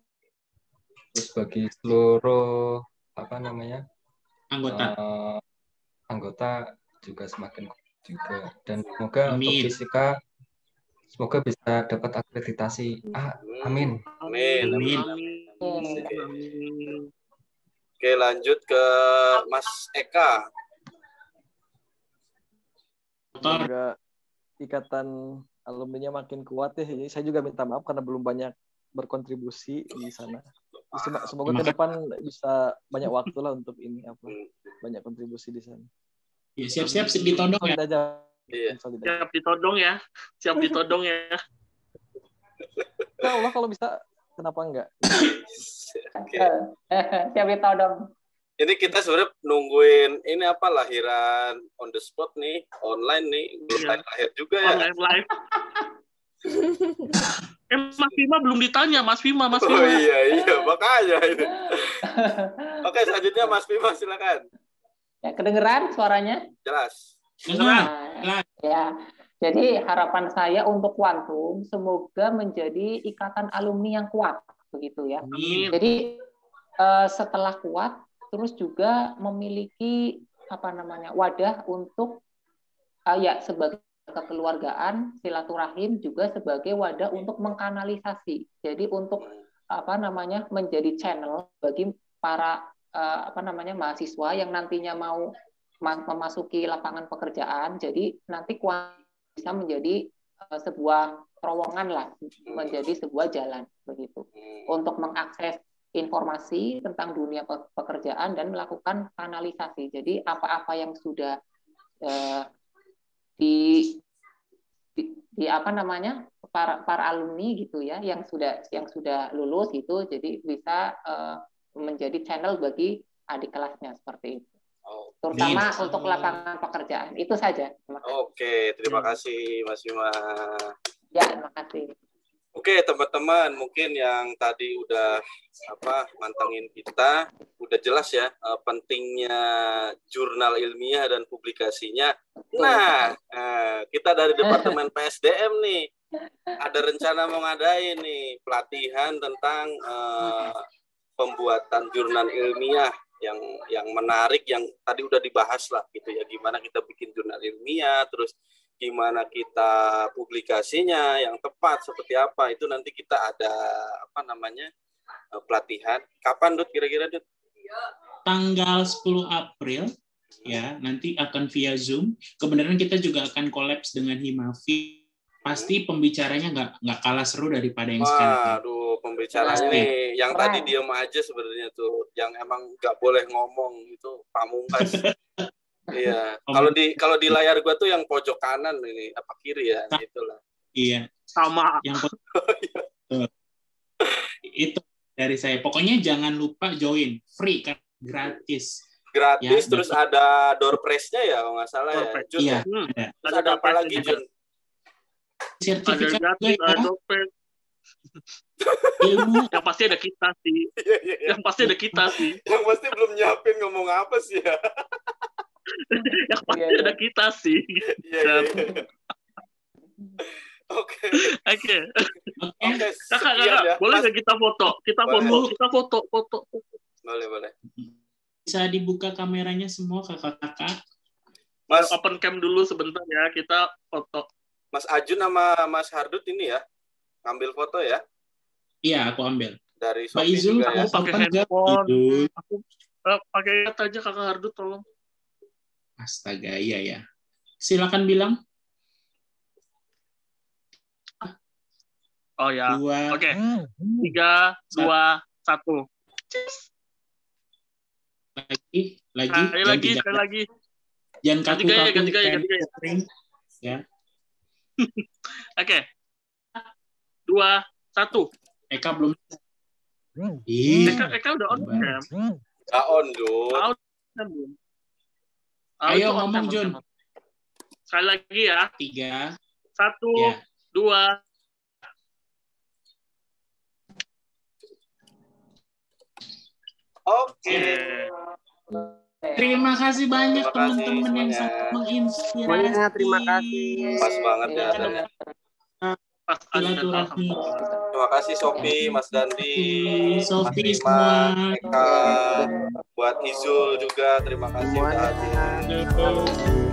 terus bagi seluruh apa namanya anggota uh, anggota juga semakin juga dan semoga amin. untuk fisika semoga bisa dapat akreditasi. Ah, amin. Amin. Amin, oke lanjut ke Mas Eka. Semoga ikatan alumni-nya makin kuat ya. Jadi saya juga minta maaf karena belum banyak berkontribusi di sana. Semoga ke depan bisa banyak waktu lah untuk ini apa. Banyak kontribusi di sana. Ya, siap-siap ditodong ya. Iya. Siap ditodong ya. Siap ditodong ya. Ya Allah kalau bisa kenapa enggak? siap ditodong. Ini kita sebenarnya nungguin ini apa lahiran on the spot nih, online nih, belum iya. lahir juga ya. Online live. Eh, Mas Bima belum ditanya, Mas Bima, Mas Bima. Oh iya, iya, makanya ini. Oke, selanjutnya Mas Bima, silakan. Ya, kedengeran suaranya? Jelas. Nah, ya. Jadi harapan saya untuk kuantum semoga menjadi ikatan alumni yang kuat, begitu ya. Amin. Jadi uh, setelah kuat, terus juga memiliki apa namanya wadah untuk uh, ya sebagai kekeluargaan, silaturahim juga sebagai wadah untuk mengkanalisasi. Jadi untuk apa namanya menjadi channel bagi para uh, apa namanya mahasiswa yang nantinya mau memasuki lapangan pekerjaan. Jadi nanti bisa menjadi uh, sebuah terowongan lah, menjadi sebuah jalan begitu untuk mengakses informasi tentang dunia pekerjaan dan melakukan kanalisasi. Jadi apa-apa yang sudah uh, di, di, di apa namanya para para alumni gitu ya yang sudah yang sudah lulus gitu jadi bisa uh, menjadi channel bagi adik kelasnya seperti itu terutama Min. untuk lapangan pekerjaan. Itu saja. Oke terima kasih Mas Bima. Ya terima kasih. Oke teman-teman, mungkin yang tadi udah apa mantengin kita, udah jelas ya uh, pentingnya jurnal ilmiah dan publikasinya. Nah, uh, kita dari Departemen PSDM nih. Ada rencana mau ngadain nih pelatihan tentang uh, pembuatan jurnal ilmiah yang yang menarik yang tadi udah dibahas lah gitu ya. Gimana kita bikin jurnal ilmiah terus gimana kita publikasinya yang tepat seperti apa. Itu nanti kita ada apa namanya eh, pelatihan. Kapan Dut kira-kira Dut? Tanggal 10 April ya. Nanti akan via Zoom. Kebenaran kita juga akan kolaps dengan Himavi pasti pembicaranya nggak nggak kalah seru daripada yang sekarang aduh pembicaranya nih yang tadi diem aja sebenarnya tuh yang emang nggak boleh ngomong itu pamungkas Iya. Kalau di kalau di layar gua tuh yang pojok kanan ini apa kiri ya, itulah. Iya. Sama. Yang itu dari saya. Pokoknya jangan lupa join, free kan gratis. Gratis ya, terus betul. ada door prize-nya ya kalau nggak salah ya. Jun, iya, hmm. ada. Terus ada apa lagi Jun? Sertifikat ada ada ilmu yang pasti ada kita sih iya, iya, iya. yang pasti ada kita sih yang pasti belum nyiapin ngomong apa sih ya yang pasti yeah, ada kita sih. Yeah, yeah, Oke. Oke. Oke. Kakak, kakak, ya. boleh nggak kita foto? Kita boleh. foto, kita foto, foto. Boleh, boleh. Bisa dibuka kameranya semua kakak-kakak. Mas open cam dulu sebentar ya, kita foto. Mas Ajun sama Mas Hardut ini ya, ngambil foto ya? Iya, aku ambil. Dari Pak Izul, aku ya. pakai handphone. Aku uh, pakai aja kakak Hardut tolong. Astaga, iya ya. Silakan bilang. Oh ya. Oke. Okay. Tiga, dua, satu. Lagi, lagi, lagi, lagi, sekali lagi. Jangan kaku kaku. Ganti ganti gaya, ganti gaya. Ya. Oke. Dua, satu. Eka belum. Eka, Eka udah on cam. Udah on, Jun. Ayo ngomong Jun. Sekali lagi ya. Tiga. Satu, ya. dua. Oke. Okay. Terima kasih banyak teman-teman yang sangat menginspirasi. Terima kasih. Pas banget ya. Silaturahmi. Terima kasih Sofi, Mas Dandi, Sofi. Eka, buat Izul juga terima kasih. Terima kasih.